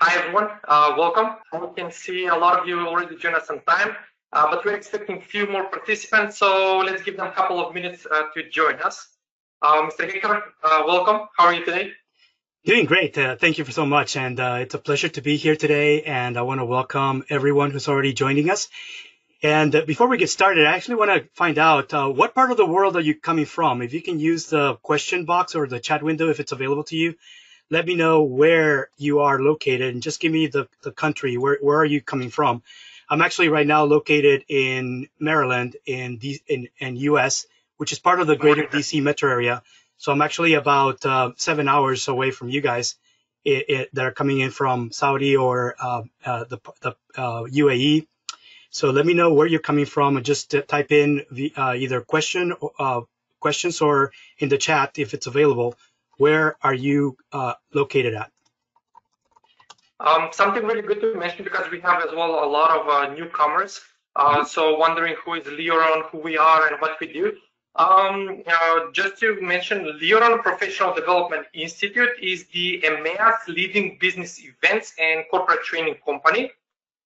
Hi, everyone. Uh, welcome. I can see a lot of you already joined us on time, uh, but we're expecting a few more participants, so let's give them a couple of minutes uh, to join us. Uh, Mr. Hector, uh, welcome. How are you today? Doing great. Uh, thank you for so much. And it's a pleasure to be here today. And I want to welcome everyone who's already joining us. And before we get started, I actually want to find out what part of the world are you coming from? If you can use the question box or the chat window if it's available to you, let me know where you are located and just give me the, the country. Where, where are you coming from? I'm actually right now located in Maryland in, the in, in US, which is part of the greater DC metro area. So I'm actually about uh, seven hours away from you guys it, it, that are coming in from Saudi or uh, uh, the, the UAE. Uh, so let me know where you're coming from and just type in the, uh, either question uh, questions or in the chat if it's available where are you uh, located at? Um, something really good to mention because we have as well a lot of uh, newcomers. Uh, mm-hmm. so wondering who is Leoron, who we are, and what we do. Um, uh, just to mention, Leoron Professional Development Institute is the EMEA's leading business events and corporate training company.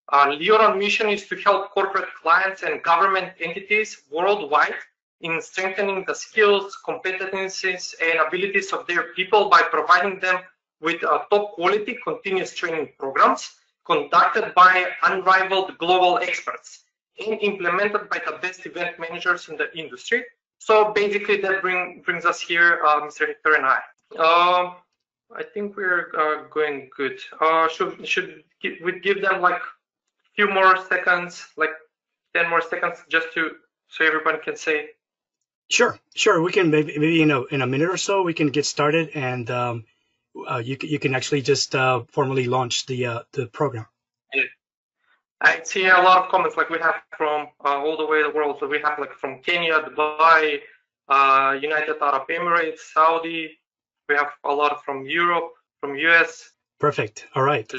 Uh, Leoron mission is to help corporate clients and government entities worldwide in strengthening the skills, competencies, and abilities of their people by providing them with uh, top quality continuous training programs conducted by unrivaled global experts and implemented by the best event managers in the industry. So basically that bring, brings us here, uh, Mr. Hector and I. Uh, I think we're uh, going good. Uh, should should we give them like a few more seconds, like 10 more seconds just to so everyone can say Sure, sure. We can maybe maybe in a in a minute or so we can get started, and um, uh, you you can actually just uh, formally launch the uh, the program. I see a lot of comments like we have from uh, all the way the world. So we have like from Kenya, Dubai, uh, United Arab Emirates, Saudi. We have a lot from Europe, from US. Perfect. All right.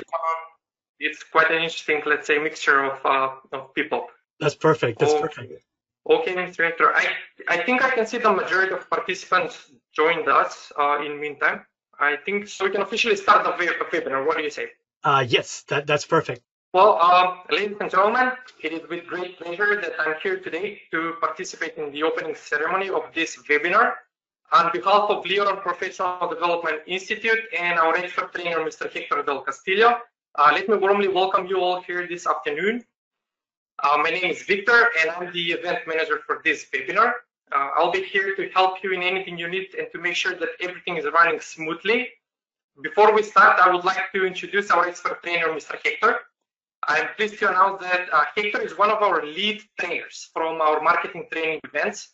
It's quite an interesting, let's say, mixture of uh, of people. That's perfect. That's perfect. Okay, Mr. Hector. I, I think I can see the majority of participants joined us uh, in meantime. I think so we can officially start the webinar. What do you say? Uh, yes, that, that's perfect. Well, um, ladies and gentlemen, it is with great pleasure that I'm here today to participate in the opening ceremony of this webinar. On behalf of Leoron Professional Development Institute and our expert trainer, Mr. Hector Del Castillo, uh, let me warmly welcome you all here this afternoon uh, my name is Victor, and I'm the event manager for this webinar. Uh, I'll be here to help you in anything you need and to make sure that everything is running smoothly. Before we start, I would like to introduce our expert trainer, Mr. Hector. I'm pleased to announce that uh, Hector is one of our lead trainers from our marketing training events.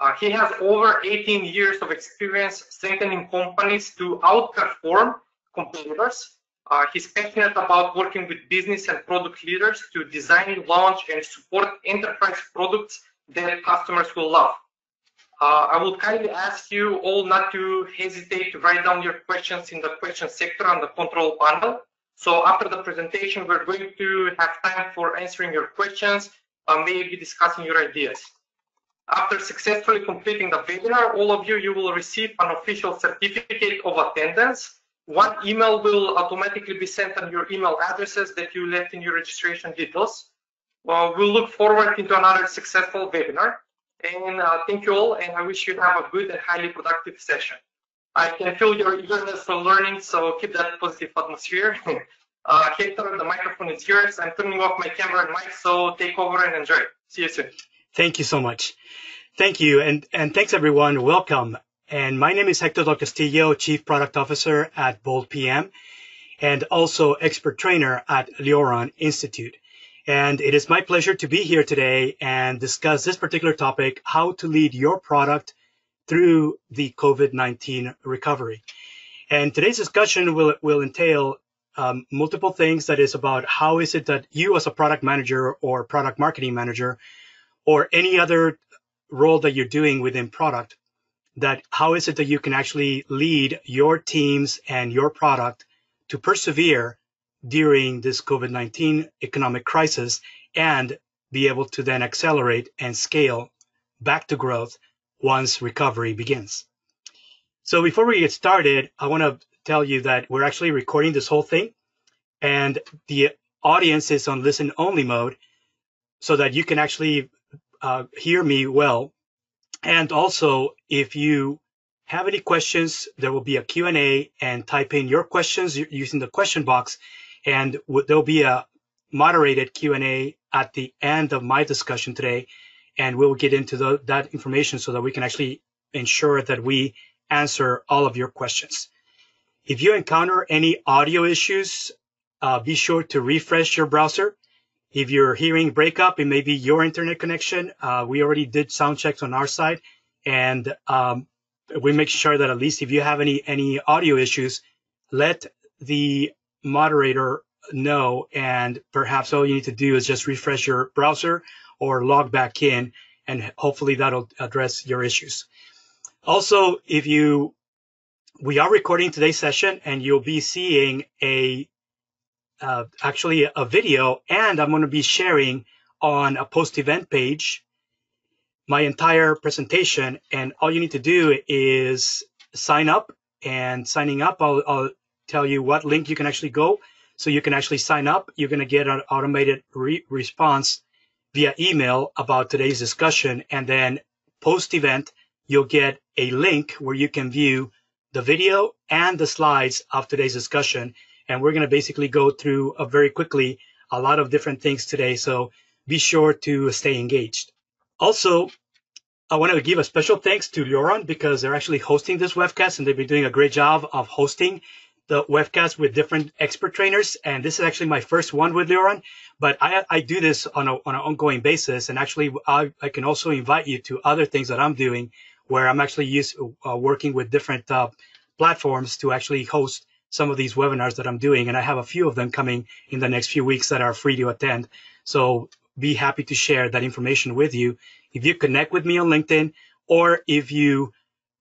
Uh, he has over 18 years of experience strengthening companies to outperform competitors uh, he's passionate about working with business and product leaders to design, launch, and support enterprise products that customers will love. Uh, I would kindly ask you all not to hesitate to write down your questions in the question sector on the control panel. So after the presentation, we're going to have time for answering your questions, uh, maybe discussing your ideas. After successfully completing the webinar, all of you, you will receive an official certificate of attendance one email will automatically be sent on your email addresses that you left in your registration details. Well, we'll look forward into another successful webinar. And uh, thank you all, and I wish you have a good and highly productive session. I can feel your eagerness for learning, so keep that positive atmosphere. uh, Hector, the microphone is yours. I'm turning off my camera and mic, so take over and enjoy. See you soon. Thank you so much. Thank you, and, and thanks everyone. Welcome. And my name is Hector Del Castillo, Chief Product Officer at Bold PM and also expert trainer at Leoron Institute. And it is my pleasure to be here today and discuss this particular topic, how to lead your product through the COVID-19 recovery. And today's discussion will, will entail um, multiple things that is about how is it that you as a product manager or product marketing manager or any other role that you're doing within product that how is it that you can actually lead your teams and your product to persevere during this COVID-19 economic crisis and be able to then accelerate and scale back to growth once recovery begins. So before we get started, I want to tell you that we're actually recording this whole thing and the audience is on listen only mode so that you can actually uh, hear me well. And also, if you have any questions, there will be a Q&A and type in your questions using the question box and there'll be a moderated Q&A at the end of my discussion today and we'll get into the, that information so that we can actually ensure that we answer all of your questions. If you encounter any audio issues, uh, be sure to refresh your browser. If you're hearing breakup, it may be your internet connection. Uh, we already did sound checks on our side, and um, we make sure that at least if you have any any audio issues, let the moderator know. And perhaps all you need to do is just refresh your browser or log back in, and hopefully that'll address your issues. Also, if you, we are recording today's session and you'll be seeing a, uh, actually a video and I'm going to be sharing on a post event page my entire presentation. And all you need to do is sign up and signing up, I'll, I'll tell you what link you can actually go. So you can actually sign up. You're going to get an automated re response via email about today's discussion. And then post event, you'll get a link where you can view the video and the slides of today's discussion. And we're going to basically go through uh, very quickly a lot of different things today. So be sure to stay engaged. Also, I want to give a special thanks to Leoron because they're actually hosting this webcast and they've been doing a great job of hosting the webcast with different expert trainers. And this is actually my first one with Leoron, but I, I do this on, a, on an ongoing basis. And actually, I, I can also invite you to other things that I'm doing where I'm actually used, uh, working with different uh, platforms to actually host some of these webinars that I'm doing. And I have a few of them coming in the next few weeks that are free to attend. So be happy to share that information with you. If you connect with me on LinkedIn or if you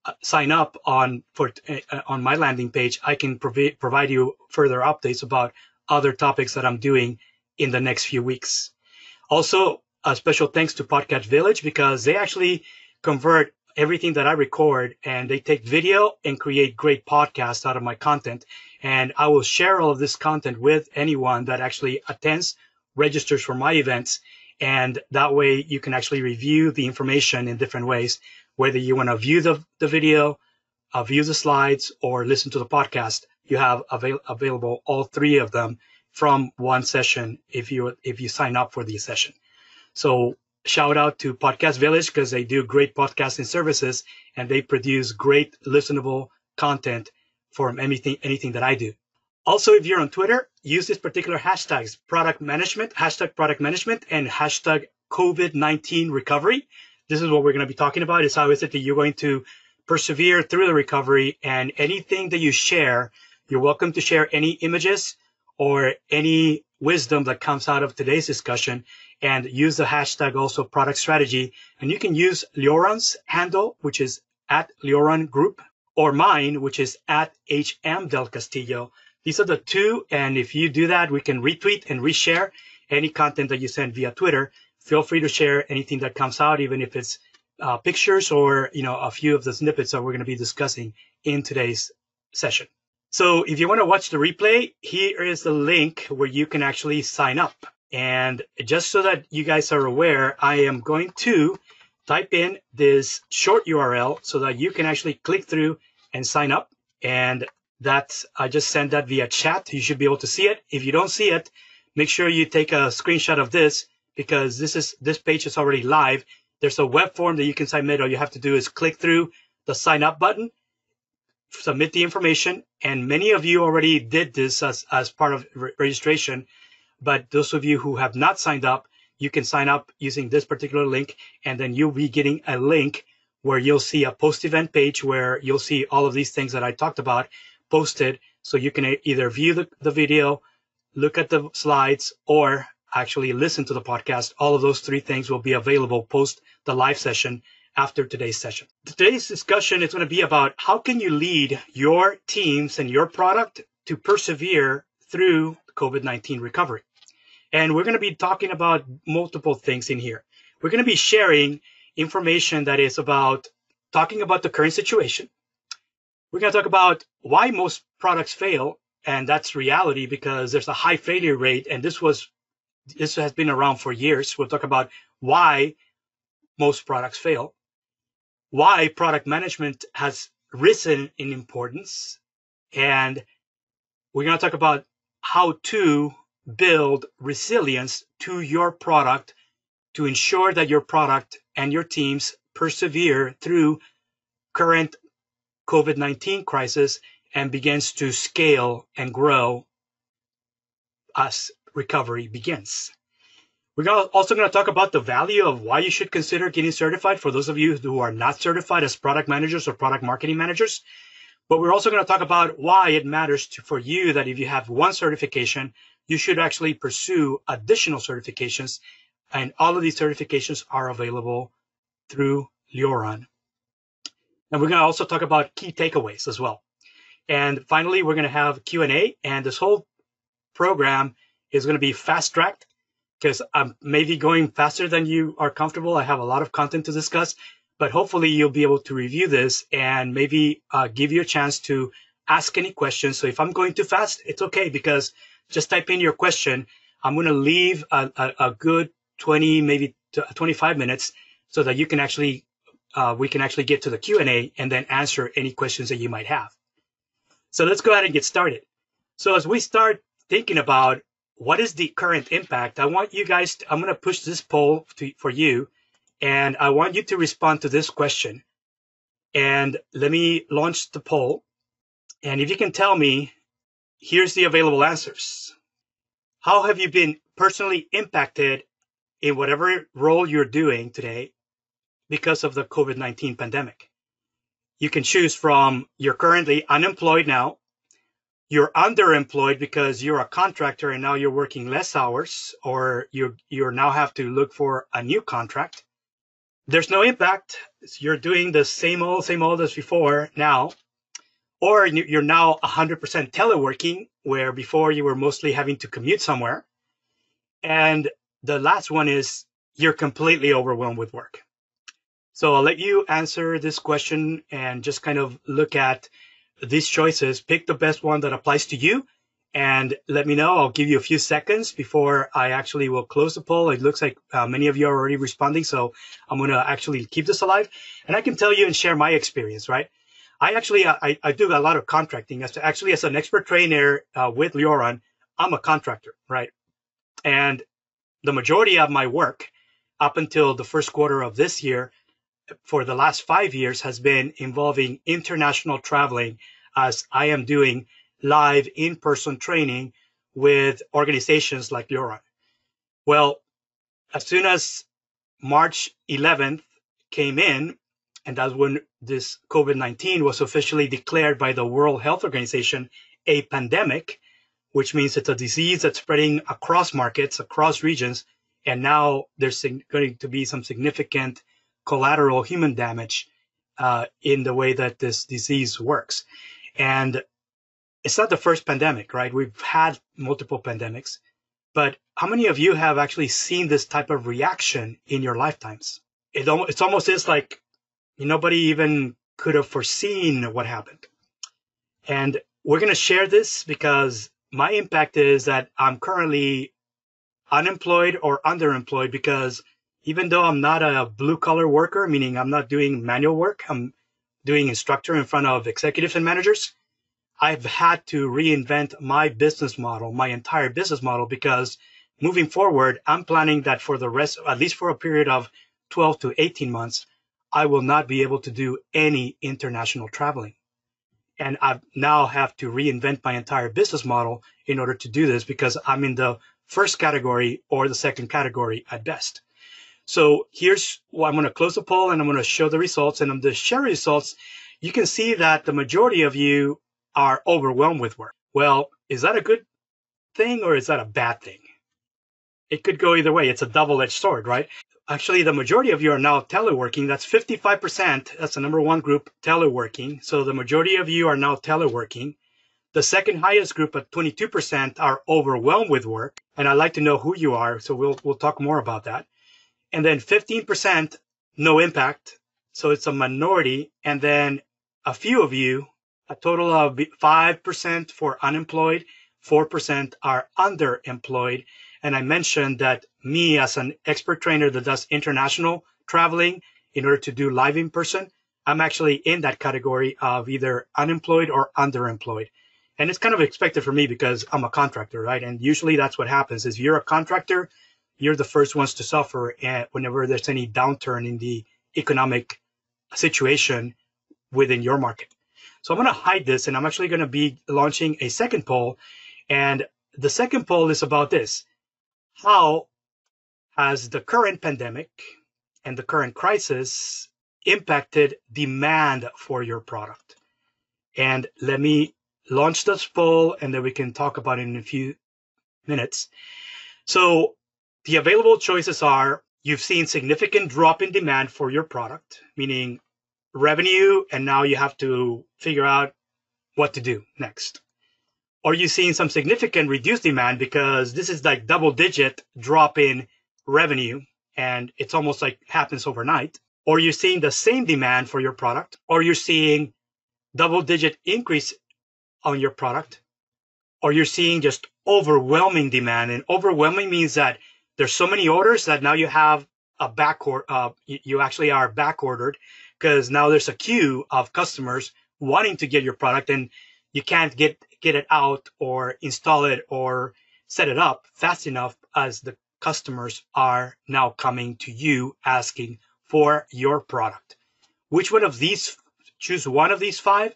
uh, sign up on for uh, on my landing page, I can provide provide you further updates about other topics that I'm doing in the next few weeks. Also, a special thanks to Podcast Village because they actually convert everything that I record and they take video and create great podcasts out of my content. And I will share all of this content with anyone that actually attends, registers for my events. And that way you can actually review the information in different ways, whether you want to view the, the video, uh, view the slides or listen to the podcast. You have avail- available all three of them from one session if you, if you sign up for the session. So shout out to Podcast Village because they do great podcasting services and they produce great listenable content for anything anything that I do. Also, if you're on Twitter, use this particular hashtags product management, hashtag product management, and hashtag COVID-19 recovery. This is what we're going to be talking about is how is it that you're going to persevere through the recovery and anything that you share, you're welcome to share any images or any wisdom that comes out of today's discussion and use the hashtag also product strategy. And you can use Leoron's handle, which is at Leoron Group, or mine, which is at HM Del Castillo. These are the two. And if you do that, we can retweet and reshare any content that you send via Twitter. Feel free to share anything that comes out, even if it's uh, pictures or you know a few of the snippets that we're going to be discussing in today's session. So if you want to watch the replay, here is the link where you can actually sign up. And just so that you guys are aware, I am going to type in this short URL so that you can actually click through and sign up. And that's, I just sent that via chat. You should be able to see it. If you don't see it, make sure you take a screenshot of this because this is, this page is already live. There's a web form that you can submit. All you have to do is click through the sign up button, submit the information. And many of you already did this as, as part of re registration. But those of you who have not signed up, you can sign up using this particular link, and then you'll be getting a link where you'll see a post event page where you'll see all of these things that I talked about posted. So you can either view the, the video, look at the slides, or actually listen to the podcast. All of those three things will be available post the live session after today's session. Today's discussion is going to be about how can you lead your teams and your product to persevere through COVID-19 recovery. And we're going to be talking about multiple things in here. We're going to be sharing information that is about talking about the current situation. We're going to talk about why most products fail and that's reality because there's a high failure rate. And this was, this has been around for years. We'll talk about why most products fail, why product management has risen in importance, and we're going to talk about how to build resilience to your product to ensure that your product and your teams persevere through current COVID-19 crisis and begins to scale and grow as recovery begins. We're also going to talk about the value of why you should consider getting certified for those of you who are not certified as product managers or product marketing managers. But we're also going to talk about why it matters to, for you that if you have one certification, you should actually pursue additional certifications. And all of these certifications are available through Leoron. And we're going to also talk about key takeaways as well. And finally, we're going to have Q&A. And this whole program is going to be fast tracked because I'm maybe going faster than you are comfortable. I have a lot of content to discuss, but hopefully you'll be able to review this and maybe uh, give you a chance to ask any questions. So if I'm going too fast, it's okay because just type in your question. I'm going to leave a, a, a good 20, maybe 25 minutes so that you can actually, uh, we can actually get to the Q&A and then answer any questions that you might have. So let's go ahead and get started. So as we start thinking about what is the current impact, I want you guys, to, I'm going to push this poll to, for you, and I want you to respond to this question. And let me launch the poll. And if you can tell me, here's the available answers. How have you been personally impacted in whatever role you're doing today because of the COVID 19 pandemic? You can choose from you're currently unemployed now, you're underemployed because you're a contractor and now you're working less hours, or you you now have to look for a new contract. There's no impact. You're doing the same old, same old as before now, or you're now 100% teleworking, where before you were mostly having to commute somewhere. And the last one is you're completely overwhelmed with work. So I'll let you answer this question and just kind of look at these choices, pick the best one that applies to you and let me know. I'll give you a few seconds before I actually will close the poll. It looks like uh, many of you are already responding, so I'm going to actually keep this alive. And I can tell you and share my experience, right? I actually, uh, I, I do a lot of contracting. As actually, as an expert trainer uh, with Leoron, I'm a contractor, right? And the majority of my work up until the first quarter of this year for the last five years has been involving international traveling as I am doing live in-person training with organizations like Leoron. Well, as soon as March 11th came in, and that's when this COVID-19 was officially declared by the World Health Organization a pandemic, which means it's a disease that's spreading across markets, across regions, and now there's going to be some significant collateral human damage uh, in the way that this disease works. And it's not the first pandemic, right? We've had multiple pandemics, but how many of you have actually seen this type of reaction in your lifetimes? It, it's almost is like nobody even could have foreseen what happened. And we're going to share this because my impact is that I'm currently unemployed or underemployed because even though I'm not a blue collar worker, meaning I'm not doing manual work, I'm doing instructor in front of executives and managers. I've had to reinvent my business model, my entire business model, because moving forward, I'm planning that for the rest, at least for a period of 12 to 18 months, I will not be able to do any international traveling. And I now have to reinvent my entire business model in order to do this because I'm in the first category or the second category at best. So here's what I'm going to close the poll and I'm going to show the results. And on the share results, you can see that the majority of you are overwhelmed with work. Well, is that a good thing or is that a bad thing? It could go either way. It's a double edged sword, right? Actually, the majority of you are now teleworking. That's 55%. That's the number one group, teleworking. So the majority of you are now teleworking. The second highest group at 22% are overwhelmed with work. And I'd like to know who you are. So we'll, we'll talk more about that and then 15% no impact. So it's a minority. And then a few of you a total of 5% for unemployed, 4% are underemployed. And I mentioned that me as an expert trainer that does international traveling in order to do live in person, I'm actually in that category of either unemployed or underemployed. And it's kind of expected for me because I'm a contractor, right? And usually that's what happens is you're a contractor, you're the first ones to suffer and whenever there's any downturn in the economic situation within your market. So I'm going to hide this and I'm actually going to be launching a second poll. And the second poll is about this. How has the current pandemic and the current crisis impacted demand for your product? And let me launch this poll and then we can talk about it in a few minutes. So the available choices are you've seen significant drop in demand for your product, meaning revenue, and now you have to figure out what to do next. Or you've seen some significant reduced demand because this is like double digit drop in revenue and it's almost like happens overnight. Or you're seeing the same demand for your product, or you're seeing double digit increase on your product, or you're seeing just overwhelming demand. And overwhelming means that there's so many orders that now you have a back or uh, you actually are back ordered because now there's a queue of customers wanting to get your product and you can't get get it out or install it or set it up fast enough as the customers are now coming to you asking for your product. Which one of these choose one of these five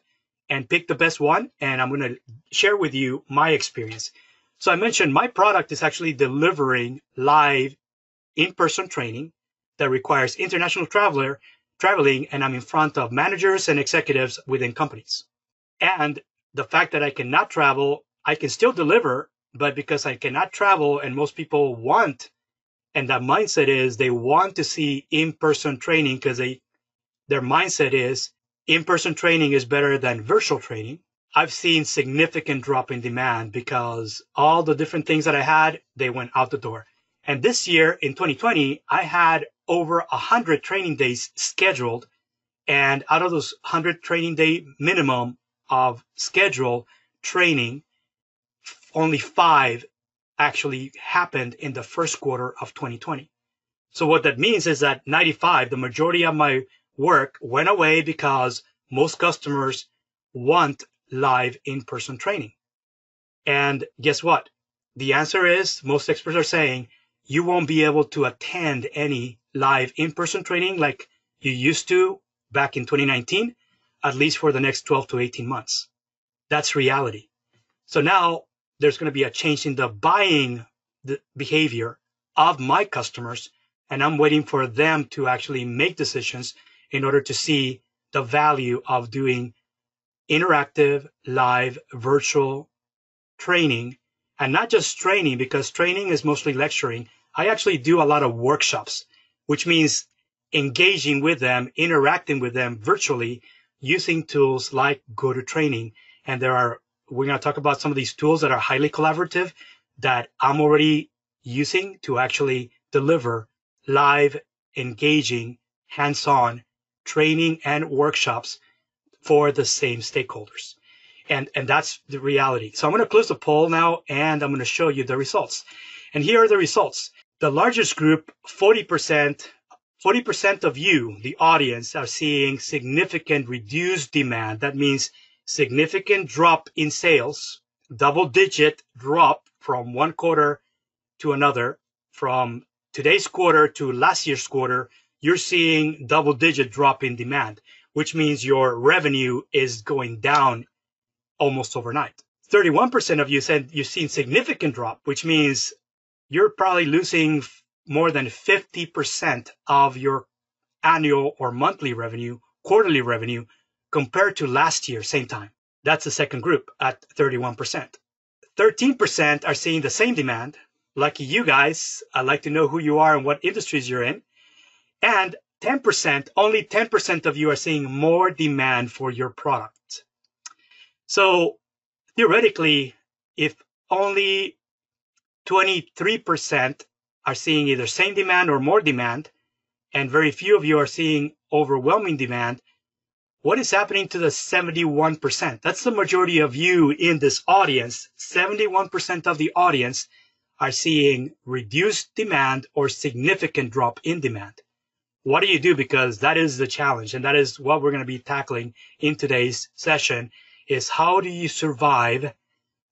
and pick the best one and I'm going to share with you my experience. So I mentioned my product is actually delivering live in-person training that requires international traveler traveling and I'm in front of managers and executives within companies. And the fact that I cannot travel, I can still deliver, but because I cannot travel and most people want and that mindset is they want to see in-person training because they their mindset is in-person training is better than virtual training I've seen significant drop in demand because all the different things that I had, they went out the door. And this year in 2020, I had over 100 training days scheduled. And out of those 100 training day minimum of scheduled training, only five actually happened in the first quarter of 2020. So what that means is that 95, the majority of my work went away because most customers want live in-person training. And guess what? The answer is most experts are saying you won't be able to attend any live in-person training like you used to back in 2019, at least for the next 12 to 18 months. That's reality. So now there's going to be a change in the buying behavior of my customers. And I'm waiting for them to actually make decisions in order to see the value of doing interactive, live, virtual training, and not just training because training is mostly lecturing. I actually do a lot of workshops, which means engaging with them, interacting with them virtually using tools like GoToTraining. And there are, we're going to talk about some of these tools that are highly collaborative that I'm already using to actually deliver live, engaging, hands-on training and workshops for the same stakeholders. And, and that's the reality. So I'm going to close the poll now and I'm going to show you the results. And here are the results. The largest group, 40%, 40% of you, the audience, are seeing significant reduced demand. That means significant drop in sales, double digit drop from one quarter to another, from today's quarter to last year's quarter. You're seeing double digit drop in demand which means your revenue is going down almost overnight. 31% of you said you've seen significant drop, which means you're probably losing more than 50% of your annual or monthly revenue, quarterly revenue compared to last year, same time. That's the second group at 31%. 13% are seeing the same demand. Lucky you guys. I'd like to know who you are and what industries you're in. And 10%, only 10% of you are seeing more demand for your product. So theoretically, if only 23% are seeing either same demand or more demand, and very few of you are seeing overwhelming demand, what is happening to the 71%? That's the majority of you in this audience. 71% of the audience are seeing reduced demand or significant drop in demand. What do you do? Because that is the challenge. And that is what we're going to be tackling in today's session is how do you survive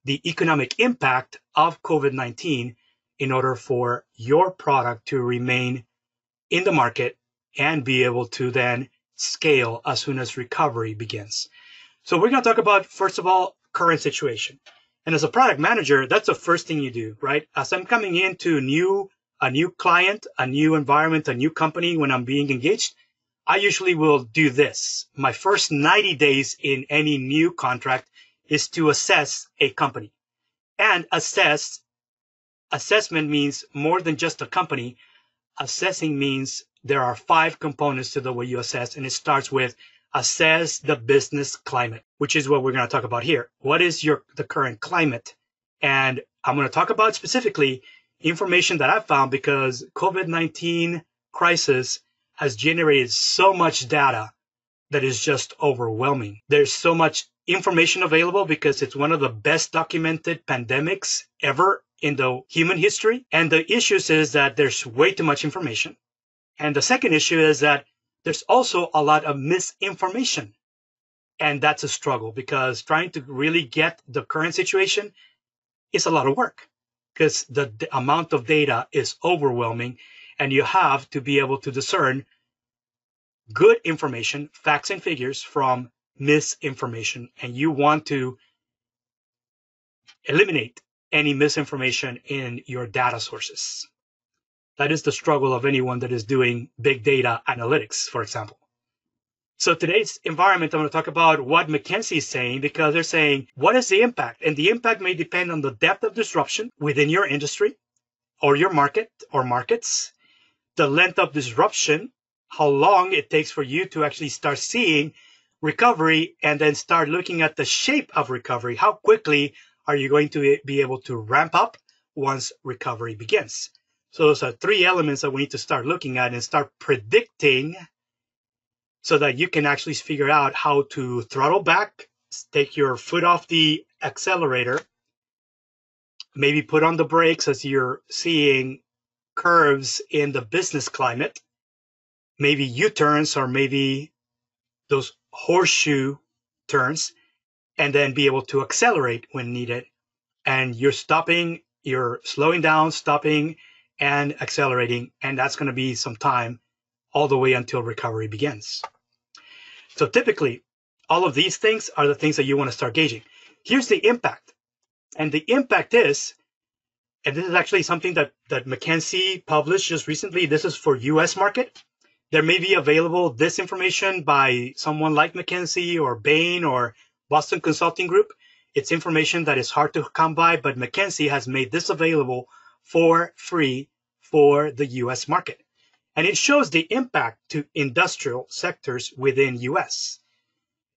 the economic impact of COVID-19 in order for your product to remain in the market and be able to then scale as soon as recovery begins. So we're going to talk about, first of all, current situation. And as a product manager, that's the first thing you do, right? As I'm coming into new, a new client, a new environment, a new company, when I'm being engaged, I usually will do this. My first 90 days in any new contract is to assess a company and assess. Assessment means more than just a company. Assessing means there are five components to the way you assess, and it starts with assess the business climate, which is what we're going to talk about here. What is your the current climate? And I'm going to talk about specifically information that I found because COVID-19 crisis has generated so much data that is just overwhelming. There's so much information available because it's one of the best documented pandemics ever in the human history. And the issues is that there's way too much information. And the second issue is that there's also a lot of misinformation. And that's a struggle because trying to really get the current situation is a lot of work because the, amount of data is overwhelming and you have to be able to discern good information, facts and figures from misinformation. And you want to eliminate any misinformation in your data sources. That is the struggle of anyone that is doing big data analytics, for example. So today's environment, I'm going to talk about what McKinsey is saying because they're saying, what is the impact? And the impact may depend on the depth of disruption within your industry or your market or markets, the length of disruption, how long it takes for you to actually start seeing recovery and then start looking at the shape of recovery. How quickly are you going to be able to ramp up once recovery begins? So those are three elements that we need to start looking at and start predicting so that you can actually figure out how to throttle back, take your foot off the accelerator, maybe put on the brakes as you're seeing curves in the business climate, maybe U-turns or maybe those horseshoe turns, and then be able to accelerate when needed. And you're stopping, you're slowing down, stopping, and accelerating. And that's going to be some time all the way until recovery begins. So typically, all of these things are the things that you want to start gauging. Here's the impact. And the impact is, and this is actually something that, that McKinsey published just recently. This is for US market. There may be available this information by someone like McKinsey or Bain or Boston Consulting Group. It's information that is hard to come by, but McKinsey has made this available for free for the US market. And it shows the impact to industrial sectors within US.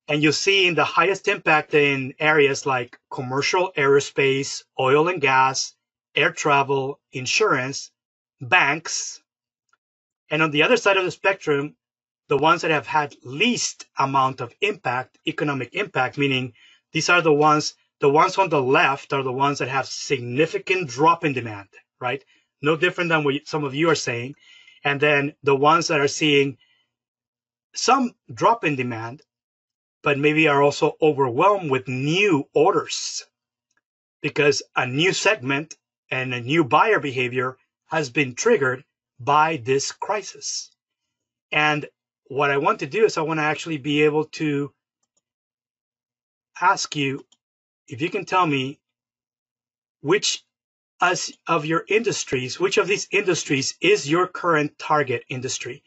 And you see in the highest impact in areas like commercial aerospace, oil and gas, air travel, insurance, banks. And on the other side of the spectrum, the ones that have had least amount of impact, economic impact, meaning these are the ones, the ones on the left are the ones that have significant drop in demand, right? no different than what some of you are saying. And then the ones that are seeing some drop in demand, but maybe are also overwhelmed with new orders because a new segment and a new buyer behavior has been triggered by this crisis. And what I want to do is I want to actually be able to ask you if you can tell me which as of your industries, which of these industries is your current target industry?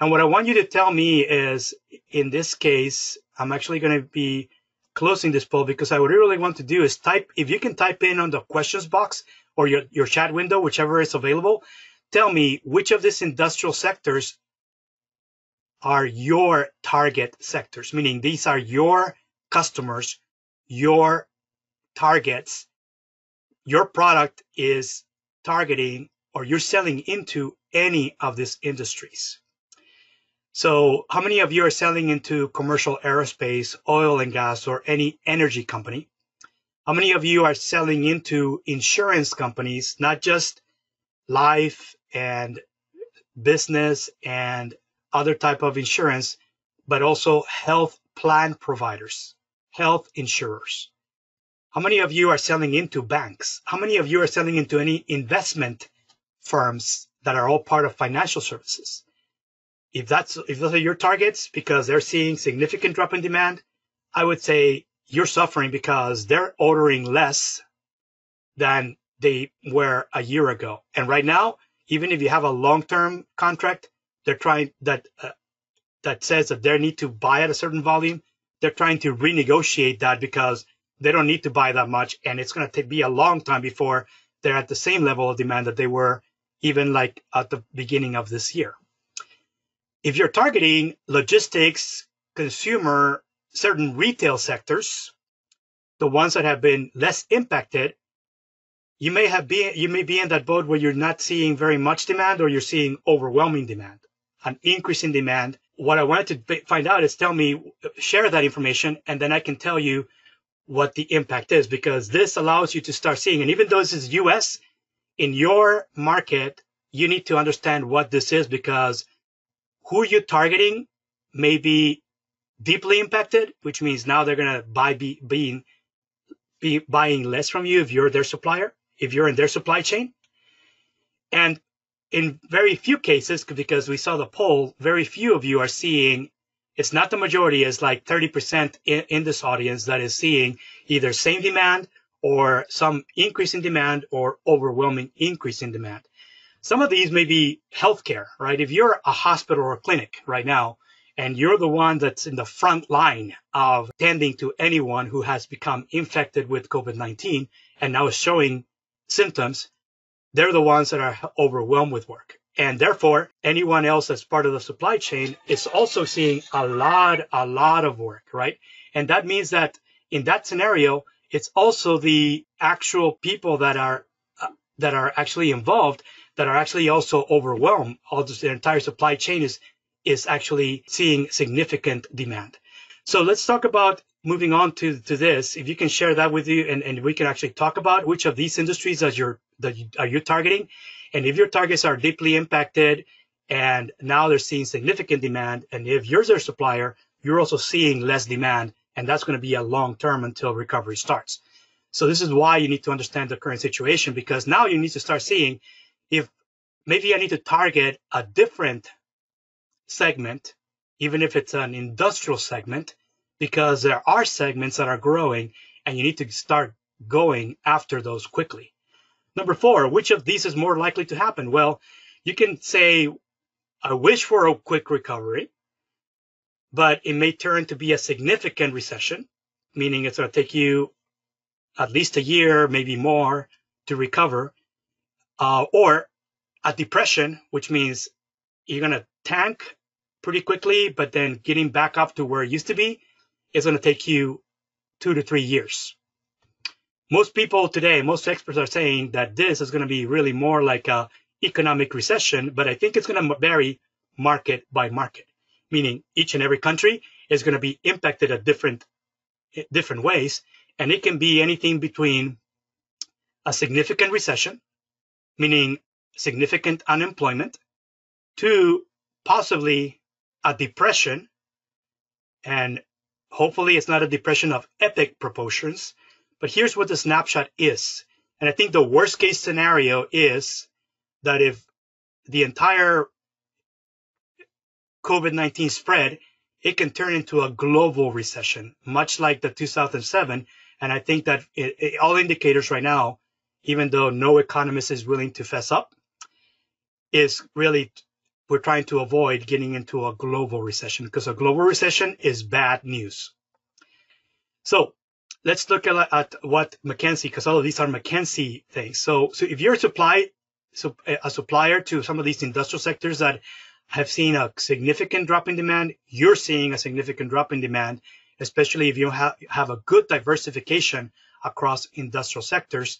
And what I want you to tell me is, in this case, I'm actually going to be closing this poll because I would really want to do is type, if you can type in on the questions box or your, your chat window, whichever is available, tell me which of these industrial sectors are your target sectors, meaning these are your customers, your targets your product is targeting or you're selling into any of these industries. So, how many of you are selling into commercial aerospace, oil and gas, or any energy company? How many of you are selling into insurance companies, not just life and business and other type of insurance, but also health plan providers, health insurers? How many of you are selling into banks? How many of you are selling into any investment firms that are all part of financial services? If that's if those are your targets because they're seeing significant drop in demand, I would say you're suffering because they're ordering less than they were a year ago. And right now, even if you have a long-term contract, they're trying that uh, that says that they need to buy at a certain volume. They're trying to renegotiate that because they don't need to buy that much, and it's going to take be a long time before they're at the same level of demand that they were even like at the beginning of this year. If you're targeting logistics, consumer, certain retail sectors, the ones that have been less impacted, you may have be you may be in that boat where you're not seeing very much demand or you're seeing overwhelming demand, an increase in demand. What I wanted to find out is tell me, share that information, and then I can tell you what the impact is because this allows you to start seeing. And even though this is US, in your market, you need to understand what this is because who you're targeting may be deeply impacted, which means now they're going to buy be, being be buying less from you if you're their supplier, if you're in their supply chain. And in very few cases, because we saw the poll, very few of you are seeing it's not the majority, it's like 30% in, in this audience that is seeing either same demand or some increase in demand or overwhelming increase in demand. Some of these may be healthcare, right? If you're a hospital or a clinic right now, and you're the one that's in the front line of tending to anyone who has become infected with COVID-19 and now is showing symptoms, they're the ones that are overwhelmed with work. And therefore, anyone else that's part of the supply chain is also seeing a lot, a lot of work, right? And that means that in that scenario, it's also the actual people that are uh, that are actually involved that are actually also overwhelmed. All this, the entire supply chain is is actually seeing significant demand. So let's talk about moving on to, to this. If you can share that with you and, and we can actually talk about which of these industries that you're that you, are you targeting and if your targets are deeply impacted and now they're seeing significant demand, and if you're their supplier, you're also seeing less demand, and that's going to be a long term until recovery starts. So this is why you need to understand the current situation because now you need to start seeing if maybe I need to target a different segment, even if it's an industrial segment, because there are segments that are growing and you need to start going after those quickly. Number four, which of these is more likely to happen? Well, you can say, I wish for a quick recovery, but it may turn to be a significant recession, meaning it's going to take you at least a year, maybe more to recover, uh, or a depression, which means you're going to tank pretty quickly, but then getting back up to where it used to be is going to take you two to three years most people today, most experts are saying that this is going to be really more like a economic recession, but I think it's going to vary market by market, meaning each and every country is going to be impacted at different different ways, and it can be anything between a significant recession, meaning significant unemployment, to possibly a depression, and hopefully it's not a depression of epic proportions, but here's what the snapshot is. And I think the worst case scenario is that if the entire COVID 19 spread, it can turn into a global recession, much like the 2007. And I think that it, it, all indicators right now, even though no economist is willing to fess up, is really we're trying to avoid getting into a global recession because a global recession is bad news. So let's look at, at what McKinsey, because all of these are McKinsey things. So, so if you're a supply, so a supplier to some of these industrial sectors that have seen a significant drop in demand, you're seeing a significant drop in demand, especially if you have, have a good diversification across industrial sectors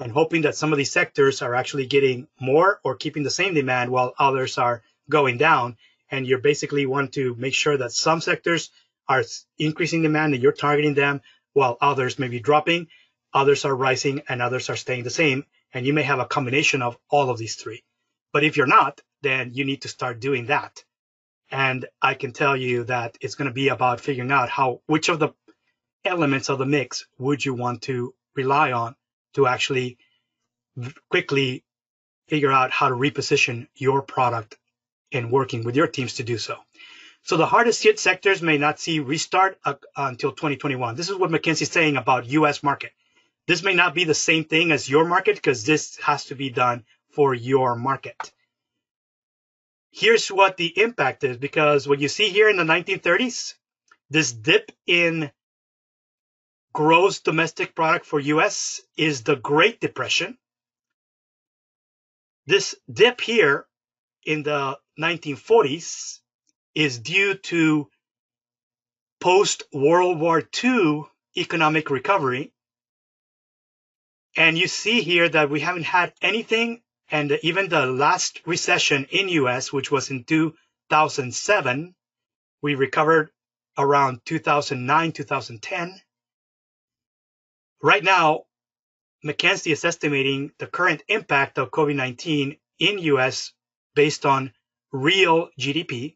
and hoping that some of these sectors are actually getting more or keeping the same demand while others are going down and you basically want to make sure that some sectors are increasing demand and you're targeting them while others may be dropping, others are rising, and others are staying the same. And you may have a combination of all of these three. But if you're not, then you need to start doing that. And I can tell you that it's going to be about figuring out how, which of the elements of the mix would you want to rely on to actually quickly figure out how to reposition your product and working with your teams to do so. So the hardest hit sectors may not see restart uh, until 2021. This is what McKinsey is saying about US market. This may not be the same thing as your market because this has to be done for your market. Here's what the impact is because what you see here in the 1930s, this dip in gross domestic product for US is the Great Depression. This dip here in the 1940s is due to post World War II economic recovery. And you see here that we haven't had anything, and even the last recession in US, which was in 2007, we recovered around 2009, 2010. Right now, McKinsey is estimating the current impact of COVID-19 in US based on real GDP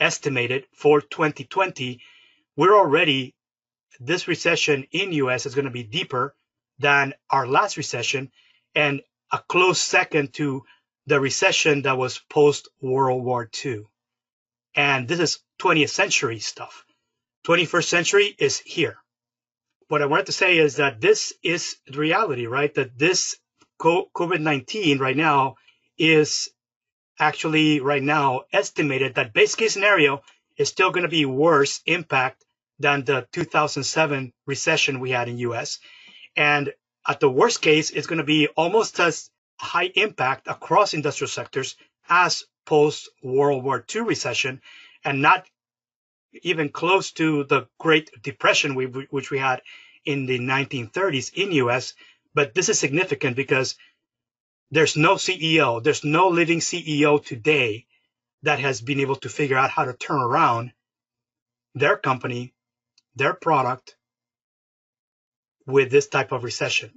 estimated for 2020. We're already this recession in US is going to be deeper than our last recession and a close second to the recession that was post World War II. And this is 20th century stuff. 21st century is here. What I wanted to say is that this is the reality, right? That this COVID 19 right now is actually right now estimated that base case scenario is still going to be worse impact than the 2007 recession we had in US. And at the worst case, it's going to be almost as high impact across industrial sectors as post World War II recession and not even close to the Great Depression we, which we had in the 1930s in US. But this is significant because there's no CEO, there's no living CEO today that has been able to figure out how to turn around their company, their product with this type of recession.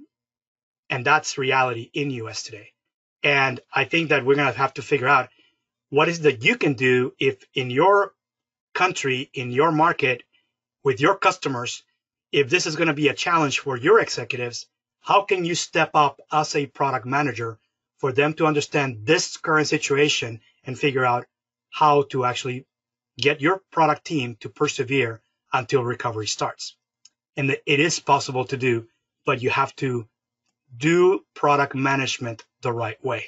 And that's reality in US today. And I think that we're going to have to figure out what is that you can do if in your country, in your market, with your customers, if this is going to be a challenge for your executives, how can you step up as a product manager for them to understand this current situation and figure out how to actually get your product team to persevere until recovery starts. And it is possible to do, but you have to do product management the right way.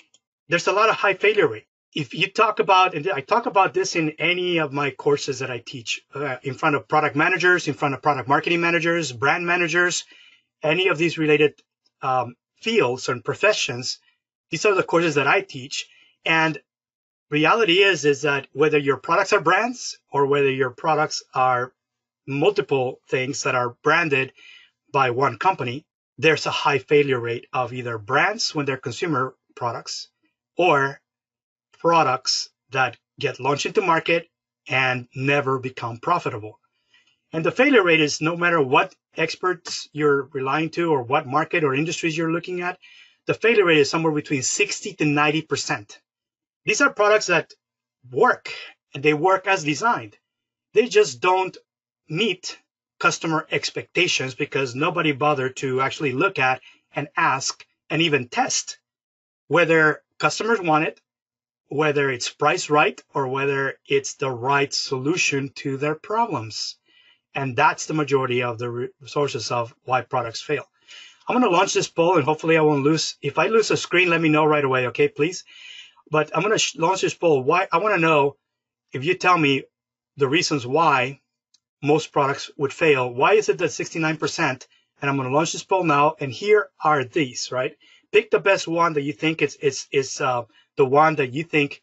There's a lot of high failure rate. If you talk about, and I talk about this in any of my courses that I teach uh, in front of product managers, in front of product marketing managers, brand managers, any of these related um, fields and professions, these are the courses that I teach. And reality is, is that whether your products are brands or whether your products are multiple things that are branded by one company, there's a high failure rate of either brands when they're consumer products or products that get launched into market and never become profitable. And the failure rate is no matter what experts you're relying to or what market or industries you're looking at, the failure rate is somewhere between 60 to 90%. These are products that work and they work as designed. They just don't meet customer expectations because nobody bothered to actually look at and ask and even test whether customers want it, whether it's priced right, or whether it's the right solution to their problems. And that's the majority of the sources of why products fail. I'm going to launch this poll and hopefully I won't lose. If I lose a screen, let me know right away, okay, please? But I'm going to launch this poll. Why? I want to know if you tell me the reasons why most products would fail. Why is it that 69%? And I'm going to launch this poll now. And here are these, right? Pick the best one that you think is, is, is uh, the one that you think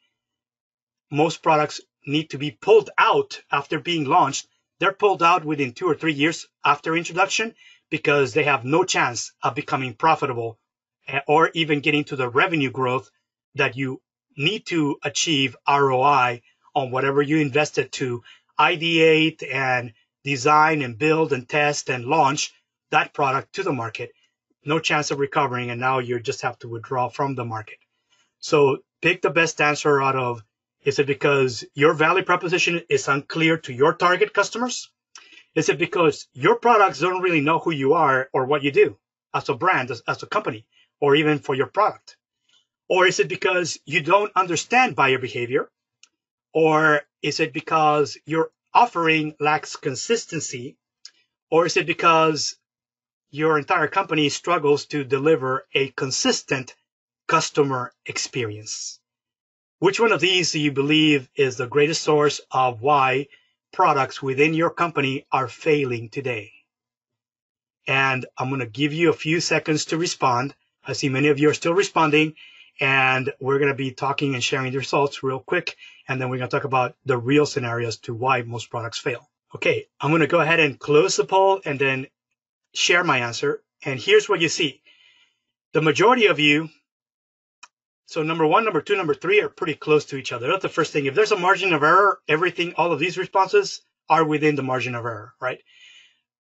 most products need to be pulled out after being launched. They're pulled out within two or three years after introduction because they have no chance of becoming profitable eh, or even getting to the revenue growth that you need to achieve ROI on whatever you invested to ideate and design and build and test and launch that product to the market. No chance of recovering. And now you just have to withdraw from the market. So pick the best answer out of is it because your value proposition is unclear to your target customers? Is it because your products don't really know who you are or what you do as a brand, as, as a company, or even for your product? Or is it because you don't understand buyer behavior? Or is it because your offering lacks consistency? Or is it because your entire company struggles to deliver a consistent customer experience? Which one of these do you believe is the greatest source of why products within your company are failing today? And I'm going to give you a few seconds to respond. I see many of you are still responding and we're going to be talking and sharing the results real quick. And then we're going to talk about the real scenarios to why most products fail. Okay. I'm going to go ahead and close the poll and then share my answer. And here's what you see. The majority of you so number one, number two, number three are pretty close to each other. That's the first thing. If there's a margin of error, everything, all of these responses are within the margin of error, right?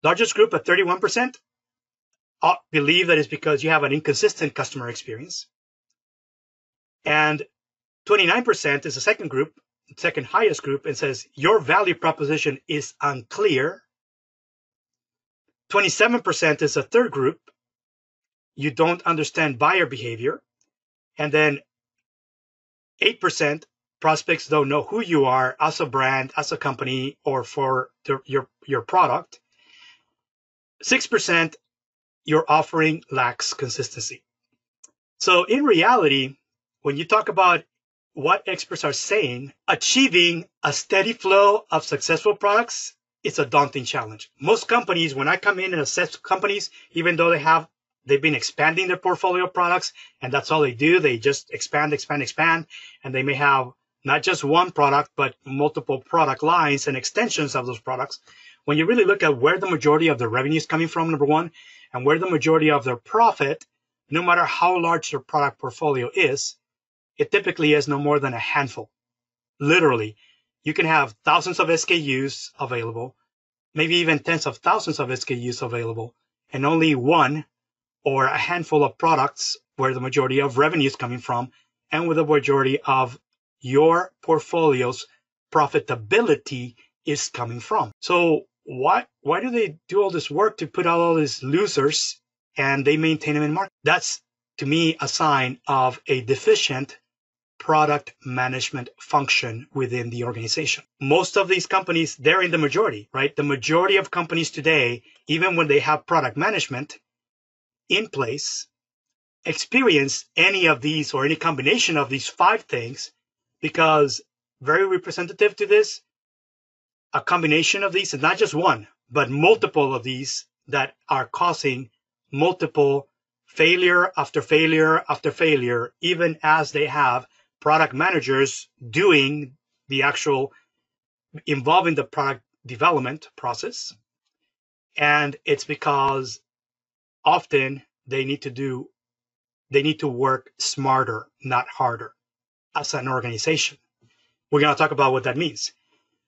Largest group at 31% uh, believe that it's because you have an inconsistent customer experience. And 29% is the second group, second highest group, and says your value proposition is unclear. 27% is a third group. You don't understand buyer behavior. And then 8% prospects don't know who you are as a brand, as a company, or for the, your, your product. 6% your offering lacks consistency. So in reality, when you talk about what experts are saying, achieving a steady flow of successful products, it's a daunting challenge. Most companies, when I come in and assess companies, even though they have they've been expanding their portfolio of products and that's all they do. They just expand, expand, expand, and they may have not just one product, but multiple product lines and extensions of those products. When you really look at where the majority of their revenue is coming from, number one, and where the majority of their profit, no matter how large their product portfolio is, it typically is no more than a handful. Literally, you can have thousands of SKUs available, maybe even tens of thousands of SKUs available, and only one or a handful of products where the majority of revenue is coming from and where the majority of your portfolio's profitability is coming from. So why why do they do all this work to put out all these losers and they maintain them in market? That's to me a sign of a deficient product management function within the organization. Most of these companies, they're in the majority, right? The majority of companies today, even when they have product management, in place experience any of these or any combination of these five things because very representative to this a combination of these and not just one but multiple of these that are causing multiple failure after failure after failure even as they have product managers doing the actual involving the product development process. And it's because often they need to do they need to work smarter, not harder as an organization. We're going to talk about what that means.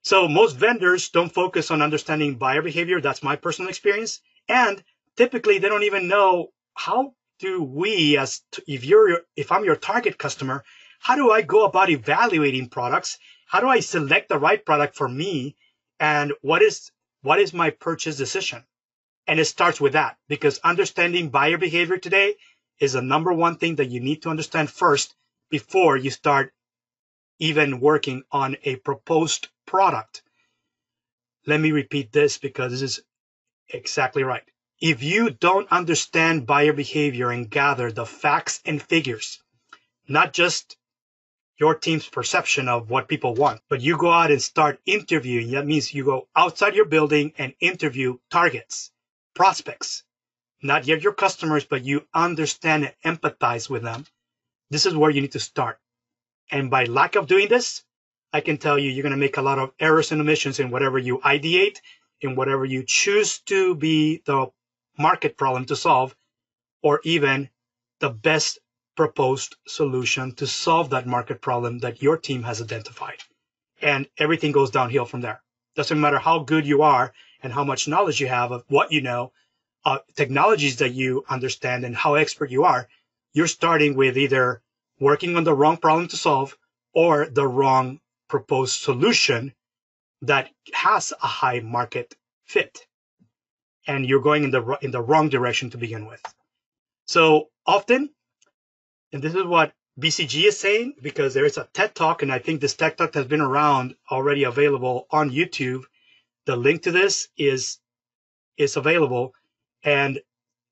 So most vendors don't focus on understanding buyer behavior. That's my personal experience. And typically they don't even know how do we as if you're if I'm your target customer, how do I go about evaluating products? How do I select the right product for me? And what is what is my purchase decision? And it starts with that because understanding buyer behavior today is the number one thing that you need to understand first before you start even working on a proposed product. Let me repeat this because this is exactly right. If you don't understand buyer behavior and gather the facts and figures, not just your team's perception of what people want, but you go out and start interviewing. That means you go outside your building and interview targets prospects, not yet your customers, but you understand and empathize with them, this is where you need to start. And by lack of doing this, I can tell you, you're going to make a lot of errors and omissions in whatever you ideate, in whatever you choose to be the market problem to solve, or even the best proposed solution to solve that market problem that your team has identified. and everything goes downhill from there. Doesn't matter how good you are and how much knowledge you have of what you know, uh, technologies that you understand and how expert you are, you're starting with either working on the wrong problem to solve or the wrong proposed solution that has a high market fit. And you're going in the, in the wrong direction to begin with. So often, and this is what BCG is saying, because there is a TED Talk, and I think this TED Talk has been around already available on YouTube. The link to this is is available, and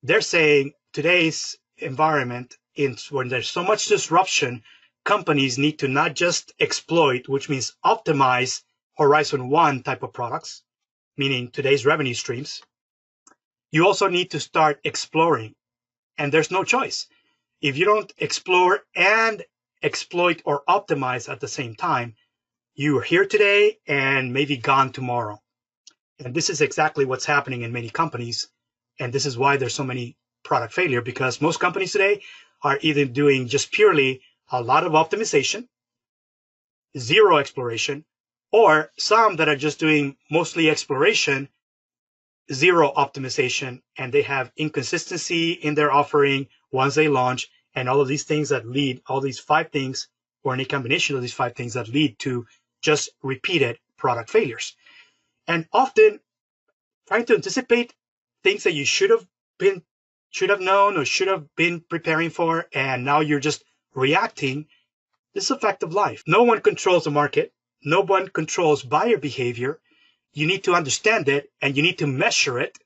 they're saying today's environment, in when there's so much disruption, companies need to not just exploit, which means optimize Horizon One type of products, meaning today's revenue streams. You also need to start exploring and there's no choice. If you don't explore and exploit or optimize at the same time, you are here today and maybe gone tomorrow. And this is exactly what's happening in many companies. And this is why there's so many product failure because most companies today are either doing just purely a lot of optimization, zero exploration, or some that are just doing mostly exploration zero optimization and they have inconsistency in their offering once they launch and all of these things that lead all these five things or any combination of these five things that lead to just repeated product failures and often trying to anticipate things that you should have been should have known or should have been preparing for and now you're just reacting this is a fact of life. No one controls the market. No one controls buyer behavior. You need to understand it and you need to measure it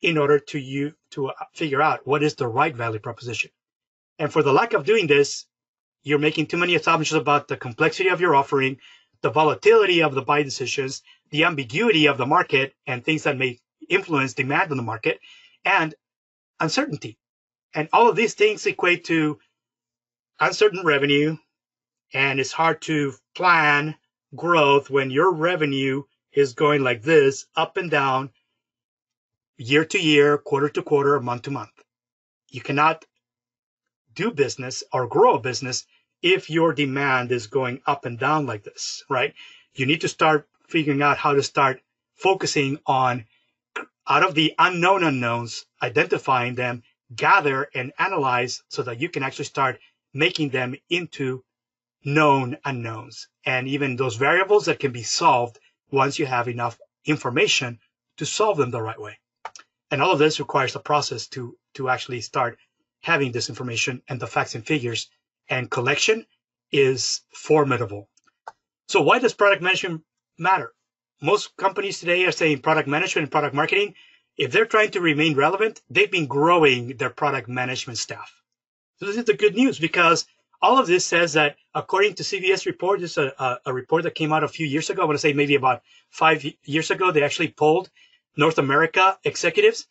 in order to you to uh, figure out what is the right value proposition. And for the lack of doing this, you're making too many assumptions about the complexity of your offering, the volatility of the buy decisions, the ambiguity of the market, and things that may influence demand on the market, and uncertainty. And all of these things equate to uncertain revenue, and it's hard to plan growth when your revenue is going like this, up and down, year to year, quarter to quarter, month to month. You cannot do business or grow a business if your demand is going up and down like this, right? You need to start figuring out how to start focusing on out of the unknown unknowns, identifying them, gather and analyze so that you can actually start making them into known unknowns and even those variables that can be solved once you have enough information to solve them the right way. And all of this requires a process to, to actually start having this information and the facts and figures and collection is formidable. So why does product management matter? Most companies today are saying product management and product marketing. If they're trying to remain relevant, they've been growing their product management staff. So this is the good news because all of this says that according to CVS report, this is a, a, report that came out a few years ago. I want to say maybe about five years ago, they actually polled North America executives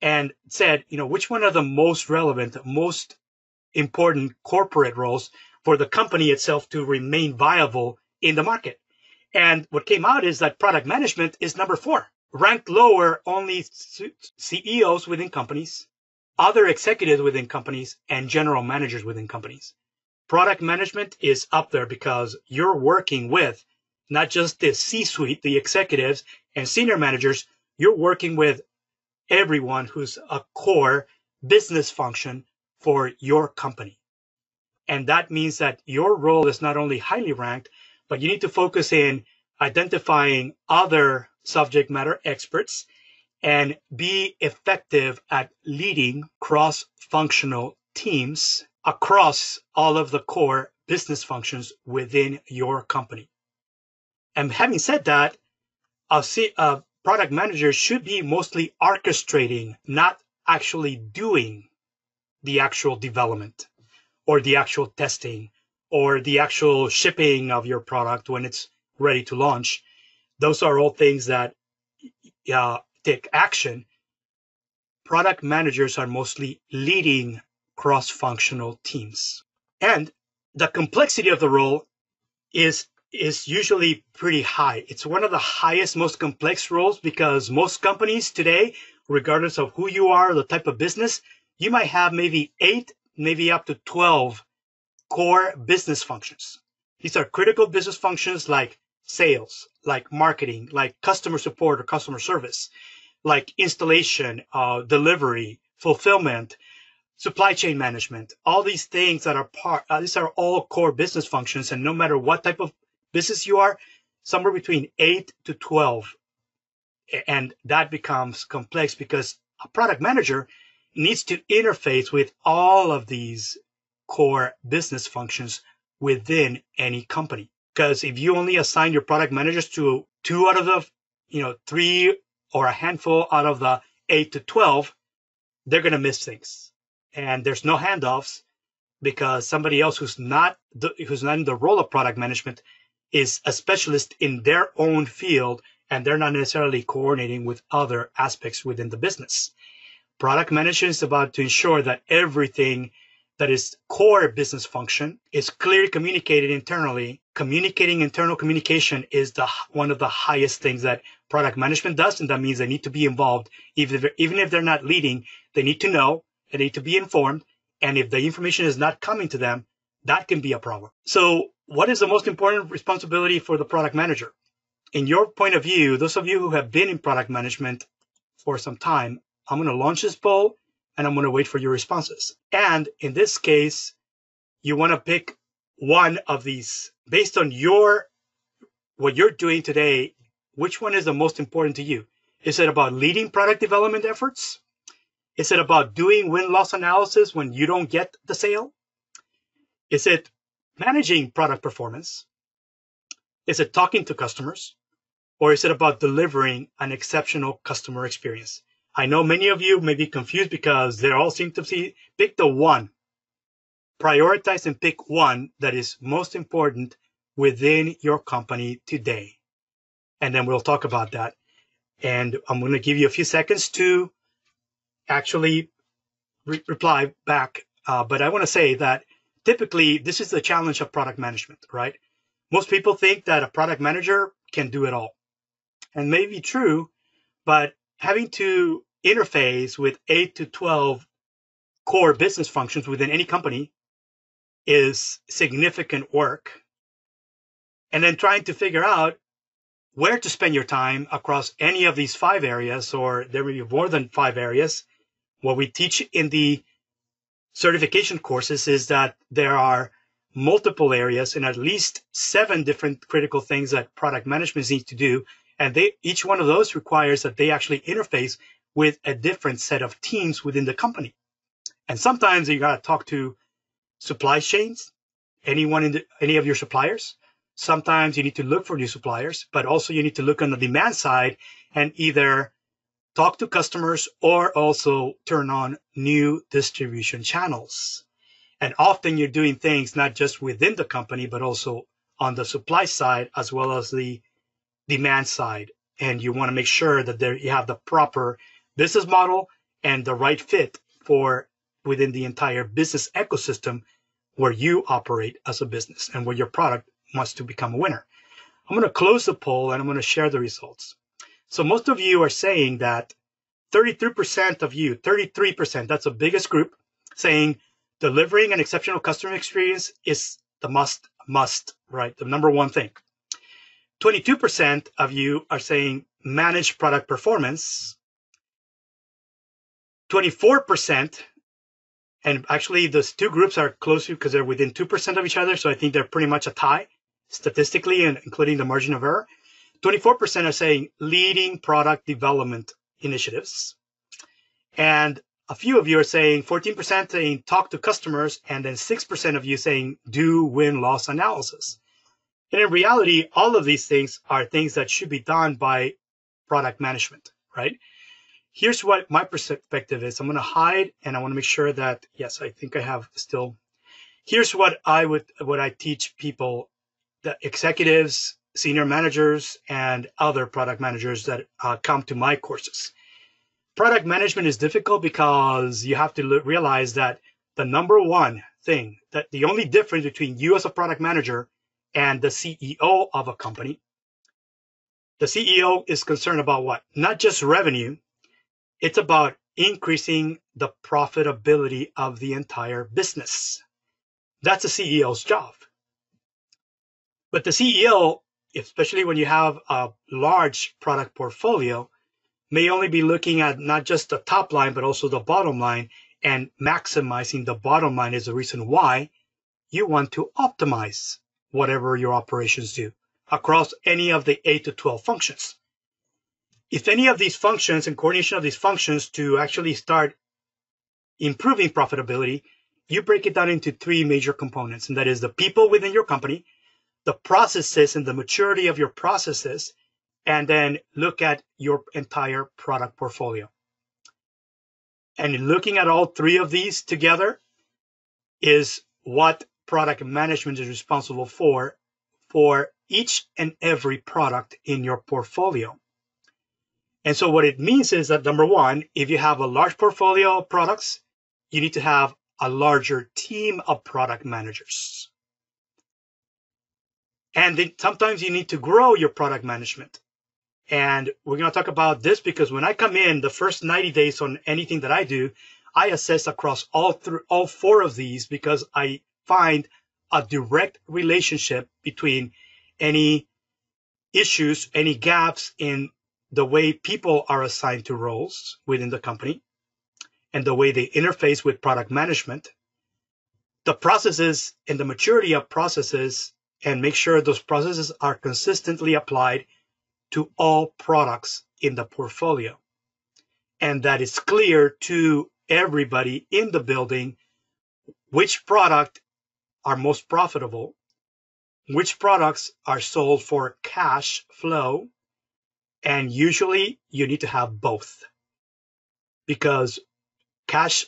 and said, you know, which one are the most relevant, most important corporate roles for the company itself to remain viable in the market. And what came out is that product management is number four, ranked lower only CEOs within companies, other executives within companies, and general managers within companies product management is up there because you're working with not just the C suite, the executives and senior managers, you're working with everyone who's a core business function for your company. And that means that your role is not only highly ranked, but you need to focus in identifying other subject matter experts and be effective at leading cross functional teams across all of the core business functions within your company. And having said that, a product manager should be mostly orchestrating, not actually doing the actual development or the actual testing or the actual shipping of your product when it's ready to launch. Those are all things that uh, take action. Product managers are mostly leading cross-functional teams. And the complexity of the role is is usually pretty high. It's one of the highest, most complex roles because most companies today, regardless of who you are, the type of business, you might have maybe eight, maybe up to 12 core business functions. These are critical business functions like sales, like marketing, like customer support or customer service, like installation, uh, delivery, fulfillment, supply chain management, all these things that are part, uh, these are all core business functions. And no matter what type of business you are, somewhere between eight to 12. And that becomes complex because a product manager needs to interface with all of these core business functions within any company. Because if you only assign your product managers to two out of the, you know, three or a handful out of the eight to 12, they're going to miss things. And there's no handoffs because somebody else who's not the, who's not in the role of product management is a specialist in their own field and they're not necessarily coordinating with other aspects within the business. Product management is about to ensure that everything that is core business function is clearly communicated internally. Communicating internal communication is the one of the highest things that product management does, and that means they need to be involved. Even if, even if they're not leading, they need to know, they need to be informed, and if the information is not coming to them, that can be a problem. So, what is the most important responsibility for the product manager? In your point of view, those of you who have been in product management for some time, I'm going to launch this poll and I'm going to wait for your responses. And in this case, you want to pick one of these based on your what you're doing today. Which one is the most important to you? Is it about leading product development efforts? Is it about doing win loss analysis when you don't get the sale? Is it managing product performance? Is it talking to customers? Or is it about delivering an exceptional customer experience? I know many of you may be confused because they all seem to see pick the one. Prioritize and pick one that is most important within your company today. And then we'll talk about that. And I'm going to give you a few seconds to actually re- reply back. Uh, but I want to say that typically this is the challenge of product management, right? Most people think that a product manager can do it all. And may be true, but having to interface with 8 to 12 core business functions within any company is significant work. And then trying to figure out where to spend your time across any of these five areas, or there may be more than five areas. What we teach in the certification courses is that there are multiple areas and at least seven different critical things that product management needs to do and they each one of those requires that they actually interface with a different set of teams within the company. And sometimes you got to talk to supply chains, anyone in the, any of your suppliers. Sometimes you need to look for new suppliers, but also you need to look on the demand side and either talk to customers or also turn on new distribution channels. And often you're doing things not just within the company, but also on the supply side as well as the demand side. And you want to make sure that there you have the proper business model and the right fit for within the entire business ecosystem where you operate as a business and where your product wants to become a winner. I'm going to close the poll and I'm going to share the results. So most of you are saying that 33% of you, 33%, that's the biggest group, saying delivering an exceptional customer experience is the must, must, right? The number one thing. 22% of you are saying manage product performance. 24%, and actually those two groups are close because they're within 2% of each other. So I think they're pretty much a tie statistically and including the margin of error. 24% are saying leading product development initiatives. And a few of you are saying 14% saying talk to customers, and then 6% of you saying do win loss analysis. And in reality, all of these things are things that should be done by product management, right? Here's what my perspective is. I'm going to hide and I want to make sure that, yes, I think I have still. Here's what I would, what I teach people, the executives, senior managers, and other product managers that uh, come to my courses. Product management is difficult because you have to realize that the number one thing that the only difference between you as a product manager and the CEO of a company. The CEO is concerned about what? Not just revenue. It's about increasing the profitability of the entire business. That's the CEO's job. But the CEO especially when you have a large product portfolio, may only be looking at not just the top line, but also the bottom line. And maximizing the bottom line is the reason why you want to optimize whatever your operations do across any of the 8 to 12 functions. If any of these functions and coordination of these functions to actually start improving profitability, you break it down into three major components, and that is the people within your company, the processes and the maturity of your processes, and then look at your entire product portfolio. And looking at all three of these together is what product management is responsible for for each and every product in your portfolio. And so what it means is that number one, if you have a large portfolio of products, you need to have a larger team of product managers. And then sometimes you need to grow your product management. And we're going to talk about this because when I come in, the first 90 days on anything that I do, I assess across all three, all four of these because I find a direct relationship between any issues, any gaps in the way people are assigned to roles within the company and the way they interface with product management, the processes and the maturity of processes, and make sure those processes are consistently applied to all products in the portfolio. And that is clear to everybody in the building which product are most profitable, which products are sold for cash flow, and usually you need to have both because cash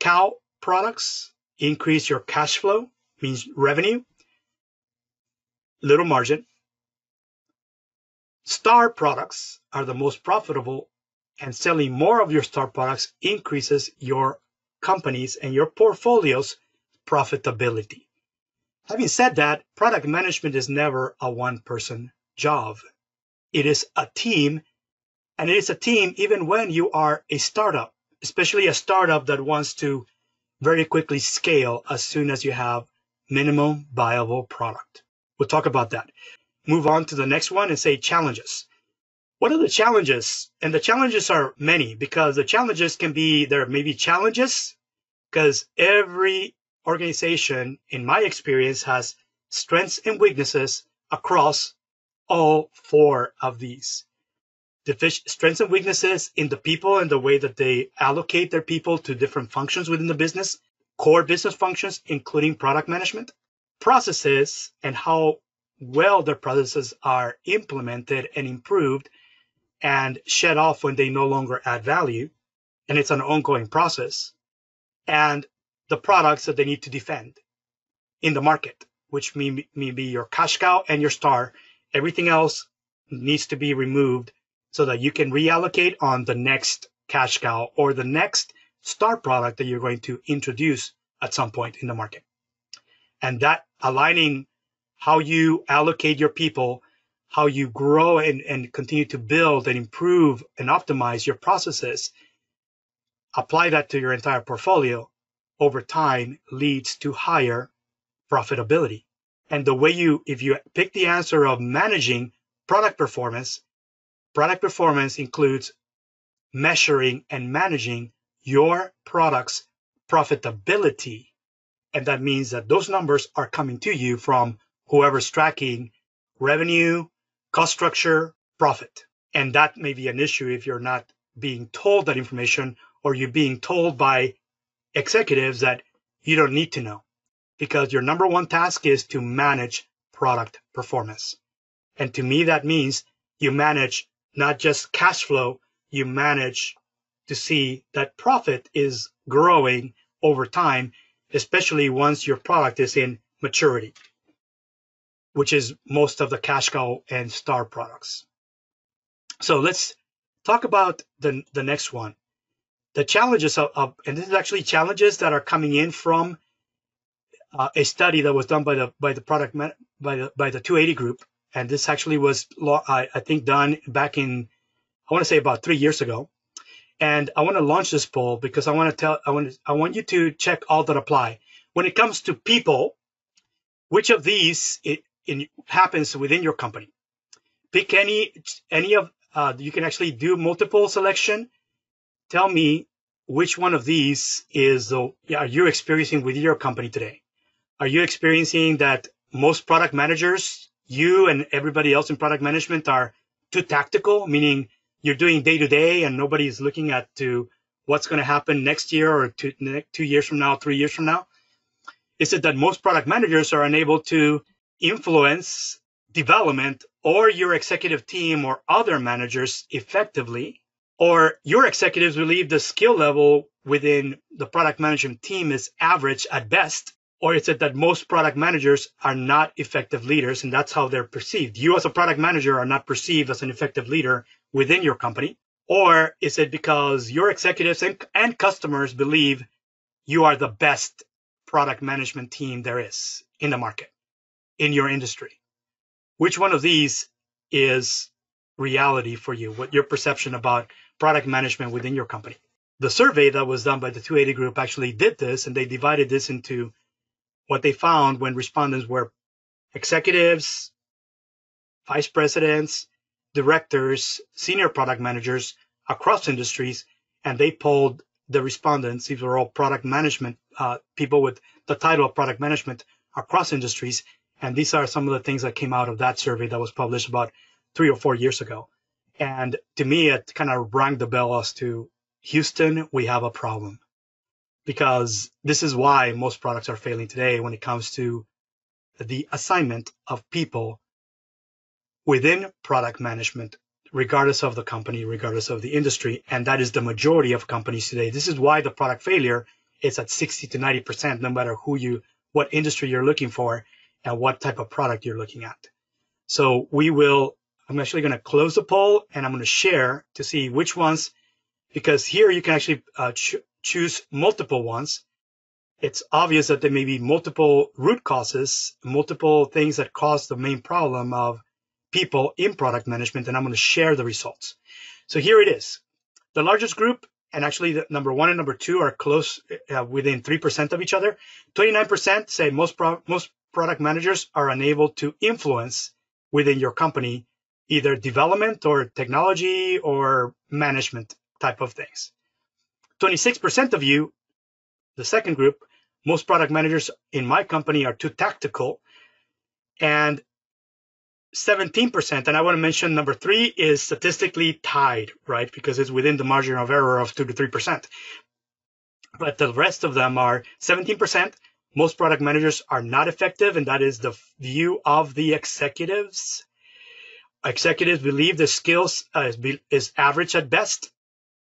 cow products increase your cash flow, means revenue, little margin. Star products are the most profitable, and selling more of your star products increases your companies and your portfolio's profitability. Having said that, product management is never a one person job. It is a team, and it is a team even when you are a startup, especially a startup that wants to very quickly scale as soon as you have minimum viable product. We'll talk about that. Move on to the next one and say challenges. What are the challenges? And the challenges are many because the challenges can be there may be challenges because every organization, in my experience, has strengths and weaknesses across all four of these. The strengths and weaknesses in the people and the way that they allocate their people to different functions within the business, core business functions, including product management, processes, and how well their processes are implemented and improved and shed off when they no longer add value. And it's an ongoing process. And the products that they need to defend in the market, which may, may be your cash cow and your star Everything else needs to be removed so that you can reallocate on the next cash cow or the next star product that you're going to introduce at some point in the market. And that aligning how you allocate your people, how you grow and, and continue to build and improve and optimize your processes, apply that to your entire portfolio over time leads to higher profitability. And the way you, if you pick the answer of managing product performance, product performance includes measuring and managing your product's profitability. And that means that those numbers are coming to you from whoever's tracking revenue, cost structure, profit. And that may be an issue if you're not being told that information or you're being told by executives that you don't need to know because your number one task is to manage product performance. And to me, that means you manage not just cash flow, you manage to see that profit is growing over time, especially once your product is in maturity, which is most of the cash cow and star products. So let's talk about the, the next one. The challenges of, of, and this is actually challenges that are coming in from uh, a study that was done by the by the product by the by the 280 group, and this actually was I, I think done back in I want to say about three years ago. And I want to launch this poll because I want to tell I want I want you to check all that apply when it comes to people. Which of these it, in happens within your company. Pick any any of uh, you can actually do multiple selection. Tell me which one of these is the are you experiencing with your company today? Are you experiencing that most product managers, you and everybody else in product management are too tactical, meaning you're doing day to day and nobody is looking at to what's going to happen next year or two, two years from now, three years from now? Is it that most product managers are unable to influence development or your executive team or other managers effectively? Or your executives believe the skill level within the product management team is average at best or is it that most product managers are not effective leaders and that's how they're perceived? You as a product manager are not perceived as an effective leader within your company. Or is it because your executives and, and customers believe you are the best product management team there is in the market, in your industry? Which one of these is reality for you? What your perception about product management within your company? The survey that was done by the 280 group actually did this and they divided this into what they found when respondents were executives, vice presidents, directors, senior product managers across industries, and they polled the respondents. These were all product management uh, people with the title of product management across industries. And these are some of the things that came out of that survey that was published about three or four years ago. And to me, it kind of rang the bell as to Houston, we have a problem because this is why most products are failing today when it comes to the assignment of people within product management, regardless of the company, regardless of the industry. And that is the majority of companies today. This is why the product failure is at 60 to 90%, no matter who you, what industry you're looking for and what type of product you're looking at. So we will, I'm actually going to close the poll and I'm going to share to see which ones, because here you can actually uh, choose multiple ones, it's obvious that there may be multiple root causes, multiple things that cause the main problem of people in product management, and I'm going to share the results. So here it is. The largest group, and actually the number one and number two are close uh, within 3% of each other. 29% say most, pro- most product managers are unable to influence within your company either development or technology or management type of things. 26% of you, the second group, most product managers in my company are too tactical. And 17%, and I want to mention number three is statistically tied, right? Because it's within the margin of error of 2 to 3%. But the rest of them are 17%. Most product managers are not effective, and that is the view of the executives. Executives believe the skills uh, is, is average at best,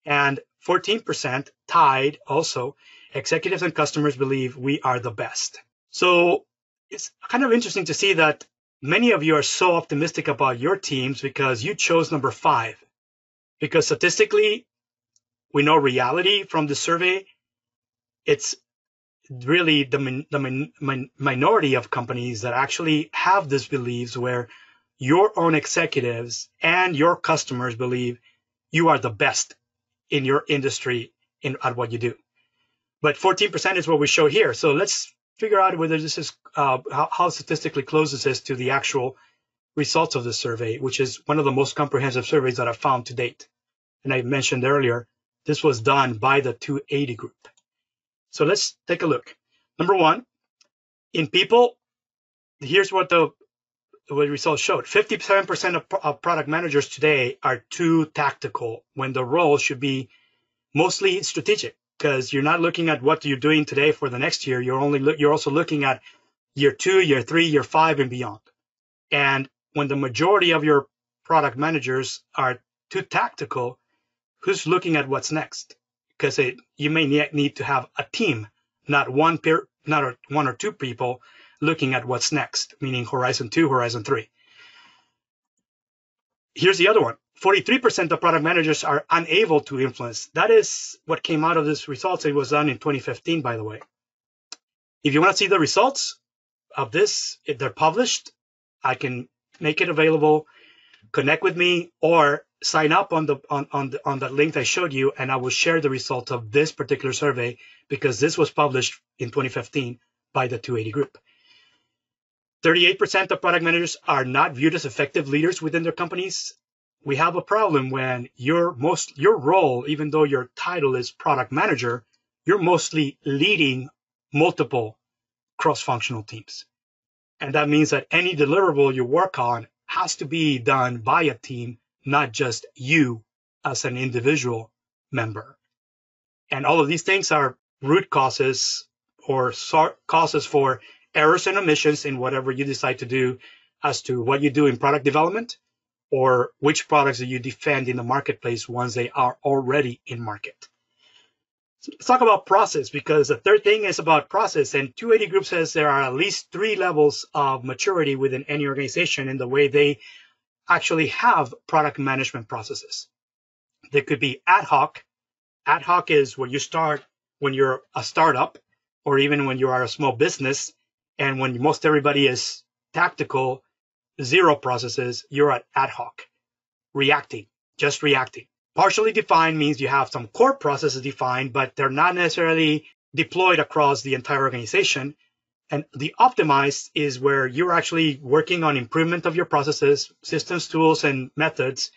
and 14% tied also. Executives and customers believe we are the best. So it's kind of interesting to see that many of you are so optimistic about your teams because you chose number five. Because statistically, we know reality from the survey. It's really the, the min, min, minority of companies that actually have these beliefs where your own executives and your customers believe you are the best in your industry in at what you do. But 14% is what we show here. So let's figure out whether this is uh, how, how, statistically close this is to the actual results of the survey, which is one of the most comprehensive surveys that I've found to date. And I mentioned earlier, this was done by the 280 group. So let's take a look. Number one, in people, here's what the what results showed 57% of, of product managers today are too tactical when the role should be mostly strategic because you're not looking at what you're doing today for the next year. You're only lo- you're also looking at year two, year three, year five, and beyond. And when the majority of your product managers are too tactical, who's looking at what's next? Because you may need to have a team, not one peer, not one or two people looking at what's next, meaning Horizon 2, Horizon 3. Here's the other one. 43% of product managers are unable to influence. That is what came out of this results. It was done in 2015, by the way. If you want to see the results of this, if they're published, I can make it available. Connect with me or sign up on the on on the, on that link I showed you, and I will share the results of this particular survey because this was published in 2015 by the 280 group. 38% of product managers are not viewed as effective leaders within their companies. We have a problem when your most your role, even though your title is product manager, you're mostly leading multiple cross-functional teams. And that means that any deliverable you work on has to be done by a team, not just you as an individual member. And all of these things are root causes or causes for errors and omissions in whatever you decide to do as to what you do in product development or which products that you defend in the marketplace once they are already in market. So let's talk about process because the third thing is about process. And 280 Group says there are at least three levels of maturity within any organization in the way they actually have product management processes. They could be ad hoc. Ad hoc is where you start when you're a startup or even when you are a small business and when most everybody is tactical, zero processes, you're at ad hoc, reacting, just reacting. Partially defined means you have some core processes defined, but they're not necessarily deployed across the entire organization. And the optimized is where you're actually working on improvement of your processes, systems, tools, and methods,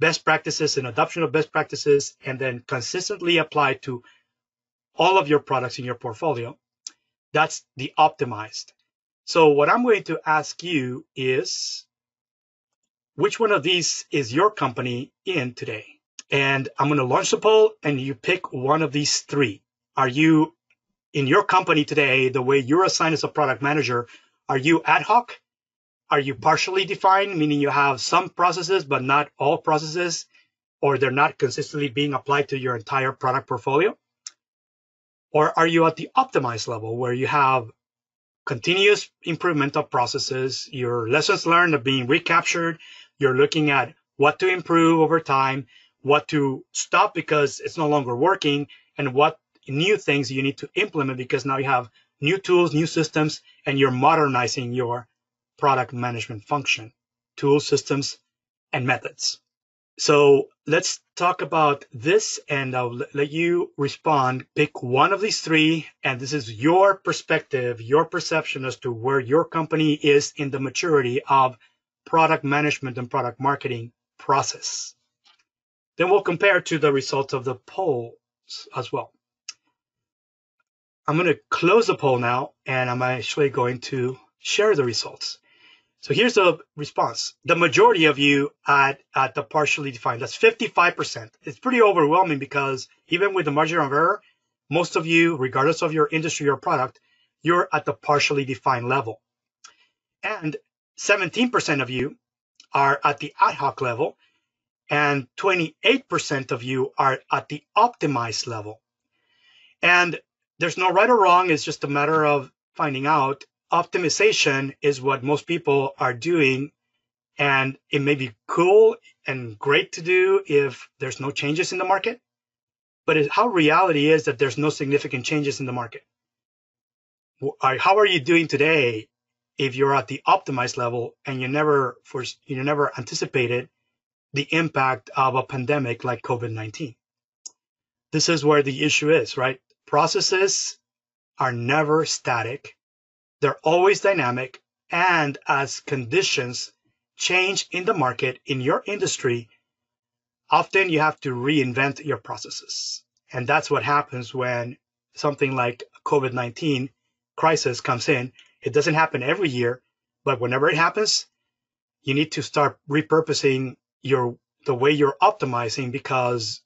best practices and adoption of best practices, and then consistently applied to all of your products in your portfolio. That's the optimized. So what I'm going to ask you is, which one of these is your company in today? And I'm going to launch the poll and you pick one of these three. Are you in your company today, the way you're assigned as a product manager, are you ad hoc? Are you partially defined, meaning you have some processes, but not all processes, or they're not consistently being applied to your entire product portfolio? Or are you at the optimized level where you have continuous improvement of processes, your lessons learned are being recaptured, you're looking at what to improve over time, what to stop because it's no longer working, and what new things you need to implement because now you have new tools, new systems, and you're modernizing your product management function, tools, systems, and methods. So let's talk about this and I'll let you respond. Pick one of these three, and this is your perspective, your perception as to where your company is in the maturity of product management and product marketing process. Then we'll compare to the results of the polls as well. I'm going to close the poll now, and I'm actually going to share the results. So here's the response. The majority of you at, at the partially defined, that's 55%. It's pretty overwhelming because even with the margin of error, most of you, regardless of your industry or product, you're at the partially defined level. And 17% of you are at the ad hoc level, and 28% of you are at the optimized level. And there's no right or wrong, it's just a matter of finding out optimization is what most people are doing and it may be cool and great to do if there's no changes in the market but how reality is that there's no significant changes in the market. How are you doing today if you're at the optimized level and you never for you never anticipated the impact of a pandemic like covid-19 this is where the issue is right? Processes are never static they're always dynamic, and as conditions change in the market in your industry, often you have to reinvent your processes. And that's what happens when something like COVID-19 crisis comes in. It doesn't happen every year, but whenever it happens, you need to start repurposing your the way you're optimizing because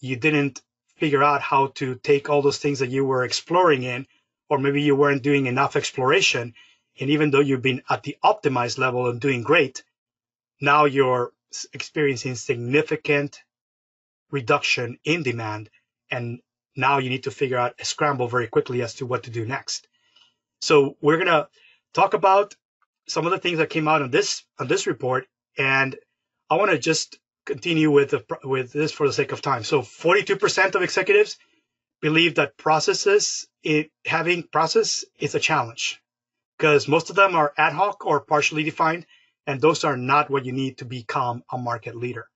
you didn't figure out how to take all those things that you were exploring in or maybe you weren't doing enough exploration. And even though you've been at the optimized level and doing great, now you're experiencing significant reduction in demand. And now you need to figure out a scramble very quickly as to what to do next. So we're going to talk about some of the things that came out on this on this report, and I want to just continue with the, with this for the sake of time. So 42% of executives believe that processes, it, having process is a challenge because most of them are ad hoc or partially defined, and those are not what you need to become a market leader.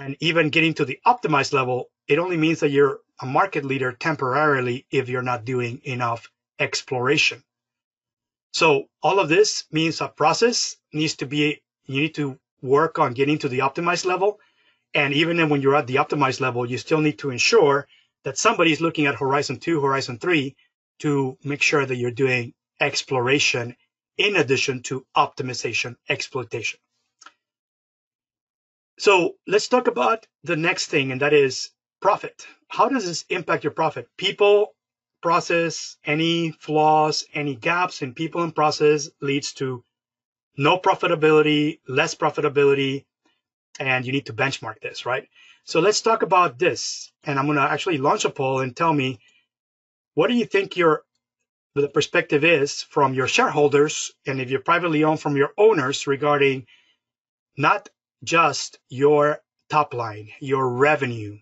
And even getting to the optimized level, it only means that you're a market leader temporarily if you're not doing enough exploration. So all of this means a process needs to be, you need to work on getting to the optimized level. And even then when you're at the optimized level, you still need to ensure that somebody is looking at horizon two, horizon three to make sure that you're doing exploration in addition to optimization exploitation. So let's talk about the next thing, and that is profit. How does this impact your profit? People, process, any flaws, any gaps in people and process leads to no profitability, less profitability, and you need to benchmark this, right? So let's talk about this. And I'm going to actually launch a poll and tell me what do you think your the perspective is from your shareholders and if you're privately owned from your owners regarding not just your top line, your revenue.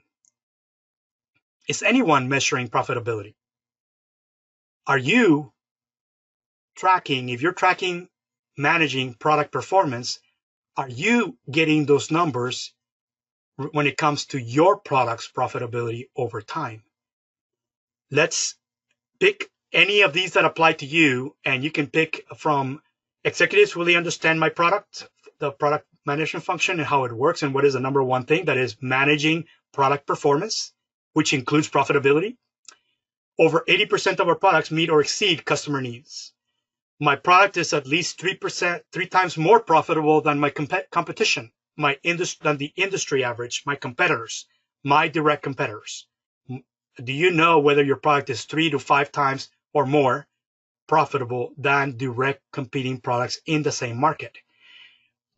Is anyone measuring profitability? Are you tracking, if you're tracking managing product performance, are you getting those numbers when it comes to your product's profitability over time? Let's pick any of these that apply to you, and you can pick from executives really understand my product, the product management function and how it works, and what is the number one thing that is managing product performance, which includes profitability. Over 80% of our products meet or exceed customer needs. My product is at least 3%, three times more profitable than my comp- competition, my industry, than the industry average, my competitors, my direct competitors. Do you know whether your product is three to five times or more profitable than direct competing products in the same market?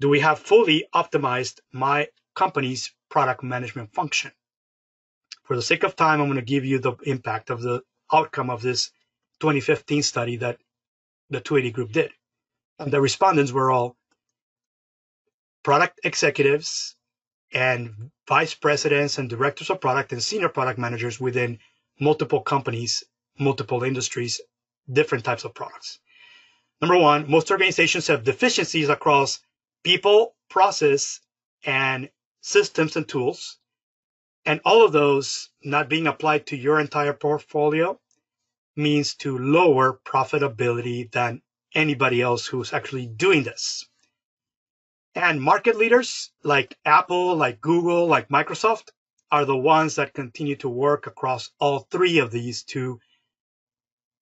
Do we have fully optimized my company's product management function? For the sake of time, I'm going to give you the impact of the outcome of this 2015 study that the 280 group did. And the respondents were all product executives and vice presidents and directors of product and senior product managers within multiple companies multiple industries, different types of products. Number one, most organizations have deficiencies across people, process, and systems and tools. And all of those not being applied to your entire portfolio means to lower profitability than anybody else who's actually doing this. And market leaders like Apple, like Google, like Microsoft are the ones that continue to work across all three of these to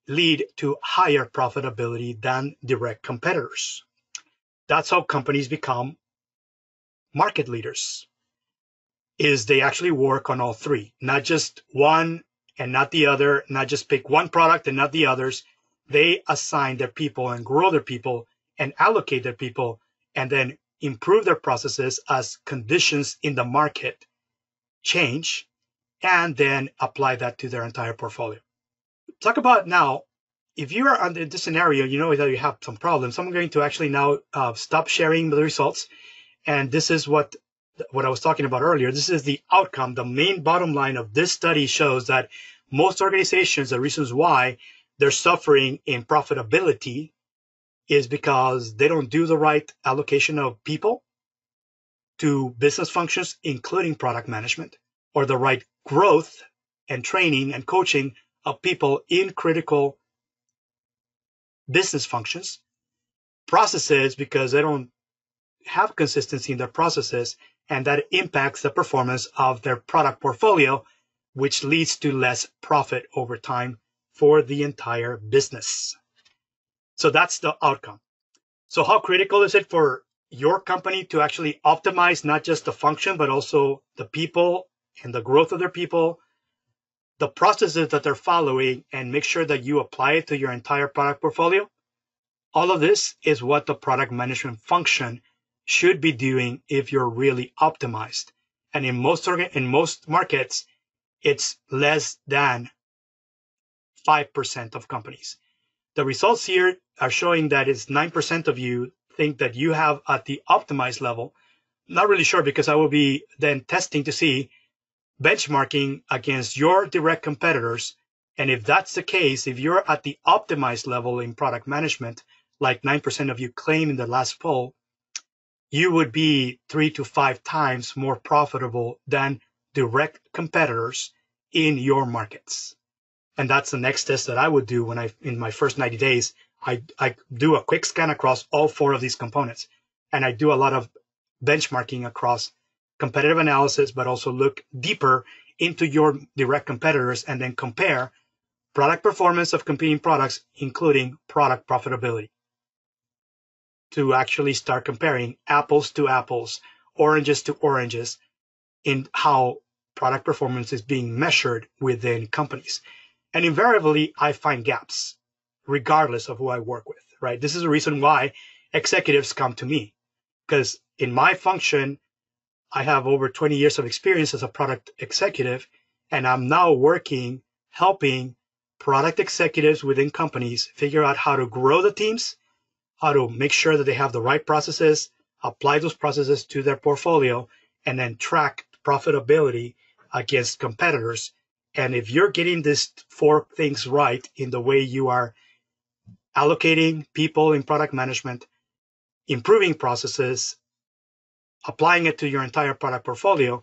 lead to higher profitability than direct competitors. That's how companies become market leaders is they actually work on all three, not just one and not the other, not just pick one product and not the others. They assign their people and grow their people and allocate their people and then improve their processes as conditions in the market change and then apply that to their entire portfolio talk about now, if you are under this scenario, you know that you have some problems. I'm going to actually now uh, stop sharing the results. And this is what what I was talking about earlier. This is the outcome. The main bottom line of this study shows that most organizations, the reasons why they're suffering in profitability is because they don't do the right allocation of people to business functions, including product management, or the right growth and training and coaching of people in critical business functions, processes because they don't have consistency in their processes, and that impacts the performance of their product portfolio, which leads to less profit over time for the entire business. So that's the outcome. So how critical is it for your company to actually optimize not just the function, but also the people and the growth of their people the processes that they're following and make sure that you apply it to your entire product portfolio. All of this is what the product management function should be doing if you're really optimized. And in most in most markets, it's less than 5% of companies. The results here are showing that it's 9% of you think that you have at the optimized level. Not really sure because I will be then testing to see benchmarking against your direct competitors. And if that's the case, if you're at the optimized level in product management, like 9% of you claim in the last poll, you would be three to five times more profitable than direct competitors in your markets. And that's the next test that I would do when I, in my first 90 days I, I do a quick scan across all four of these components and I do a lot of benchmarking across competitive analysis, but also look deeper into your direct competitors and then compare product performance of competing products, including product profitability to actually start comparing apples to apples, oranges to oranges in how product performance is being measured within companies. And invariably, I find gaps regardless of who I work with, right? This is the reason why executives come to me because in my function, I have over 20 years of experience as a product executive, and I'm now working helping product executives within companies figure out how to grow the teams, how to make sure that they have the right processes, apply those processes to their portfolio, and then track profitability against competitors. And if you're getting these four things right in the way you are allocating people in product management, improving processes, applying it to your entire product portfolio,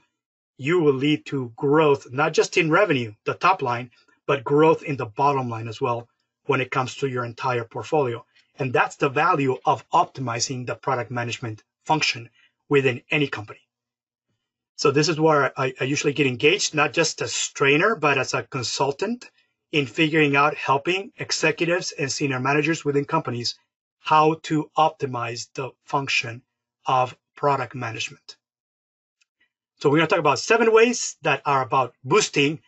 you will lead to growth, not just in revenue, the top line, but growth in the bottom line as well when it comes to your entire portfolio. And that's the value of optimizing the product management function within any company. So this is where I, I, usually get engaged, not just as trainer, but as a consultant in figuring out helping executives and senior managers within companies how to optimize the function of product management. So we're going to talk about seven ways that are about boosting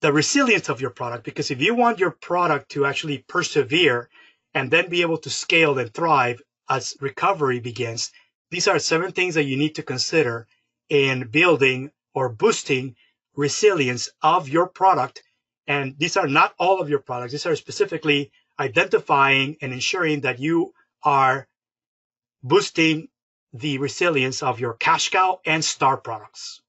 the resilience of your product. Because if you want your product to actually persevere and then be able to scale and thrive as recovery begins, these are seven things that you need to consider in building or boosting resilience of your product. And these are not all of your products. These are specifically identifying and ensuring that you are boosting the resilience of your cash cow and star products.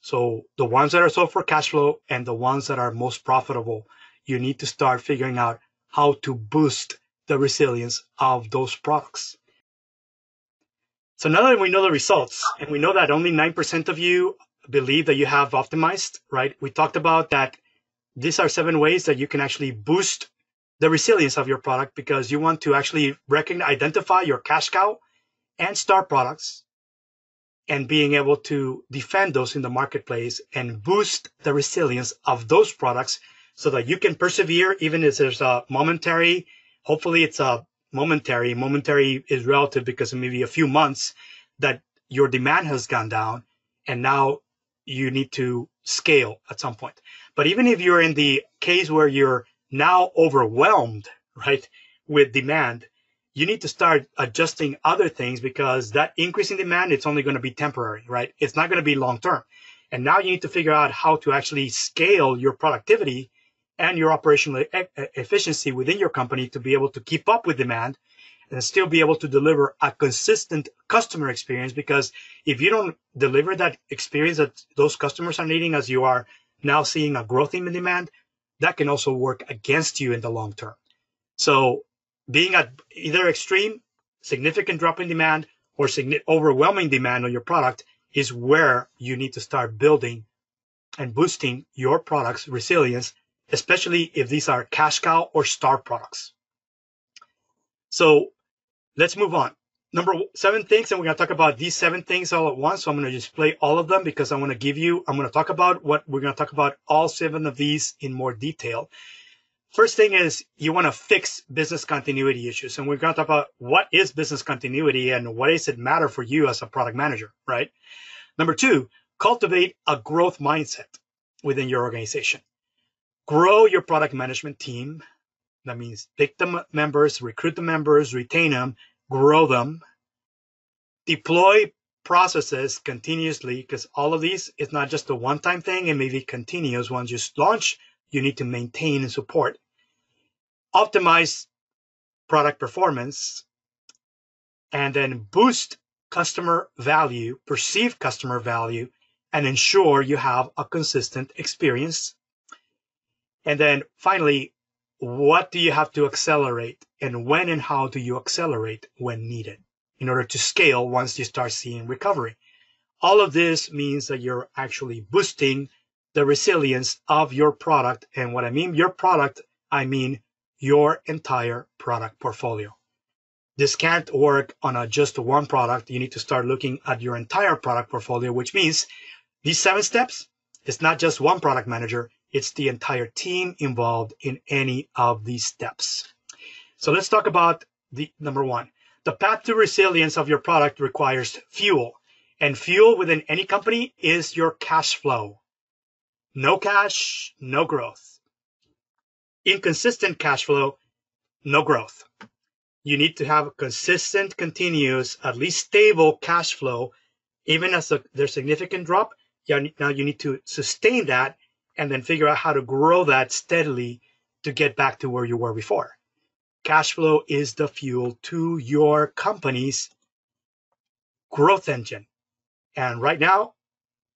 So the ones that are sold for cash flow and the ones that are most profitable, you need to start figuring out how to boost the resilience of those products. So now that we know the results and we know that only 9% of you believe that you have optimized, right? We talked about that these are seven ways that you can actually boost the resilience of your product because you want to actually recognize, identify your cash cow and star products and being able to defend those in the marketplace and boost the resilience of those products so that you can persevere even if there's a momentary hopefully it's a momentary momentary is relative because maybe a few months that your demand has gone down and now you need to scale at some point. But even if you're in the case where you're now overwhelmed right with demand you need to start adjusting other things because that increase in demand it's only going to be temporary right? It's not going to be long term. And now you need to figure out how to actually scale your productivity and your operational e- efficiency within your company to be able to keep up with demand and still be able to deliver a consistent customer experience because if you don't deliver that experience that those customers are needing as you are now seeing a growth in demand that can also work against you in the long term. So being at either extreme significant drop in demand or overwhelming demand on your product is where you need to start building and boosting your product's resilience especially if these are cash cow or star products. So let's move on. Number seven things, and we're going to talk about these seven things all at once. So I'm going to display all of them because I want to give you, I'm going to talk about what we're going to talk about all seven of these in more detail. First thing is you want to fix business continuity issues. And we're going to talk about what is business continuity and what does it matter for you as a product manager, right? Number two, cultivate a growth mindset within your organization grow your product management team. That means pick the members, recruit the members, retain them, grow them, deploy processes continuously because all of these is not just a one-time thing it may be continuous. Once you launch you need to maintain and support. Optimize product performance and then boost customer value perceived customer value and ensure you have a consistent experience and then finally, what do you have to accelerate and when and how do you accelerate when needed in order to scale once you start seeing recovery? All of this means that you're actually boosting the resilience of your product. And what I mean your product, I mean your entire product portfolio. This can't work on a, just one product. You need to start looking at your entire product portfolio, which means these seven steps, it's not just one product manager, it's the entire team involved in any of these steps. So let's talk about the number one. The path to resilience of your product requires fuel. And fuel within any company is your cash flow. No cash, no growth. Inconsistent cash flow, no growth. You need to have consistent, continuous, at least stable cash flow, even as there's significant drop. Now you need to sustain that and then figure out how to grow that steadily to get back to where you were before. Cash flow is the fuel to your company's growth engine. And right now,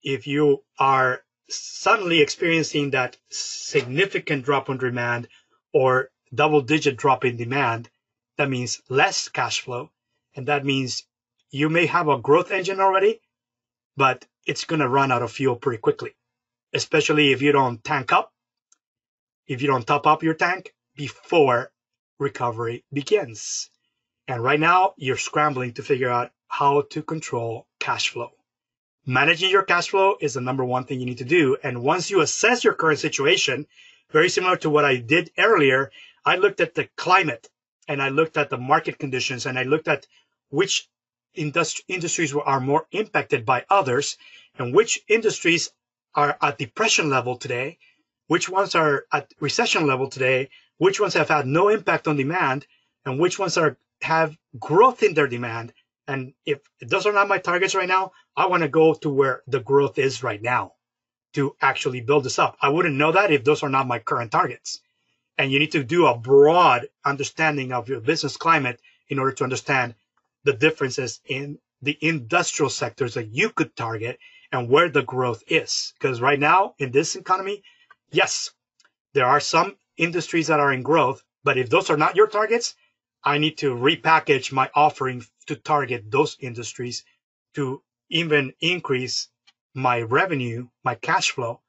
if you are suddenly experiencing that significant drop in demand or double digit drop in demand, that means less cash flow. And that means you may have a growth engine already, but it's going to run out of fuel pretty quickly, especially if you don't tank up, if you don't top up your tank before recovery begins. And right now, you're scrambling to figure out how to control cash flow. Managing your cash flow is the number one thing you need to do. And once you assess your current situation, very similar to what I did earlier, I looked at the climate and I looked at the market conditions and I looked at which industri- industries are more impacted by others and which industries are at depression level today, which ones are at recession level today, which ones have had no impact on demand, and which ones are have growth in their demand. And if those are not my targets right now, I want to go to where the growth is right now to actually build this up. I wouldn't know that if those are not my current targets. And you need to do a broad understanding of your business climate in order to understand the differences in the industrial sectors that you could target and where the growth is. Because right now in this economy, yes, there are some industries that are in growth, but if those are not your targets, I need to repackage my offering to target those industries to even increase my revenue, my cash flow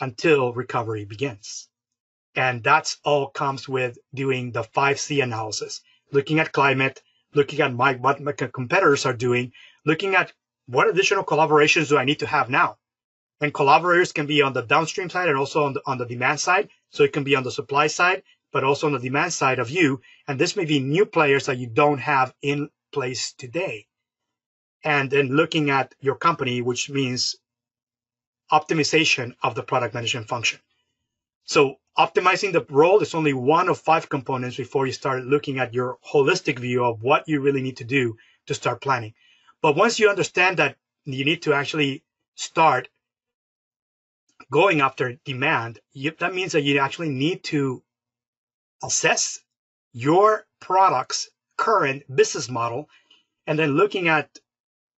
until recovery begins. And that's all comes with doing the 5C analysis, looking at climate, looking at my, what my competitors are doing, looking at what additional collaborations do I need to have now? And collaborators can be on the downstream side and also on the, on the demand side. So it can be on the supply side, but also on the demand side of you. And this may be new players that you don't have in place today. And then looking at your company, which means optimization of the product management function. So optimizing the role is only one of five components before you start looking at your holistic view of what you really need to do to start planning. But once you understand that you need to actually start going after demand, you, that means that you actually need to assess your product's current business model and then looking at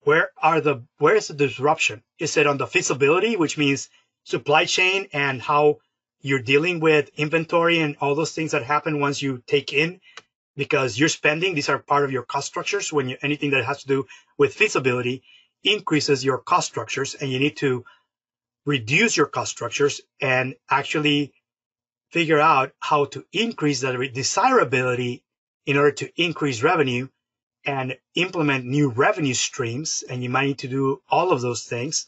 where are the where is the disruption? Is it on the feasibility, which means supply chain and how you're dealing with inventory and all those things that happen once you take in because you're spending these are part of your cost structures when you anything that has to do with feasibility increases your cost structures and you need to reduce your cost structures and actually figure out how to increase the desirability in order to increase revenue and implement new revenue streams and you might need to do all of those things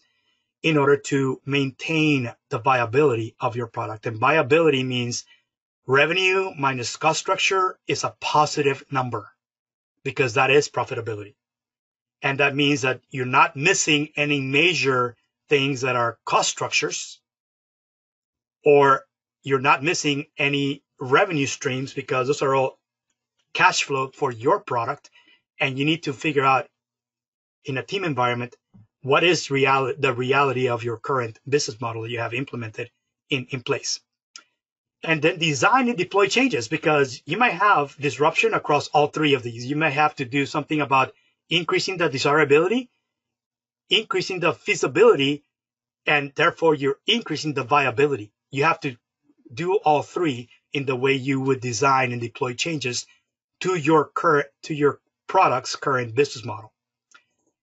in order to maintain the viability of your product. And viability means revenue minus cost structure is a positive number because that is profitability. And that means that you're not missing any major things that are cost structures or you're not missing any revenue streams because those are all cash flow for your product. And you need to figure out in a team environment what is reality, the reality of your current business model that you have implemented in, in place. And then design and deploy changes because you might have disruption across all three of these. You may have to do something about increasing the desirability, increasing the feasibility, and therefore you're increasing the viability. You have to do all three in the way you would design and deploy changes to your current to your product's current business model.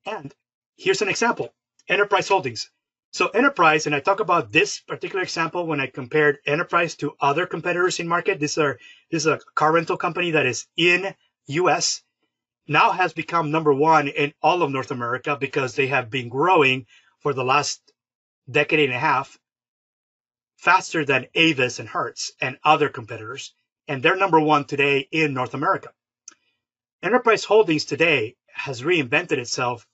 And Here's an example. Enterprise Holdings. So enterprise, and I talk about this particular example when I compared enterprise to other competitors in market. This are this is a car rental company that is in US, now has become number one in all of North America because they have been growing for the last decade and a half faster than Avis and Hertz and other competitors. And they're number one today in North America. Enterprise Holdings today has reinvented itself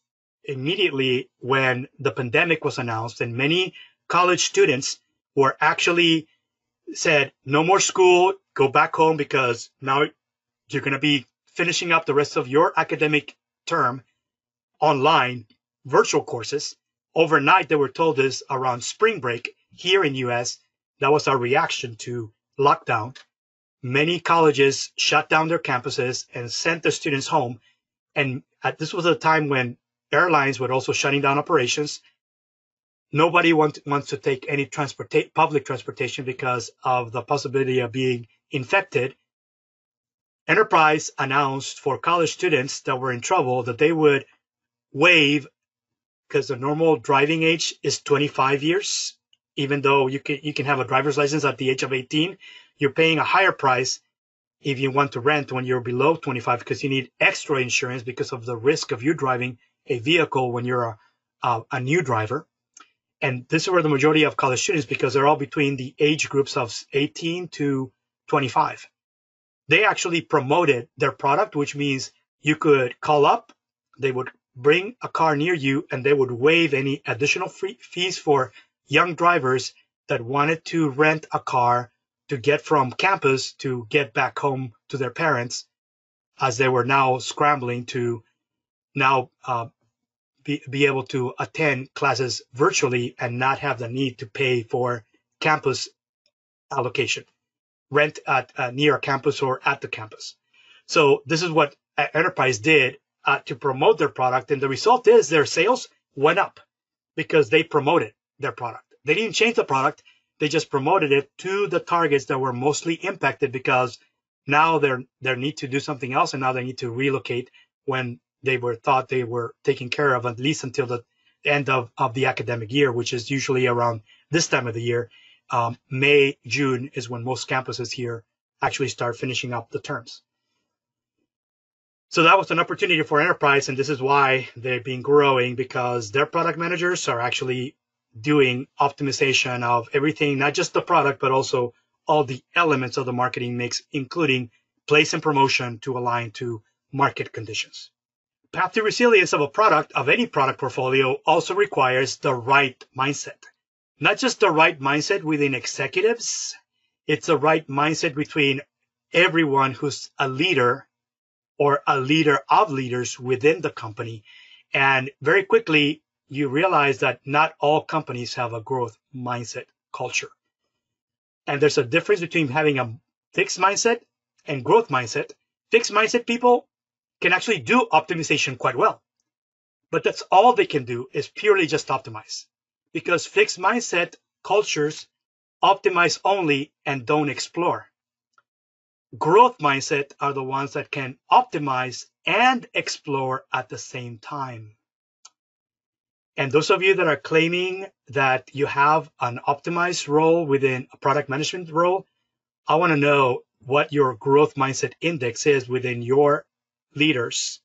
immediately when the pandemic was announced and many college students were actually said, no more school, go back home because now you're going to be finishing up the rest of your academic term online virtual courses. Overnight, they were told this around spring break here in US. That was our reaction to lockdown. Many colleges shut down their campuses and sent their students home. And at, this was a time when airlines were also shutting down operations. Nobody want, wants to take any transporta- public transportation because of the possibility of being infected. Enterprise announced for college students that were in trouble that they would waive because the normal driving age is 25 years. Even though you can you can have a driver's license at the age of 18, you're paying a higher price if you want to rent when you're below 25 because you need extra insurance because of the risk of you driving a vehicle when you're a, a, a new driver. And this is where the majority of college students, because they're all between the age groups of 18 to 25. They actually promoted their product, which means you could call up, they would bring a car near you, and they would waive any additional fees for young drivers that wanted to rent a car to get from campus to get back home to their parents as they were now scrambling to now uh, be, be able to attend classes virtually and not have the need to pay for campus allocation, rent at uh, near a campus or at the campus. So this is what Enterprise did uh, to promote their product, and the result is their sales went up because they promoted their product. They didn't change the product; they just promoted it to the targets that were mostly impacted because now they're they need to do something else, and now they need to relocate when they were thought they were taken care of at least until the end of, of the academic year, which is usually around this time of the year. Um, May, June is when most campuses here actually start finishing up the terms. So that was an opportunity for enterprise, and this is why they've been growing because their product managers are actually doing optimization of everything, not just the product, but also all the elements of the marketing mix, including place and promotion to align to market conditions. Path to resilience of a product, of any product portfolio, also requires the right mindset. Not just the right mindset within executives, it's the right mindset between everyone who's a leader or a leader of leaders within the company. And very quickly, you realize that not all companies have a growth mindset culture. And there's a difference between having a fixed mindset and growth mindset. Fixed mindset people can actually do optimization quite well. But that's all they can do is purely just optimize because fixed mindset cultures optimize only and don't explore. Growth mindset are the ones that can optimize and explore at the same time. And those of you that are claiming that you have an optimized role within a product management role, I want to know what your growth mindset index is within your leaders,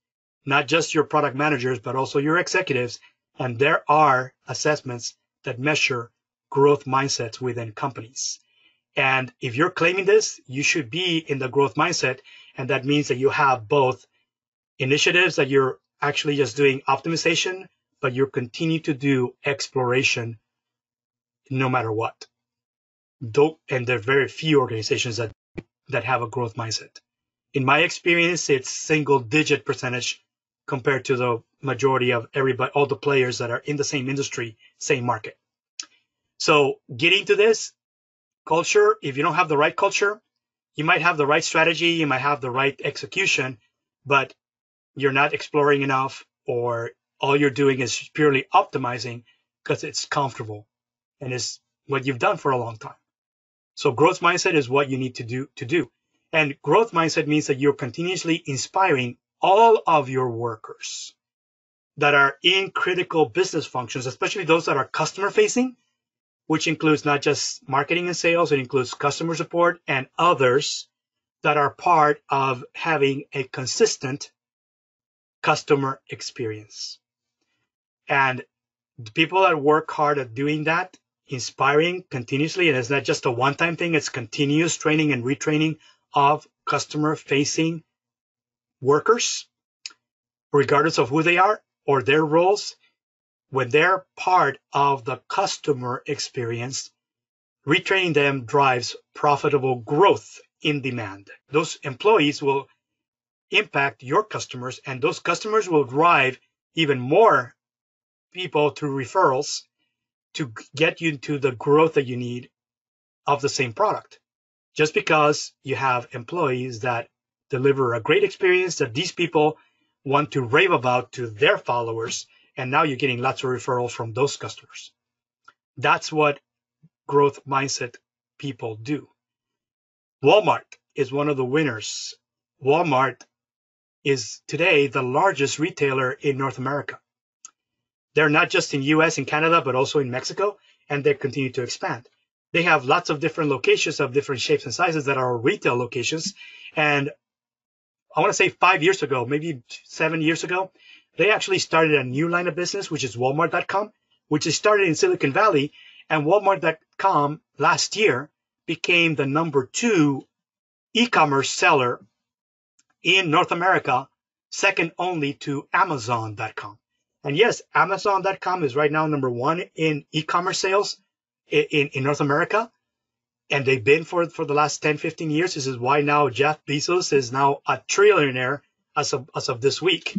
not just your product managers, but also your executives. And there are assessments that measure growth mindsets within companies. And if you're claiming this, you should be in the growth mindset. And that means that you have both initiatives that you're actually just doing optimization, but you continue to do exploration no matter what. Don't, and there are very few organizations that, that have a growth mindset in my experience, it's single digit percentage compared to the majority of everybody, all the players that are in the same industry, same market. So getting to this culture, if you don't have the right culture, you might have the right strategy, you might have the right execution, but you're not exploring enough or all you're doing is purely optimizing because it's comfortable and it's what you've done for a long time. So growth mindset is what you need to do to do. And growth mindset means that you're continuously inspiring all of your workers. that are in critical business functions, especially those that are customer facing, which includes not just marketing and sales, it includes customer support and others that are part of having a consistent customer experience. And the people that work hard at doing that, inspiring continuously, and it's not just a one time thing, it's continuous training and retraining of customer facing workers, regardless of who they are or their roles. When they're part of the customer experience, retraining them drives profitable growth in demand. Those employees will impact your customers, and those customers will drive even more people through referrals to get you to the growth that you need of the same product. Just because you have employees that deliver a great experience that these people want to rave about to their followers, and now you're getting lots of referrals from those customers. That's what growth mindset people do. Walmart is one of the winners. Walmart is today the largest retailer in North America. They're not just in US and Canada, but also in Mexico, and they continue to expand. They have lots of different locations of different shapes and sizes that are retail locations. And I want to say five years ago, maybe seven years ago, they actually started a new line of business, which is Walmart.com, which is started in Silicon Valley. And Walmart.com last year became the number two e-commerce seller in North America, second only to Amazon.com. And yes, Amazon.com is right now number one in e-commerce sales in, in North America. And they've been for, for the last 10, 15 years. This is why now Jeff Bezos is now a trillionaire as of, as of this week,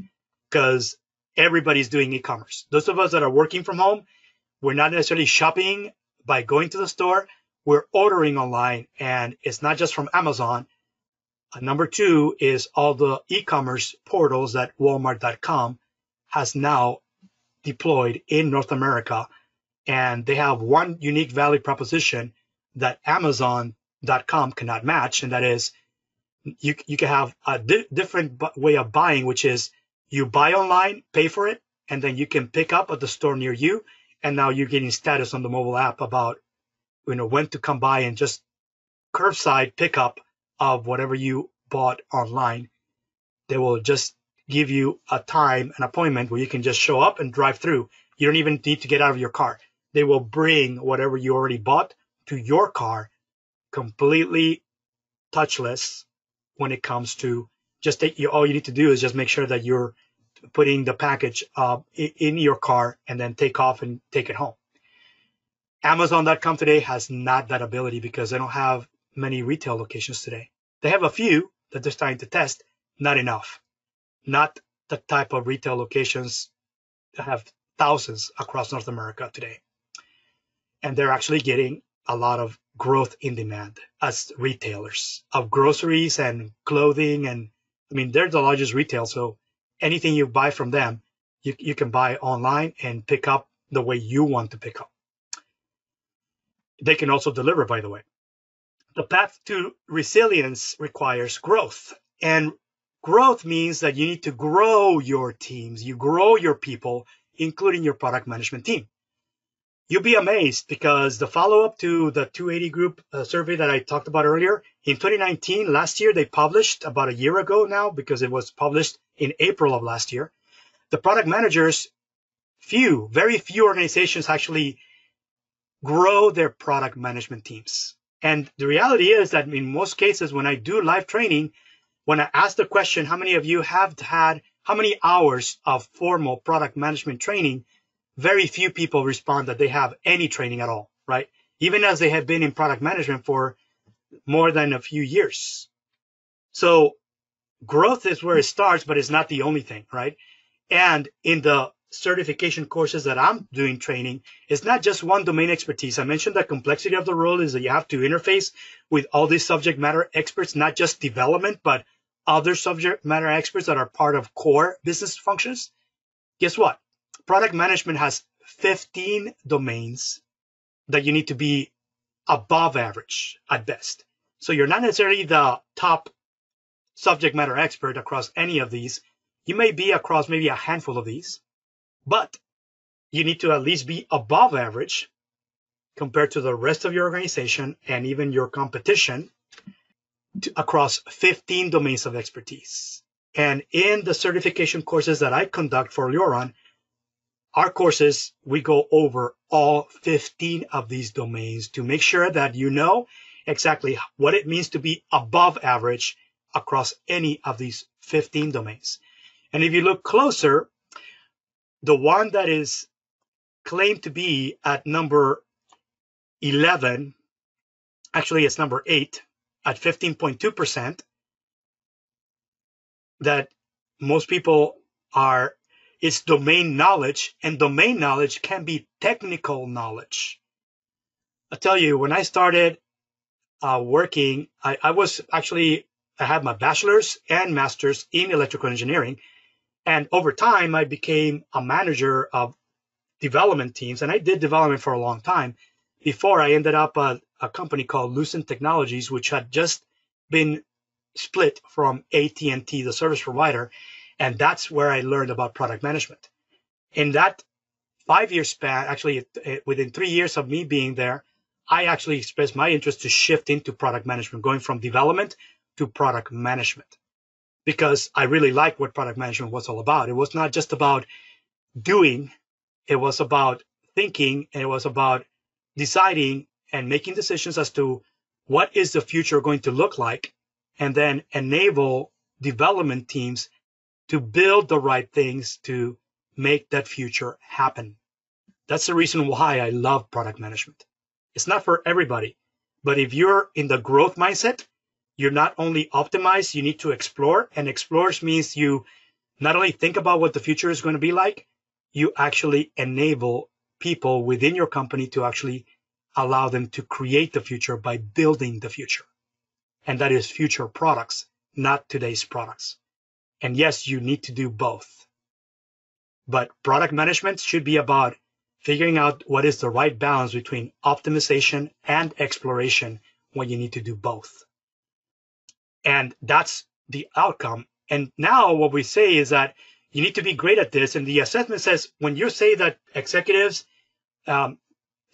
because everybody's doing e-commerce. Those of us that are working from home, we're not necessarily shopping by going to the store. We're ordering online and it's not just from Amazon. Uh, number two is all the e-commerce portals that Walmart.com has now deployed in North America. And they have one unique value proposition that Amazon.com cannot match. And that is you, you can have a di- different way of buying, which is you buy online, pay for it, and then you can pick up at the store near you. And now you're getting status on the mobile app about, you know, when to come by and just curbside pickup of whatever you bought online. They will just give you a time, an appointment where you can just show up and drive through. You don't even need to get out of your car. They will bring whatever you already bought to your car completely touchless when it comes to just take you, all you need to do is just make sure that you're putting the package uh, in your car and then take off and take it home. Amazon.com today has not that ability because they don't have many retail locations today. They have a few that they're starting to test, not enough not the type of retail locations that have thousands across North America today. And they're actually getting a lot of growth in demand as retailers of groceries and clothing. And I mean, they're the largest retail. So anything you buy from them, you, you can buy online and pick up the way you want to pick up. They can also deliver, by the way. The path to resilience requires growth. And Growth means that you need to grow your teams, you grow your people, including your product management team. You'll be amazed because the follow up to the 280 group uh, survey that I talked about earlier in 2019, last year, they published about a year ago now because it was published in April of last year. The product managers, few, very few organizations actually grow their product management teams. And the reality is that in most cases, when I do live training, when I ask the question, how many of you have had how many hours of formal product management training? Very few people respond that they have any training at all, right? Even as they have been in product management for more than a few years. So growth is where it starts, but it's not the only thing, right? And in the certification courses that I'm doing training, it's not just one domain expertise. I mentioned the complexity of the role is that you have to interface with all these subject matter experts, not just development, but other subject matter experts that are part of core business functions, guess what? Product management has 15 domains that you need to be above average at best. So you're not necessarily the top subject matter expert across any of these. You may be across maybe a handful of these, but you need to at least be above average compared to the rest of your organization and even your competition across 15 domains of expertise. And in the certification courses that I conduct for Leoron, our courses, we go over all 15 of these domains to make sure that you know exactly what it means to be above average across any of these 15 domains. And if you look closer, the one that is claimed to be at number 11, actually it's number 8 at 15.2%, that most people are is domain knowledge, and domain knowledge can be technical knowledge. I tell you, when I started uh, working, I, I was actually I had my bachelor's and master's in electrical engineering, and over time I became a manager of development teams, and I did development for a long time before I ended up at a company called Lucent Technologies, which had just been split from AT&T, the service provider, and that's where I learned about product management. In that five year span, actually within three years of me being there, I actually expressed my interest to shift into product management, going from development to product management because I really liked what product management was all about. It was not just about doing, it was about thinking, and it was about deciding and making decisions as to what is the future going to look like, and then enable development teams to build the right things to make that future happen. That's the reason why I love product management. It's not for everybody, but if you're in the growth mindset, you're not only optimized, you need to explore. And explores means you not only think about what the future is going to be like, you actually enable people within your company to actually allow them to create the future by building the future. And that is future products, not today's products. And yes, you need to do both. But product management should be about figuring out what is the right balance between optimization and exploration when you need to do both. And that's the outcome. And now what we say is that you need to be great at this. And the assessment says when you say that executives um,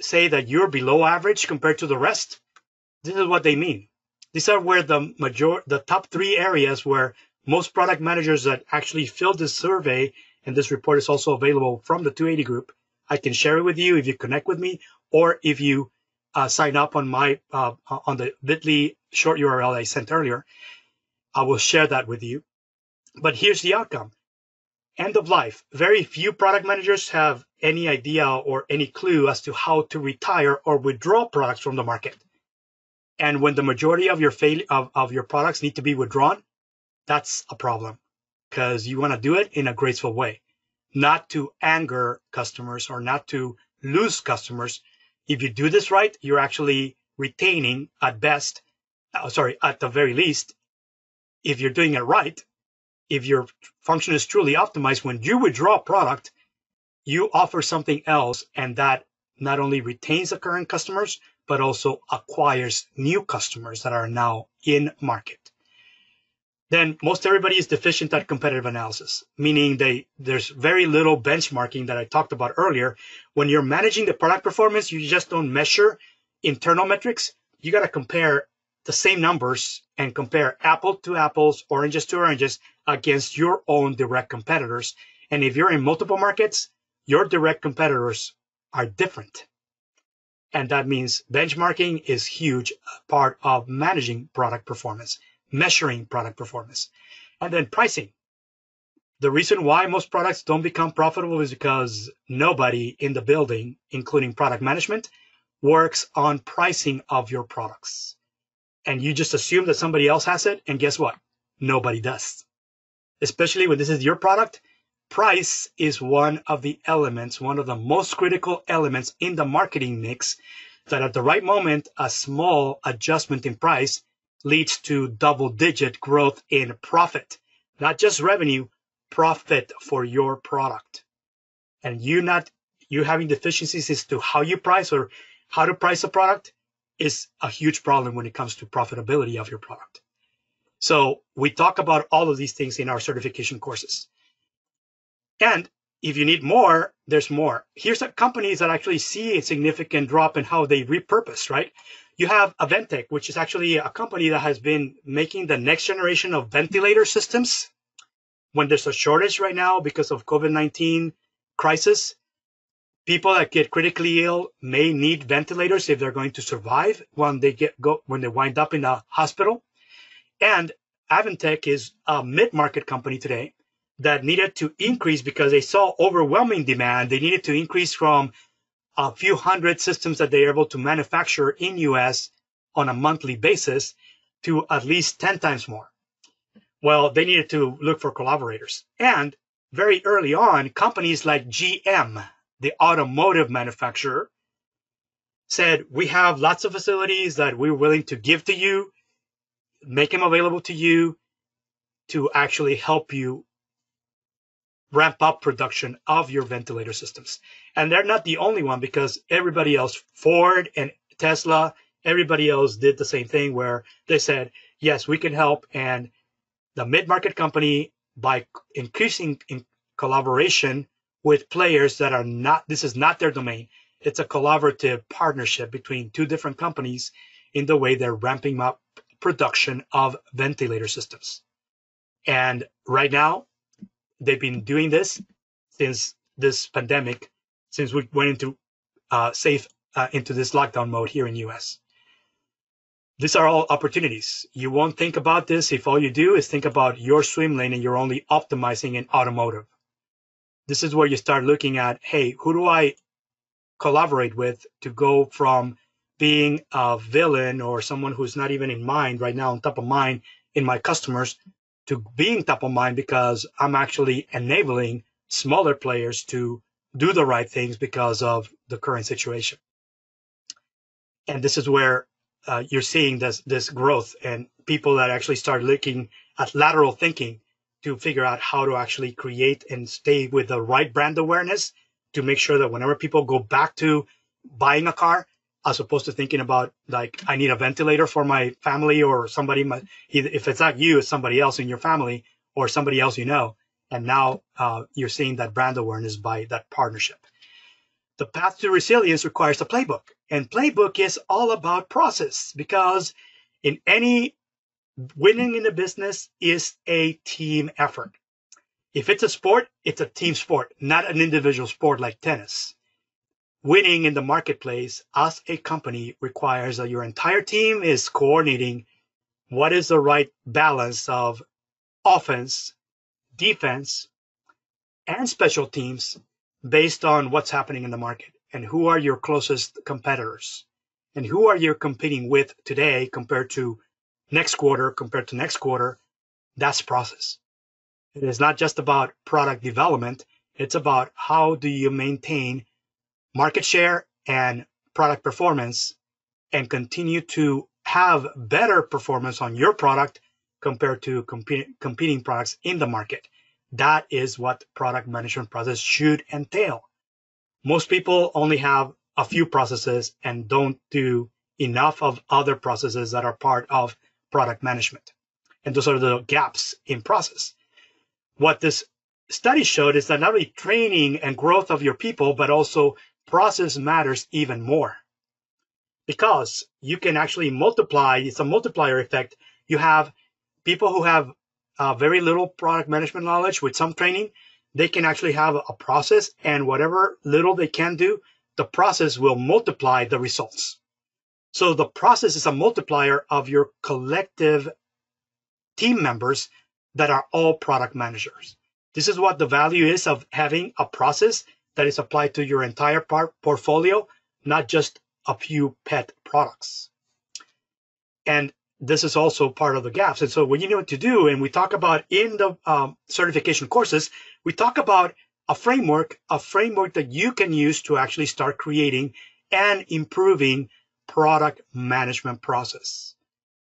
say that you're below average compared to the rest, this is what they mean. These are where the major, the top three areas where most product managers that actually filled this survey, and this report is also available from the 280 group. I can share it with you if you connect with me, or if you uh, sign up on my uh, on the Bitly short URL I sent earlier. I will share that with you. But here's the outcome. End of life. Very few product managers have any idea or any clue as to how to retire or withdraw products from the market. And when the majority of your fail- of, of your products need to be withdrawn, that's a problem because you want to do it in a graceful way, not to anger customers or not to lose customers. If you do this right, you're actually retaining at best, uh, sorry, at the very least, if you're doing it right, if your function is truly optimized, when you withdraw a product, you offer something else and that not only retains the current customers, but also acquires new customers that are now in market then most everybody is deficient at competitive analysis, meaning they there's very little benchmarking that I talked about earlier. When you're managing the product performance, you just don't measure internal metrics. You got to compare the same numbers and compare apple to apples, oranges to oranges against your own direct competitors. And if you're in multiple markets, your direct competitors are different. And that means benchmarking is huge part of managing product performance measuring product performance. And then pricing. The reason why most products don't become profitable is because nobody in the building, including product management, works on pricing of your products. And you just assume that somebody else has it. And guess what? Nobody does. Especially when this is your product. Price is one of the elements, one of the most critical elements in the marketing mix that at the right moment, a small adjustment in price leads to double digit growth in profit, not just revenue, profit for your product. And you not, you having deficiencies as to how you price or how to price a product is a huge problem when it comes to profitability of your product. So we talk about all of these things in our certification courses. And if you need more, there's more. Here's a companies that actually see a significant drop in how they repurpose, right? You have Aventec, which is actually a company that has been making the next generation of ventilator systems. When there's a shortage right now because of COVID-19 crisis, people that get critically ill may need ventilators if they're going to survive when they get go when they wind up in a hospital. And Aventec is a mid-market company today that needed to increase because they saw overwhelming demand. They needed to increase from a few hundred systems that they're able to manufacture in US on a monthly basis to at least 10 times more. Well, they needed to look for collaborators. And very early on, companies like GM, the automotive manufacturer, said, we have lots of facilities that we're willing to give to you, make them available to you to actually help you ramp up production of your ventilator systems. And they're not the only one because everybody else, Ford and Tesla, everybody else did the same thing where they said, yes, we can help. And the mid-market company, by increasing in collaboration with players that are not, this is not their domain. It's a collaborative partnership between two different companies in the way they're ramping up production of ventilator systems. And right now, they've been doing this since this pandemic, since we went into uh, safe uh, into this lockdown mode here in US. These are all opportunities. You won't think about this if all you do is think about your swim lane and you're only optimizing in automotive. This is where you start looking at, hey, who do I collaborate with to go from being a villain or someone who's not even in mind right now on top of mind in my customers to being top of mind because I'm actually enabling smaller players to do the right things because of the current situation. And this is where uh, you're seeing this this growth and people that actually start looking at lateral thinking to figure out how to actually create and stay with the right brand awareness to make sure that whenever people go back to buying a car, as opposed to thinking about like I need a ventilator for my family or somebody. if it's not you, it's somebody else in your family or somebody else you know. And now uh, you're seeing that brand awareness by that partnership. The path to resilience requires a playbook, and playbook is all about process because in any winning in the business is a team effort. If it's a sport, it's a team sport, not an individual sport like tennis winning in the marketplace as a company requires that your entire team is coordinating what is the right balance of offense, defense, and special teams based on what's happening in the market. And who are your closest competitors? And who are you competing with today compared to next quarter compared to next quarter? That's process. It is not just about product development. It's about how do you maintain market share and product performance and continue to have better performance on your product compared to competing products in the market. That is what product management process should entail. Most people only have a few processes and don't do enough of other processes that are part of product management. And those are the gaps in process. What this study showed is that not only training and growth of your people, but also process matters even more because you can actually multiply. It's a multiplier effect. You have people who have uh, very little product management knowledge with some training. They can actually have a process and whatever little they can do, the process will multiply the results. So the process is a multiplier of your collective team members that are all product managers. This is what the value is of having a process that is applied to your entire portfolio, not just a few pet products. And this is also part of the gaps. And so what you need to do, and we talk about in the um, certification courses, we talk about a framework, a framework that you can use to actually start creating and improving product management process.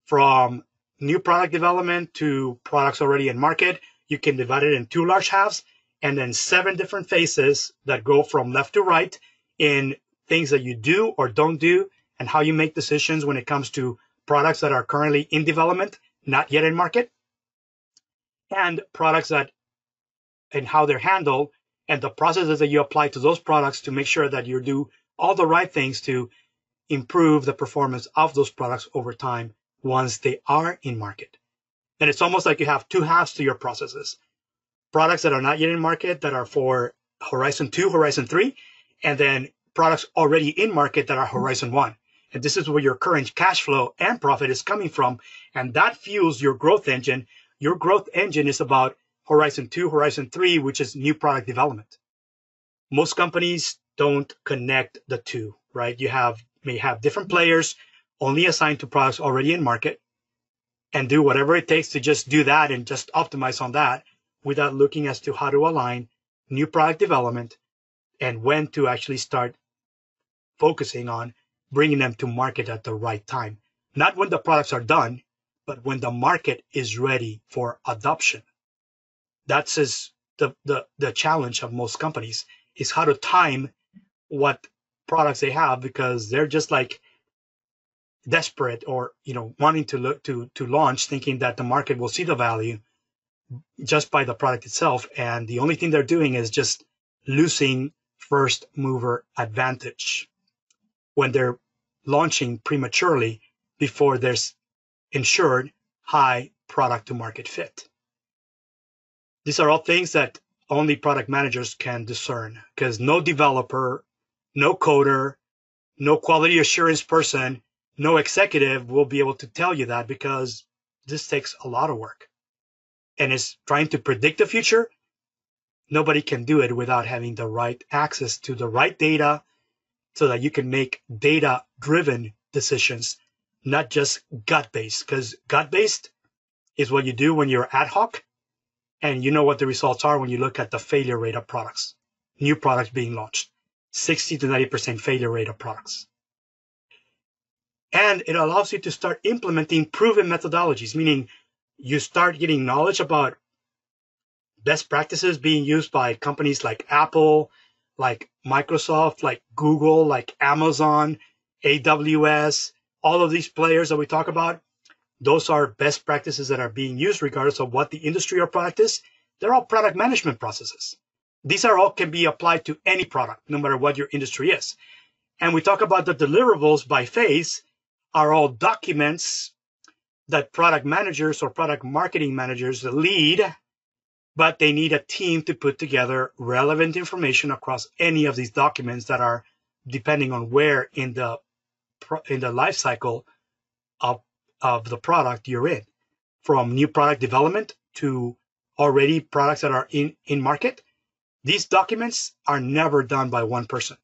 From new product development to products already in market, you can divide it in two large halves and then seven different phases that go from left to right in things that you do or don't do and how you make decisions when it comes to products that are currently in development, not yet in market, and products that and how they're handled and the processes that you apply to those products to make sure that you do all the right things to improve the performance of those products over time once they are in market. And it's almost like you have two halves to your processes. Products that are not yet in market that are for Horizon 2, Horizon 3, and then products already in market that are mm-hmm. Horizon 1. And this is where your current cash flow and profit is coming from. And that fuels your growth engine. Your growth engine is about Horizon 2, Horizon 3, which is new product development. Most companies don't connect the two, right? You have may have different mm-hmm. players only assigned to products already in market and do whatever it takes to just do that and just optimize on that without looking as to how to align new product development and when to actually start focusing on bringing them to market at the right time. Not when the products are done, but when the market is ready for adoption. That's is the, the, the challenge of most companies is how to time what products they have because they're just like desperate or you know wanting to look to to launch thinking that the market will see the value just by the product itself and the only thing they're doing is just losing first mover advantage when they're launching prematurely before there's ensured high product to market fit these are all things that only product managers can discern because no developer no coder, no quality assurance person, no executive will be able to tell you that because this takes a lot of work. And it's trying to predict the future. Nobody can do it without having the right access to the right data so that you can make data driven decisions, not just gut based. Because gut based is what you do when you're ad hoc and you know what the results are when you look at the failure rate of products, new products being launched. 60 to 90% failure rate of products. And it allows you to start implementing proven methodologies, meaning you start getting knowledge about best practices being used by companies like Apple, like Microsoft, like Google, like Amazon, AWS, all of these players that we talk about. Those are best practices that are being used regardless of what the industry or product is. They're all product management processes. These are all can be applied to any product, no matter what your industry is. And we talk about the deliverables by phase are all documents that product managers or product marketing managers lead, but they need a team to put together relevant information across any of these documents that are depending on where in the in the life cycle of, of the product you're in, from new product development to already products that are in, in market these documents are never done by one person.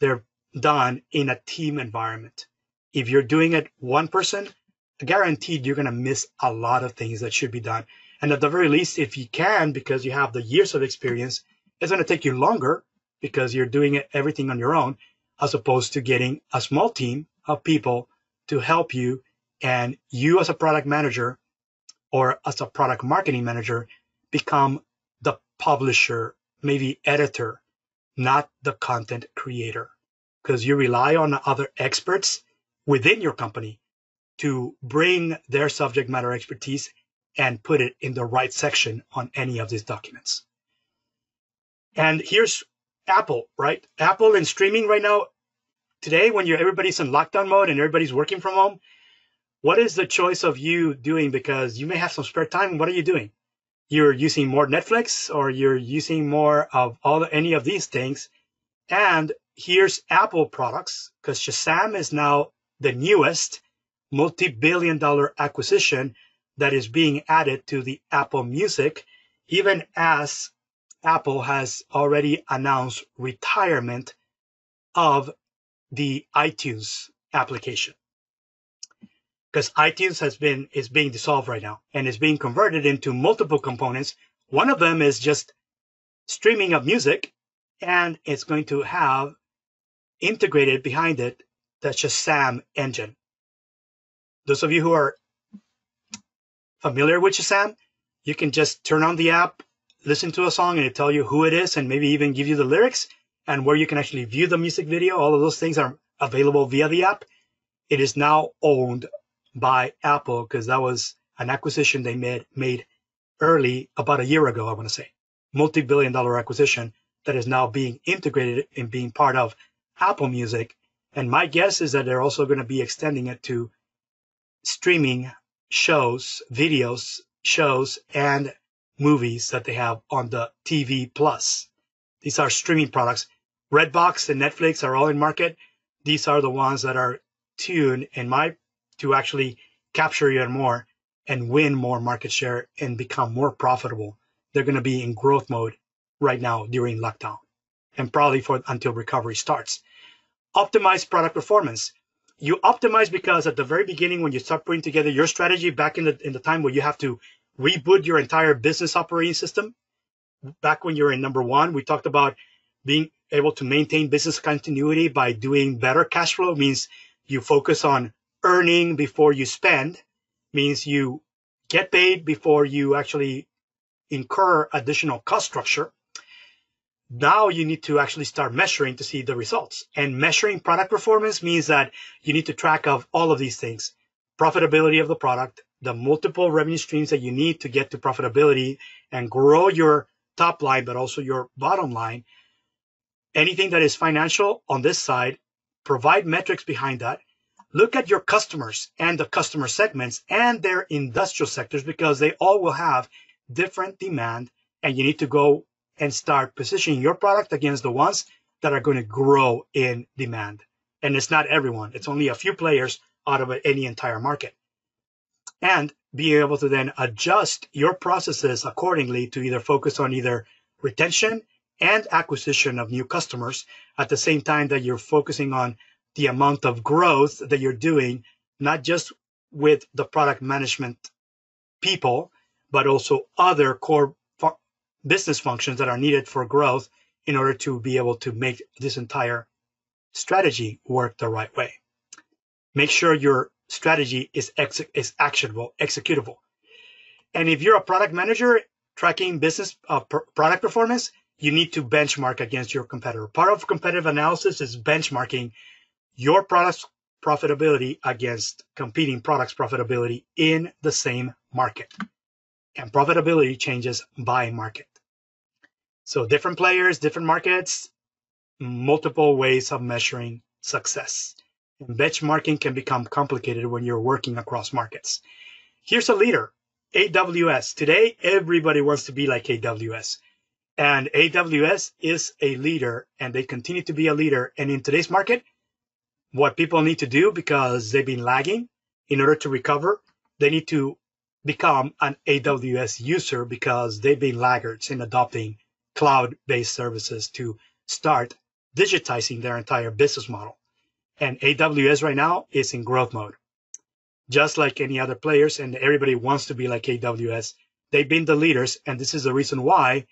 They're done in a team environment. If you're doing it one person, guaranteed you're going to miss a lot of things that should be done. And at the very least, if you can, because you have the years of experience, it's going to take you longer because you're doing everything on your own, as opposed to getting a small team of people to help you. And you as a product manager or as a product marketing manager become the publisher maybe editor, not the content creator, because you rely on other experts within your company to bring their subject matter expertise and put it in the right section on any of these documents. And here's Apple, right? Apple and streaming right now, today when you're everybody's in lockdown mode and everybody's working from home, what is the choice of you doing? Because you may have some spare time. What are you doing? you're using more Netflix or you're using more of all any of these things. And here's Apple products because Shazam is now the newest multi-billion dollar acquisition that is being added to the Apple Music, even as Apple has already announced retirement of the iTunes application because iTunes has been is being dissolved right now and is being converted into multiple components. One of them is just streaming of music, and it's going to have integrated behind it the Shazam engine. Those of you who are familiar with Shazam, you can just turn on the app, listen to a song, and it tell you who it is, and maybe even give you the lyrics and where you can actually view the music video. All of those things are available via the app. It is now owned by Apple because that was an acquisition they made made early about a year ago, I want to say. Multi-billion dollar acquisition that is now being integrated and being part of Apple Music. And my guess is that they're also going to be extending it to streaming shows, videos, shows, and movies that they have on the TV Plus. These are streaming products. Redbox and Netflix are all in market. These are the ones that are tuned in my to actually capture even more and win more market share and become more profitable. They're going to be in growth mode right now during lockdown and probably for until recovery starts. Optimize product performance. You optimize because at the very beginning when you start putting together your strategy back in the in the time where you have to reboot your entire business operating system, back when you're in number one, we talked about being able to maintain business continuity by doing better cash flow means you focus on earning before you spend means you get paid before you actually incur additional cost structure. Now you need to actually start measuring to see the results. And measuring product performance means that you need to track of all of these things. Profitability of the product, the multiple revenue streams that you need to get to profitability and grow your top line, but also your bottom line. Anything that is financial on this side, provide metrics behind that look at your customers and the customer segments and their industrial sectors because they all will have different demand and you need to go and start positioning your product against the ones that are going to grow in demand. And it's not everyone. It's only a few players out of any entire market. And being able to then adjust your processes accordingly to either focus on either retention and acquisition of new customers at the same time that you're focusing on the amount of growth that you're doing, not just with the product management people, but also other core business functions that are needed for growth in order to be able to make this entire strategy work the right way. Make sure your strategy is, ex- is actionable, executable. And if you're a product manager tracking business uh, pr- product performance, you need to benchmark against your competitor. Part of competitive analysis is benchmarking your product's profitability against competing products' profitability in the same market. And profitability changes by market. So different players, different markets, multiple ways of measuring success. And benchmarking can become complicated when you're working across markets. Here's a leader, AWS. Today, everybody wants to be like AWS. And AWS is a leader and they continue to be a leader. And in today's market, what people need to do because they've been lagging in order to recover. They need to become an AWS user because they've been laggards in adopting cloud based services to start digitizing their entire business model. And AWS right now is in growth mode, just like any other players, and everybody wants to be like AWS. They've been the leaders, and this is the reason why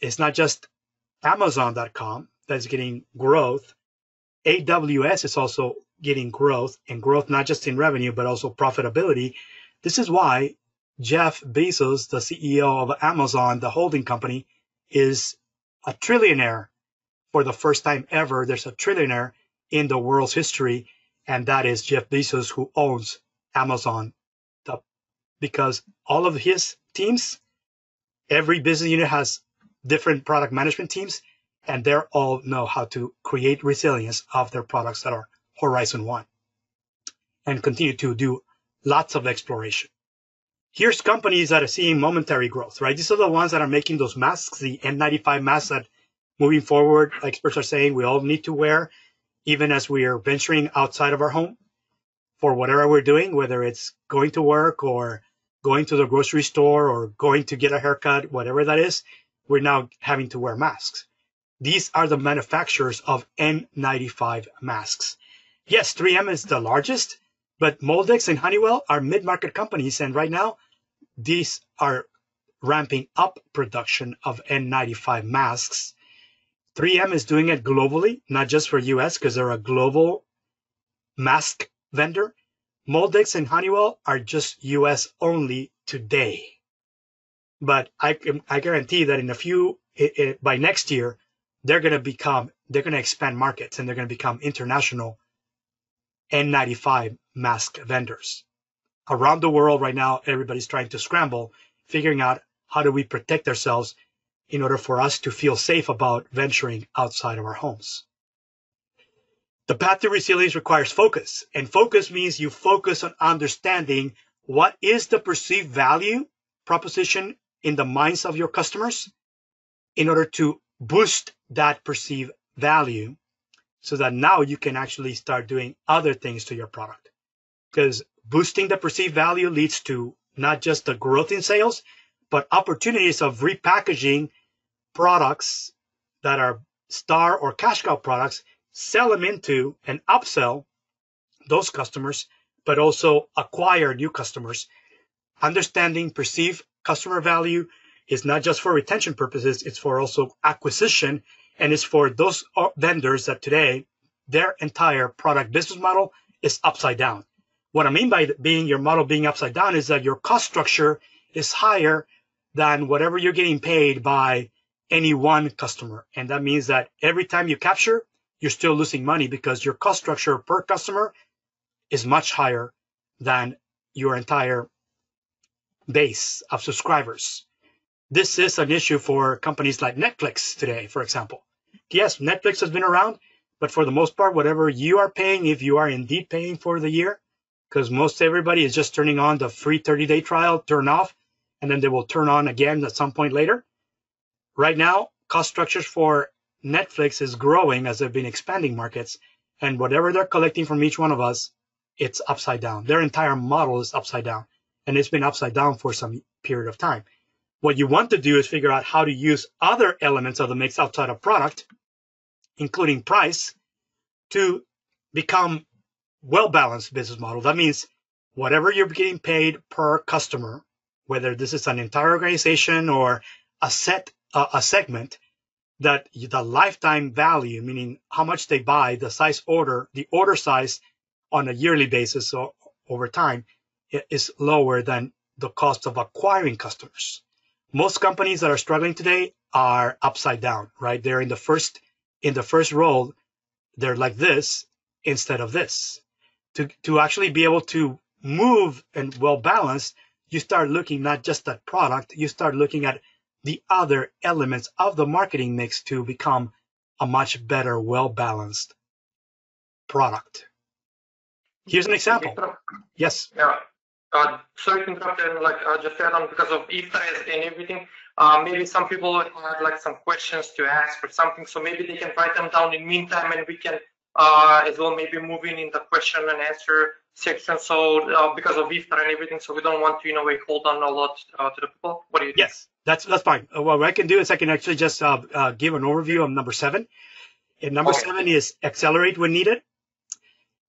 it's not just Amazon.com that's getting growth AWS is also getting growth and growth not just in revenue, but also profitability. This is why Jeff Bezos, the CEO of Amazon, the holding company, is a trillionaire for the first time ever. There's a trillionaire in the world's history, and that is Jeff Bezos, who owns Amazon. Because all of his teams, every business unit has different product management teams and they all know how to create resilience of their products that are Horizon 1 and continue to do lots of exploration. Here's companies that are seeing momentary growth, right? These are the ones that are making those masks, the N95 masks that moving forward, experts are saying we all need to wear, even as we are venturing outside of our home for whatever we're doing, whether it's going to work or going to the grocery store or going to get a haircut, whatever that is, we're now having to wear masks. These are the manufacturers of N95 masks. Yes, 3M is the largest, but Moldex and Honeywell are mid-market companies, and right now these are ramping up production of N95 masks. 3M is doing it globally, not just for US, because they're a global mask vendor. Moldex and Honeywell are just US only today. But I, I guarantee that in a few, it, it, by next year, they're going to become, they're going to expand markets and they're going to become international N95 mask vendors. Around the world right now, everybody's trying to scramble, figuring out how do we protect ourselves in order for us to feel safe about venturing outside of our homes. The path to resilience requires focus, and focus means you focus on understanding what is the perceived value proposition in the minds of your customers in order to boost that perceived value so that now you can actually start doing other things to your product. Because boosting the perceived value leads to not just the growth in sales, but opportunities of repackaging products that are star or cash cow products sell them into and upsell those customers, but also acquire new customers. Understanding perceived customer value is not just for retention purposes, it's for also acquisition. And it's for those uh, vendors that today their entire product business model is upside down. What I mean by being your model being upside down is that your cost structure is higher than whatever you're getting paid by any one customer. And that means that every time you capture, you're still losing money because your cost structure per customer is much higher than your entire base of subscribers. This is an issue for companies like Netflix today, for example. Yes, Netflix has been around, but for the most part, whatever you are paying, if you are indeed paying for the year, because most everybody is just turning on the free 30 day trial, turn off, and then they will turn on again at some point later. Right now, cost structures for Netflix is growing as they've been expanding markets, and whatever they're collecting from each one of us, it's upside down. Their entire model is upside down, and it's been upside down for some period of time. What you want to do is figure out how to use other elements of the mix outside of product, including price, to become well-balanced business model. That means whatever you're getting paid per customer, whether this is an entire organization or a set uh, a segment, that the lifetime value, meaning how much they buy, the size order, the order size on a yearly basis over time is lower than the cost of acquiring customers. Most companies that are struggling today are upside down, right? They're in the first in the first row, they're like this instead of this. To to actually be able to move and well balanced, you start looking not just at product, you start looking at the other elements of the marketing mix to become a much better, well balanced product. Here's an example. Yes. Yeah. Uh, sorry to interrupt and like uh, just add on because of iftar and everything. Uh, maybe some people have like some questions to ask or something, so maybe they can write them down in meantime, and we can uh, as well maybe move in in the question and answer section. So uh, because of iftar and everything, so we don't want to in a way hold on a lot uh, to the people. What do you? Think? Yes. That's that's fine. Uh, what I can do is I can actually just uh, uh, give an overview of number seven. And number okay. seven is accelerate when needed.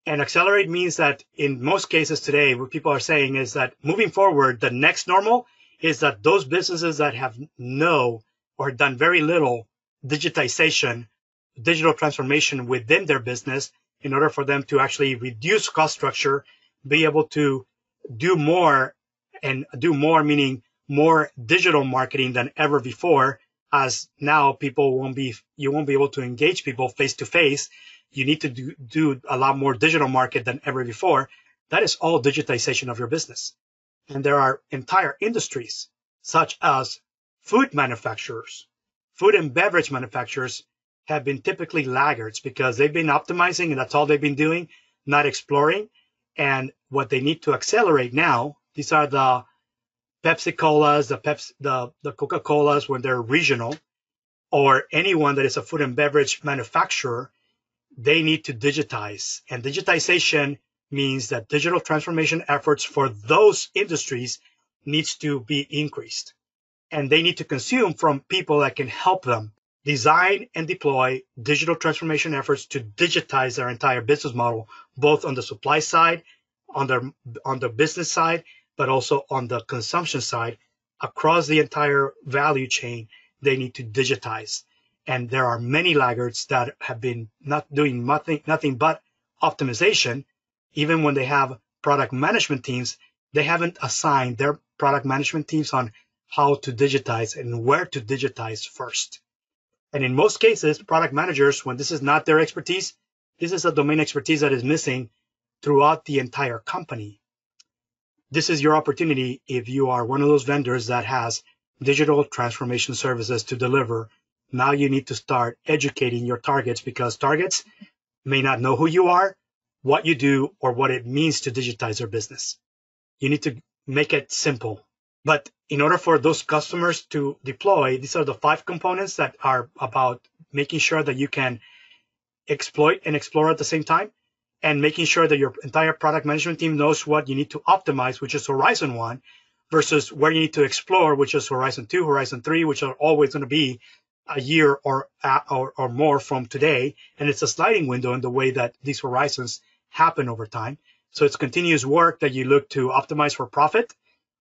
And accelerate means that in most cases today, what people are saying is that moving forward, the next normal is that those businesses that have no or done very little digitization, digital transformation within their business, in order for them to actually reduce cost structure, be able to do more and do more, meaning more digital marketing than ever before as now people won't be you won't be able to engage people face to face. You need to do, do a lot more digital market than ever before. That is all digitization of your business. And there are entire industries such as food manufacturers food and beverage manufacturers have been typically laggards because they've been optimizing and that's all they've been doing not exploring and what they need to accelerate now these are the Pepsi Colas, the Pepsi, the, the Coca Colas when they're regional, or anyone that is a food and beverage manufacturer, they need to digitize. And digitization means that digital transformation efforts for those industries needs to be increased. And they need to consume from people that can help them design and deploy digital transformation efforts to digitize their entire business model, both on the supply side, on the on the business side, but also on the consumption side, across the entire value chain, they need to digitize. And there are many laggards that have been not doing nothing, nothing but optimization. Even when they have product management teams, they haven't assigned their product management teams on how to digitize and where to digitize first. And in most cases, product managers, when this is not their expertise, this is a domain expertise that is missing throughout the entire company this is your opportunity if you are one of those vendors that has digital transformation services to deliver. Now you need to start educating your targets because targets may not know who you are, what you do, or what it means to digitize their business. You need to make it simple. But in order for those customers to deploy, these are the five components that are about making sure that you can exploit and explore at the same time and making sure that your entire product management team knows what you need to optimize, which is Horizon 1, versus where you need to explore, which is Horizon 2, Horizon 3, which are always going to be a year or, or, or more from today. And it's a sliding window in the way that these horizons happen over time. So it's continuous work that you look to optimize for profit,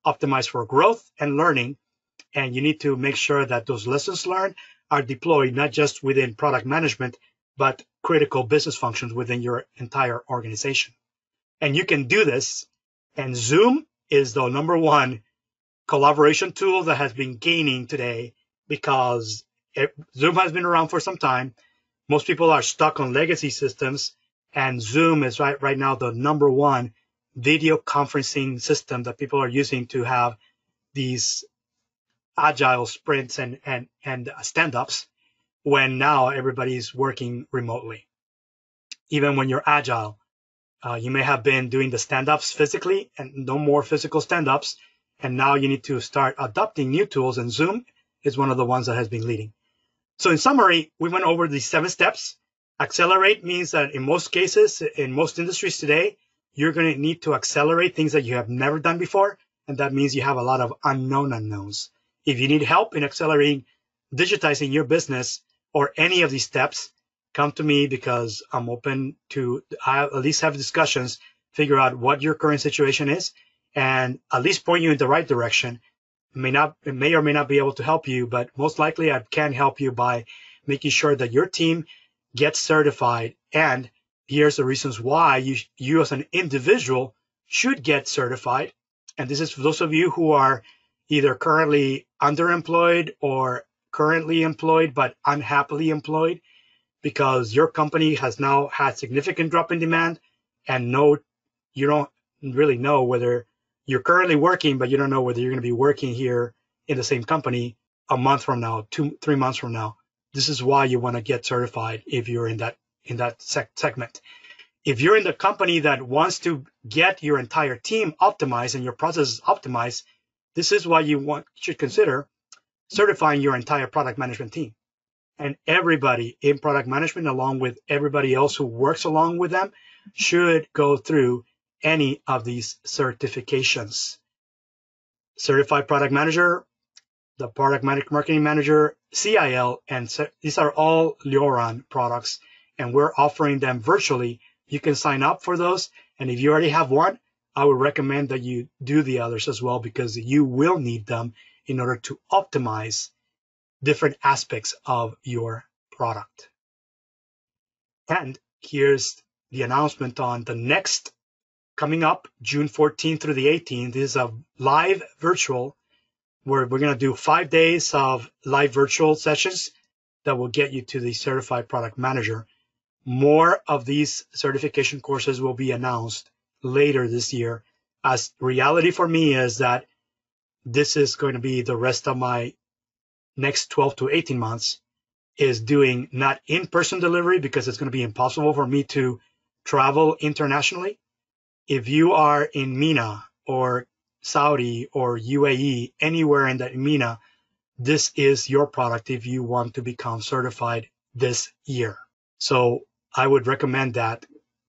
optimize for growth and learning. And you need to make sure that those lessons learned are deployed not just within product management, but critical business functions within your entire organization. And you can do this. And Zoom is the number one collaboration tool that has been gaining today because it, Zoom has been around for some time. Most people are stuck on legacy systems and Zoom is right, right now the number one video conferencing system that people are using to have these agile sprints and, and, and stand-ups when now everybody's working remotely. Even when you're agile, uh, you may have been doing the stand-ups physically and no more physical stand-ups. And now you need to start adopting new tools and Zoom is one of the ones that has been leading. So in summary, we went over these seven steps. Accelerate means that in most cases, in most industries today, you're going to need to accelerate things that you have never done before. And that means you have a lot of unknown unknowns. If you need help in accelerating digitizing your business or any of these steps, come to me because I'm open to at least have discussions, figure out what your current situation is, and at least point you in the right direction. may not, may or may not be able to help you, but most likely I can help you by making sure that your team gets certified. And here's the reasons why you, you as an individual should get certified. And this is for those of you who are either currently underemployed or currently employed but unhappily employed because your company has now had significant drop in demand and no you don't really know whether you're currently working but you don't know whether you're going to be working here in the same company a month from now two three months from now this is why you want to get certified if you're in that in that segment if you're in the company that wants to get your entire team optimized and your processes optimized this is why you want should consider certifying your entire product management team. And everybody in product management, along with everybody else who works along with them, should go through any of these certifications. Certified product manager, the product marketing manager, CIL, and these are all Leoron products, and we're offering them virtually. You can sign up for those, and if you already have one, I would recommend that you do the others as well because you will need them in order to optimize different aspects of your product. And here's the announcement on the next coming up June 14th through the 18th this is a live virtual where we're going to do five days of live virtual sessions that will get you to the certified product manager. More of these certification courses will be announced later this year as reality for me is that this is going to be the rest of my next 12 to 18 months is doing not in-person delivery because it's going to be impossible for me to travel internationally. If you are in MENA or Saudi or UAE, anywhere in that MENA, this is your product if you want to become certified this year. So I would recommend that.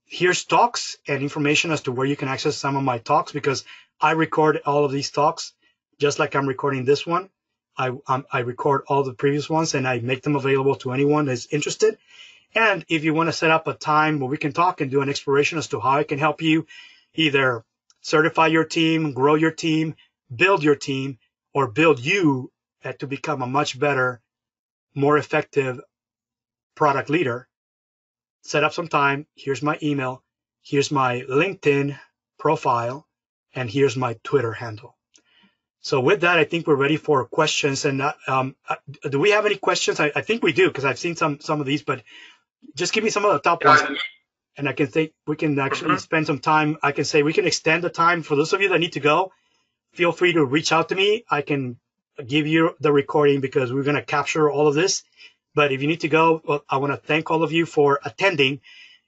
Here's talks and information as to where you can access some of my talks because I record all of these talks just like I'm recording this one. I, um, I record all the previous ones and I make them available to anyone that's interested. And if you want to set up a time where we can talk and do an exploration as to how I can help you either certify your team, grow your team, build your team, or build you to become a much better, more effective product leader, set up some time. Here's my email. Here's my LinkedIn profile. And here's my Twitter handle. So with that, I think we're ready for questions. And uh, um, uh, do we have any questions? I, I think we do because I've seen some some of these, but just give me some of the top ones, and I can think we can actually mm-hmm. spend some time. I can say we can extend the time for those of you that need to go. Feel free to reach out to me. I can give you the recording because we're going to capture all of this. But if you need to go, well, I want to thank all of you for attending.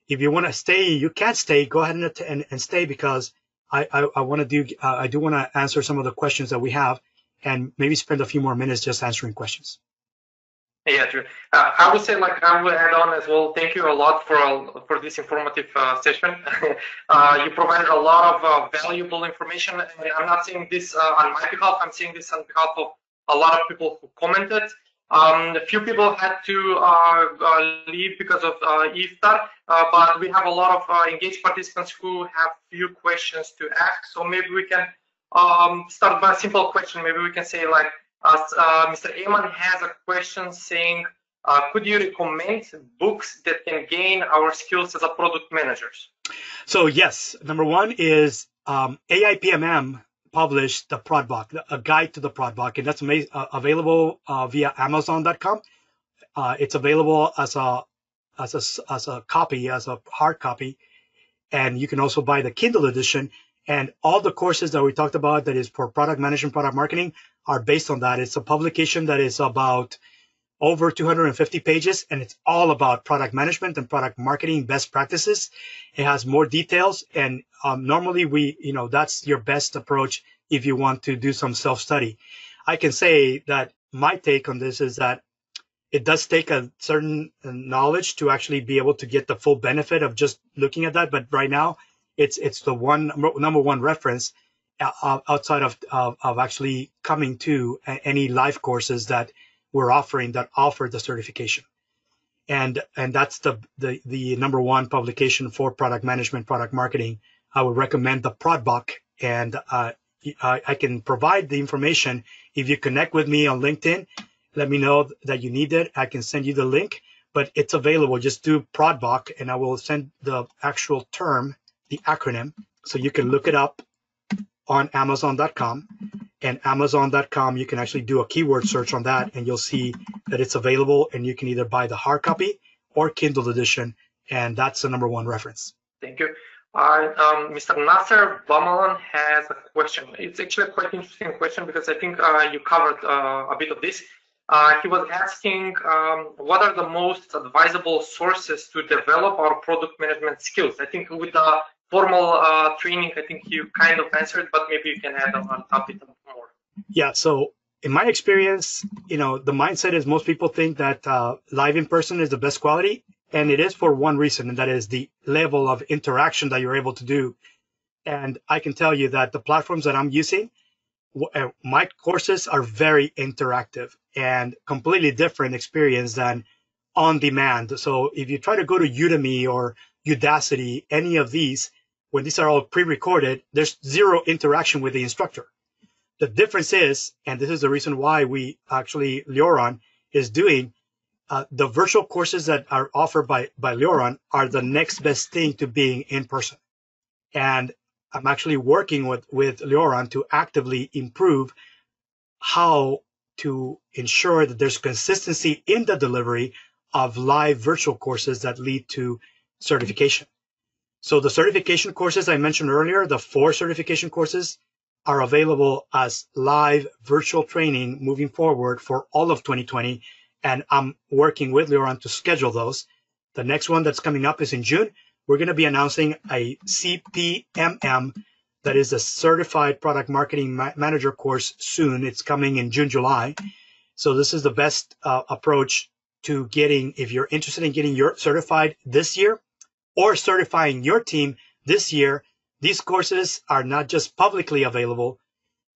If you want to stay, you can't stay. Go ahead and, and, and stay because I, I, I want to do, uh, I do want to answer some of the questions that we have and maybe spend a few more minutes just answering questions. Yeah, true. Uh, I would say, like, I will add on as well. Thank you a lot for for this informative uh, session. Uh, you provided a lot of uh, valuable information, and I'm not saying this uh, on my behalf. I'm saying this on behalf of a lot of people who commented. Um, a few people had to leave because of iftar, but we have a lot of engaged participants who have few questions to ask. So maybe we can um, start by a simple question. Maybe we can say like uh, Mr. Ayman has a question saying, uh, could you recommend books that can gain our skills as a product managers? So yes, number one is um, AIPMM published the ProdBook, a guide to the ProdBook, and that's uh, available uh, via Amazon.com. Uh, it's available as a as a as a copy, as a hard copy, and you can also buy the Kindle edition. And all the courses that we talked about that is for product management, product marketing are based on that. It's a publication that is about over 250 pages and it's all about product management and product marketing best practices. It has more details and um, normally we, you know, that's your best approach if you want to do some self-study. I can say that my take on this is that it does take a certain knowledge to actually be able to get the full benefit of just looking at that. But right now it's it's the one number one reference uh, outside of, of, of actually coming to any live courses that we're offering that offer the certification. And and that's the, the the number one publication for product management product marketing. I would recommend the prodbook and uh, I, I, can provide the information. If you connect with me on linkedin let me know that you need it. I can send you the link but it's available. Just do prodbook and i will send the actual term the acronym, so you can look it up on Amazon.com. And Amazon.com, you can actually do a keyword search on that, and you'll see that it's available, and you can either buy the hard copy or Kindle edition, and that's the number one reference. Thank you. Uh, um, Mr. Nasser Bamalan has a question. It's actually a quite interesting question because I think uh, you covered uh, a bit of this. Uh, he was asking um, what are the most advisable sources to develop our product management skills. I think with the formal uh, training, I think you kind of answered, but maybe you can add on top it more. Yeah. So in my experience, you know, the mindset is most people think that uh, live in person is the best quality, and it is for one reason, and that is the level of interaction that you're able to do. And I can tell you that the platforms that I'm using, uh, my courses are very interactive and completely different experience than on demand. So if you try to go to Udemy or Udacity, any of these, when these are all pre-recorded, there's zero interaction with the instructor. The difference is, and this is the reason why we actually Leoron is doing uh, the virtual courses that are offered by by Leoron are the next best thing to being in person. And I'm actually working with with Leoron to actively improve how to ensure that there's consistency in the delivery of live virtual courses that lead to certification. So the certification courses I mentioned earlier, the four certification courses are available as live virtual training moving forward for all of 2020. And I'm working with Leoron to schedule those. The next one that's coming up is in June. We're going to be announcing a CPMM that is a certified product marketing ma- manager course soon. It's coming in June, July. So this is the best uh, approach to getting, if you're interested in getting your certified this year, or certifying your team this year, these courses are not just publicly available,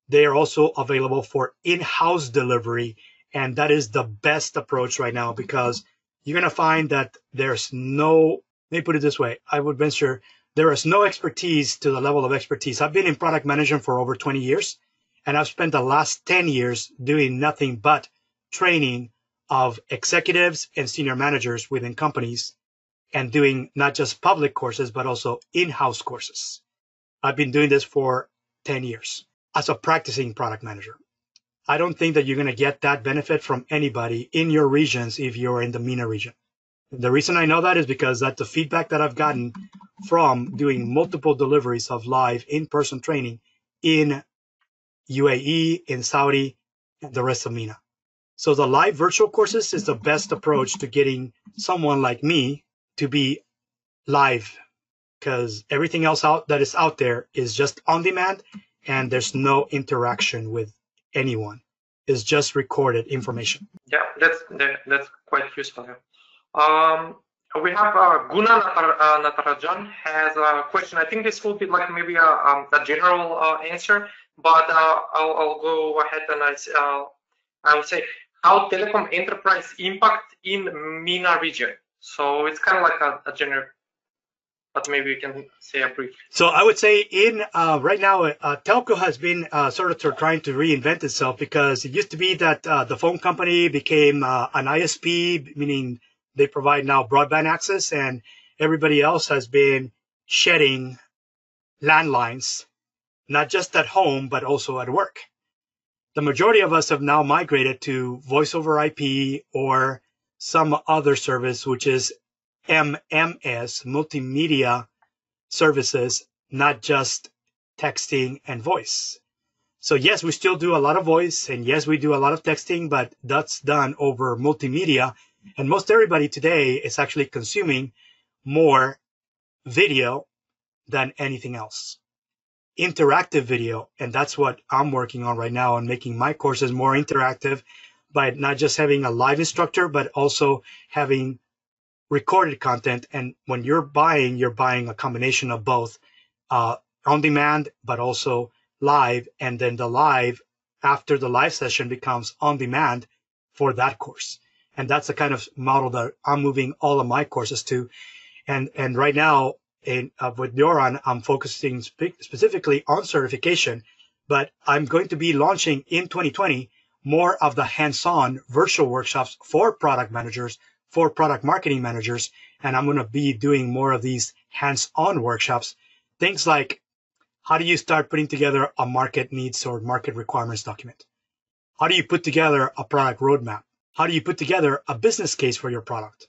they are also available for in-house delivery. And that is the best approach right now because you're going to find that there's no, let me put it this way. I would venture there is no expertise to the level of expertise. I've been in product management for over 20 years and I've spent the last 10 years doing nothing but training of executives and senior managers within companies and doing not just public courses, but also in-house courses. I've been doing this for 10 years as a practicing product manager. I don't think that you're going to get that benefit from anybody in your regions if you're in the MENA region. The reason I know that is because that's the feedback that I've gotten from doing multiple deliveries of live in-person training in UAE, in Saudi, and the rest of MENA. So the live virtual courses is the best approach to getting someone like me to be live because everything else out that is out there is just on demand and there's no interaction with anyone. It's just recorded information. Yeah, that's that's quite useful. Um, we have uh, Guna uh, Natarajan has a question. I think this will be like maybe a, um, a general uh, answer, but uh, I'll, I'll, go ahead and I, uh, I will say how telecom enterprise impact in MENA region. So it's kind of like a, a general but maybe you can say a brief. So I would say in uh, right now, uh, telco has been uh, sort of trying to reinvent itself because it used to be that uh, the phone company became uh, an ISP, meaning they provide now broadband access, and everybody else has been shedding landlines, not just at home but also at work. The majority of us have now migrated to voice over IP or some other service, which is MMS, multimedia services, not just texting and voice. So yes, we still do a lot of voice and yes, we do a lot of texting, but that's done over multimedia. And most everybody today is actually consuming more video than anything else. Interactive video. And that's what I'm working on right now and making my courses more interactive by not just having a live instructor, but also having recorded content. And when you're buying, you're buying a combination of both uh, on demand, but also live. And then the live after the live session becomes on demand for that course. And that's the kind of model that I'm moving all of my courses to. And, and right now in, uh, with Leoron, I'm focusing spe- specifically on certification, but I'm going to be launching in 2020 more of the hands-on virtual workshops for product managers for product marketing managers. And I'm going to be doing more of these hands-on workshops. Things like how do you start putting together a market needs or market requirements document? How do you put together a product roadmap? How do you put together a business case for your product?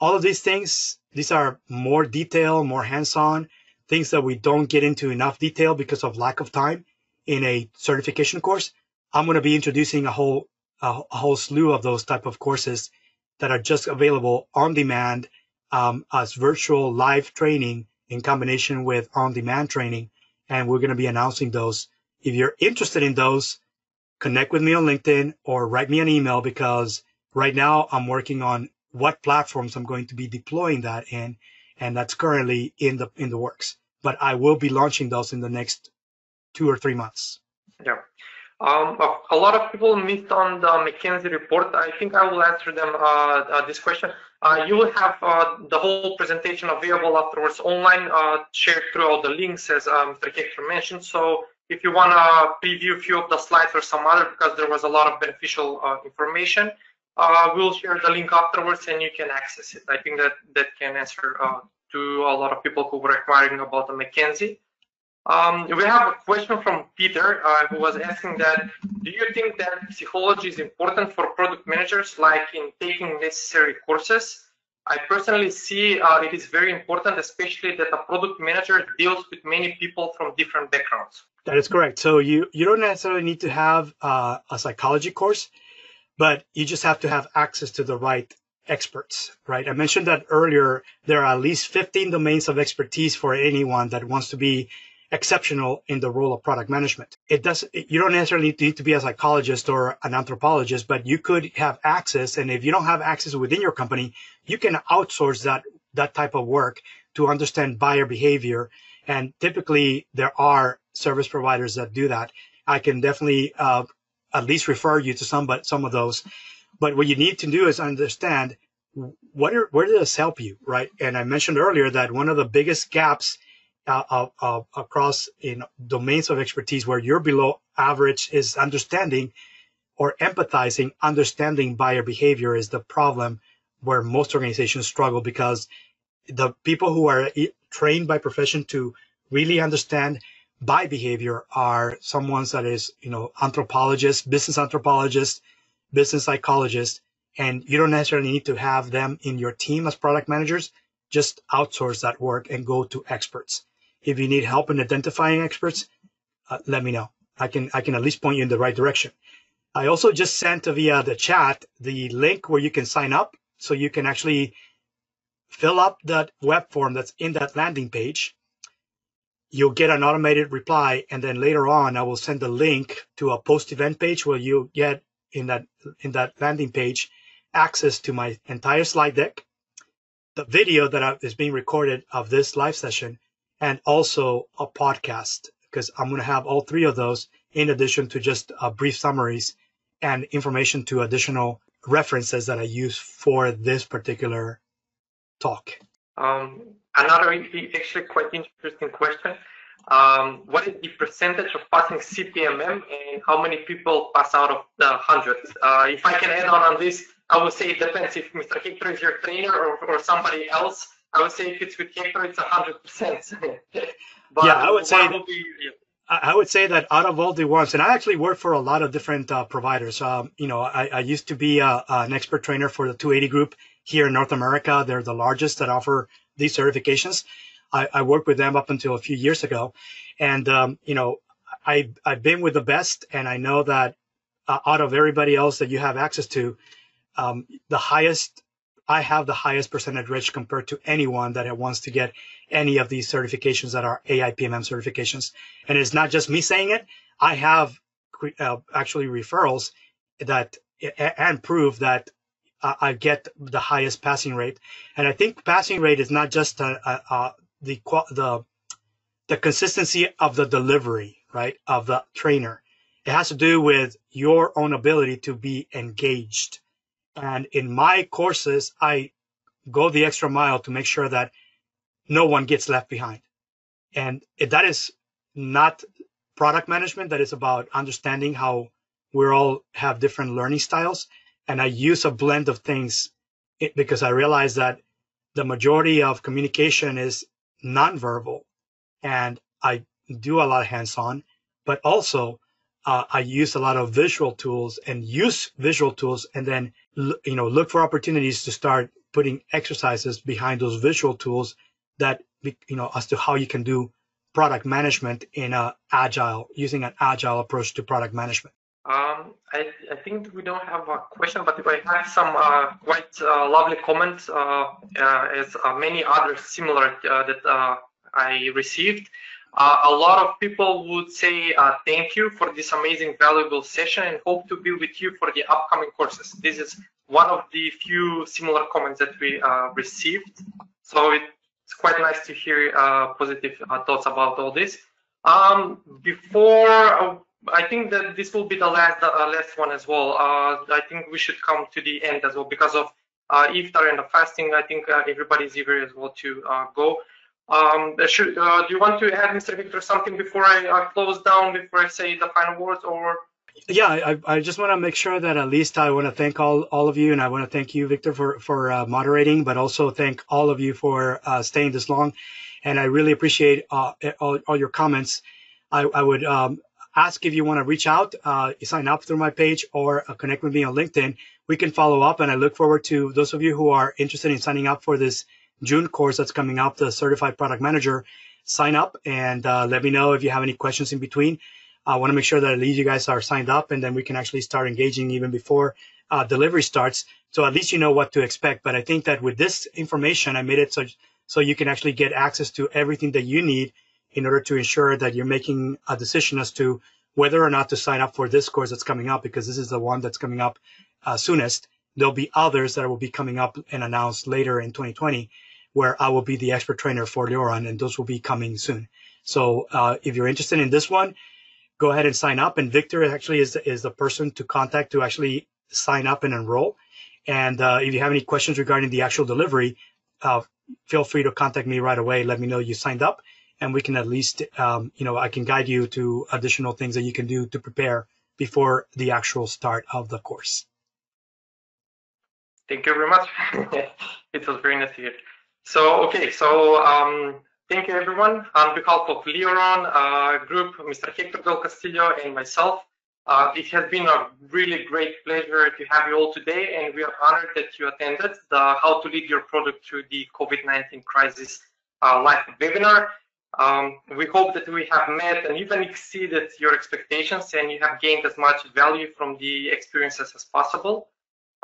All of these things, these are more detail, more hands-on things that we don't get into enough detail because of lack of time in a certification course. I'm going to be introducing a whole a, whole slew of those type of courses that are just available on demand um, as virtual live training in combination with on demand training. And we're going to be announcing those. If you're interested in those, connect with me on LinkedIn or write me an email because right now I'm working on what platforms I'm going to be deploying that in. And that's currently in the, in the works, but I will be launching those in the next two or three months. Yeah. Um, a lot of people missed on the McKinsey report. I think I will answer them uh, uh, this question. Uh, you will have uh, the whole presentation available afterwards online, uh, shared through all the links as uh, Mr. Hector mentioned. So if you want to preview a few of the slides or some other, because there was a lot of beneficial information, we'll share the link afterwards and you can access it. I think that that can answer to a lot of people who were inquiring about the McKinsey. Um, we have a question from Peter uh, who was asking that, do you think that psychology is important for product managers like in taking necessary courses? I personally see uh, it is very important, especially that a product manager deals with many people from different backgrounds. That is correct. So you, you don't necessarily need to have uh, a psychology course, but you just have to have access to the right experts, right? I mentioned that earlier. There are at least 15 domains of expertise for anyone that wants to be exceptional in the role of product management. It does, you don't necessarily need to be a psychologist or an anthropologist, but you could have access. And if you don't have access within your company, you can outsource that, that type of work to understand buyer behavior. And typically there are service providers that do that. I can definitely, uh, at least refer you to some, but some of those. But what you need to do is understand what are, where does this help you, right? And I mentioned earlier that one of the biggest gaps uh, uh, across in domains of expertise where you're below average is understanding or empathizing, understanding buyer behavior is the problem where most organizations struggle because the people who are trained by profession to really understand buy behavior are someone's that is, you know, anthropologists, business anthropologists, business psychologists, and you don't necessarily need to have them in your team as product managers. Just outsource that work and go to experts. If you need help in identifying experts, uh, let me know. I can I can at least point you in the right direction. I also just sent via the chat the link where you can sign up so you can actually fill up that web form that's in that landing page. You'll get an automated reply, and then later on, I will send a link to a post-event page where you get in that in that landing page access to my entire slide deck, the video that is being recorded of this live session, and also a podcast because I'm going to have all three of those in addition to just uh, brief summaries and information to additional references that I use for this particular talk. Um, another actually quite interesting question. Um, what is the percentage of passing CPMM and how many people pass out of the 100? Uh, if I can add on on this, I would say it depends if Mr. Hector is your trainer or, or somebody else. I would say if it's with Hector, it's 100%. but yeah, I would say. Be, yeah. I would say that out of all the ones, and I actually work for a lot of different uh, providers. Um, you know, I, I, used to be uh, an expert trainer for the 280 group here in North America. They're the largest that offer these certifications. I, I worked with them up until a few years ago, and um, you know, I I've been with the best, and I know that uh, out of everybody else that you have access to, um, the highest I have the highest percentage rate compared to anyone that wants to get any of these certifications that are AIPMM certifications. And it's not just me saying it. I have uh, actually referrals that and prove that I get the highest passing rate. And I think passing rate is not just uh, uh, uh the the the consistency of the delivery, right, of the trainer. It has to do with your own ability to be engaged and in my courses, I go the extra mile to make sure that no one gets left behind. And that is not product management. That is about understanding how we all have different learning styles. And I use a blend of things eh, because I realize that the majority of communication is nonverbal and I do a lot of hands on, but also uh, I use a lot of visual tools and use visual tools and then you know look for opportunities to start putting exercises behind those visual tools that you know as to how you can do product management in a agile using an agile approach to product management um, I, I, think we don't have a question, but I have some uh, quite uh, lovely comments, uh, uh as uh, many others similar uh, that I received. Uh, a lot of people would say uh, thank you for this amazing, valuable session and hope to be with you for the upcoming courses. This is one of the few similar comments that we uh, received. So it's quite nice to hear uh, positive uh, thoughts about all this. Um, before, uh, I think that this will be the last, last one as well. I think we should come to the end as well because of Iftar and the fasting. I think everybody's eager as well to go. Um, should, uh, do you want to add, Mr. Victor, something before I, I close down, before I say the final words, or? Yeah, I, I just want to make sure that at least I want to thank all, all of you, and I want to thank you, Victor, for for uh, moderating, but also thank all of you for uh, staying this long, and I really appreciate uh, all, all your comments. I, I would um, ask if you want to reach out, uh, sign up through my page, or uh, connect with me on LinkedIn. We can follow up, and I look forward to those of you who are interested in signing up for this June course that's coming up, the Certified Product Manager. Sign up and uh, let me know if you have any questions in between. I want to make sure that at least you guys are signed up and then we can actually start engaging even before uh, delivery starts. So at least you know what to expect. But I think that with this information, I made it so, so you can actually get access to everything that you need in order to ensure that you're making a decision as to whether or not to sign up for this course that's coming up, because this is the one that's coming up uh, soonest. There'll be others that will be coming up and announced later in 2020 where I will be the expert trainer for Leoron, and those will be coming soon. So uh, if you're interested in this one, go ahead and sign up. And Victor actually is is the person to contact to actually sign up and enroll. And uh, if you have any questions regarding the actual delivery, uh, feel free to contact me right away. Let me know you signed up, and we can at least, um, you know, I can guide you to additional things that you can do to prepare before the actual start of the course. Thank you very much. it was very nice to hear. So, okay, so um, thank you everyone. On behalf of Leoron uh, Group, Mr. Hector Del Castillo and myself, uh, it has been a really great pleasure to have you all today, and we are honored that you attended the How to Lead Your Product Through the COVID-19 Crisis uh, live webinar. Um, we hope that we have met and even exceeded your expectations and you have gained as much value from the experiences as possible.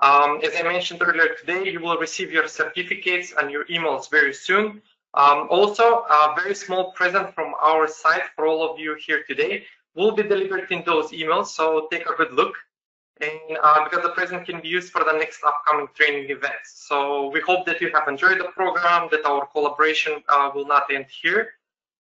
Um, as I mentioned earlier today, you will receive your certificates and your emails very soon. Um, also, a very small present from our side for all of you here today will be delivered in those emails, so take a good look. And uh, because the present can be used for the next upcoming training events. So we hope that you have enjoyed the program, that our collaboration uh, will not end here.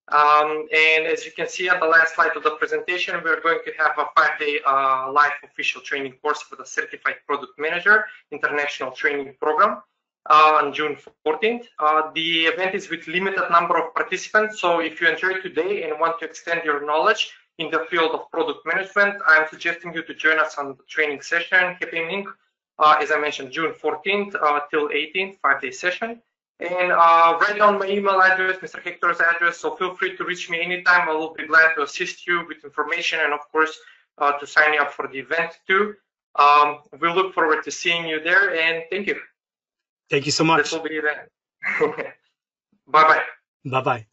Um, and as you can see on the last slide of the presentation, we're going to have a five-day uh, live official training course for the Certified Product Manager International Training Program uh, on June 14th. Uh, the event is with limited number of participants, so if you enjoyed today and want to extend your knowledge in the field of product management, I'm suggesting you to join us on the training session happening, uh, as I mentioned, June 14th uh, till 18th, five-day session. And uh, write down my email address, Mr. Hector's address, so feel free to reach me anytime. I will be glad to assist you with information and, of course, uh, to sign you up for the event too. Um, we look forward to seeing you there, and thank you. Thank you so much. This will be it. Bye-bye. Bye-bye.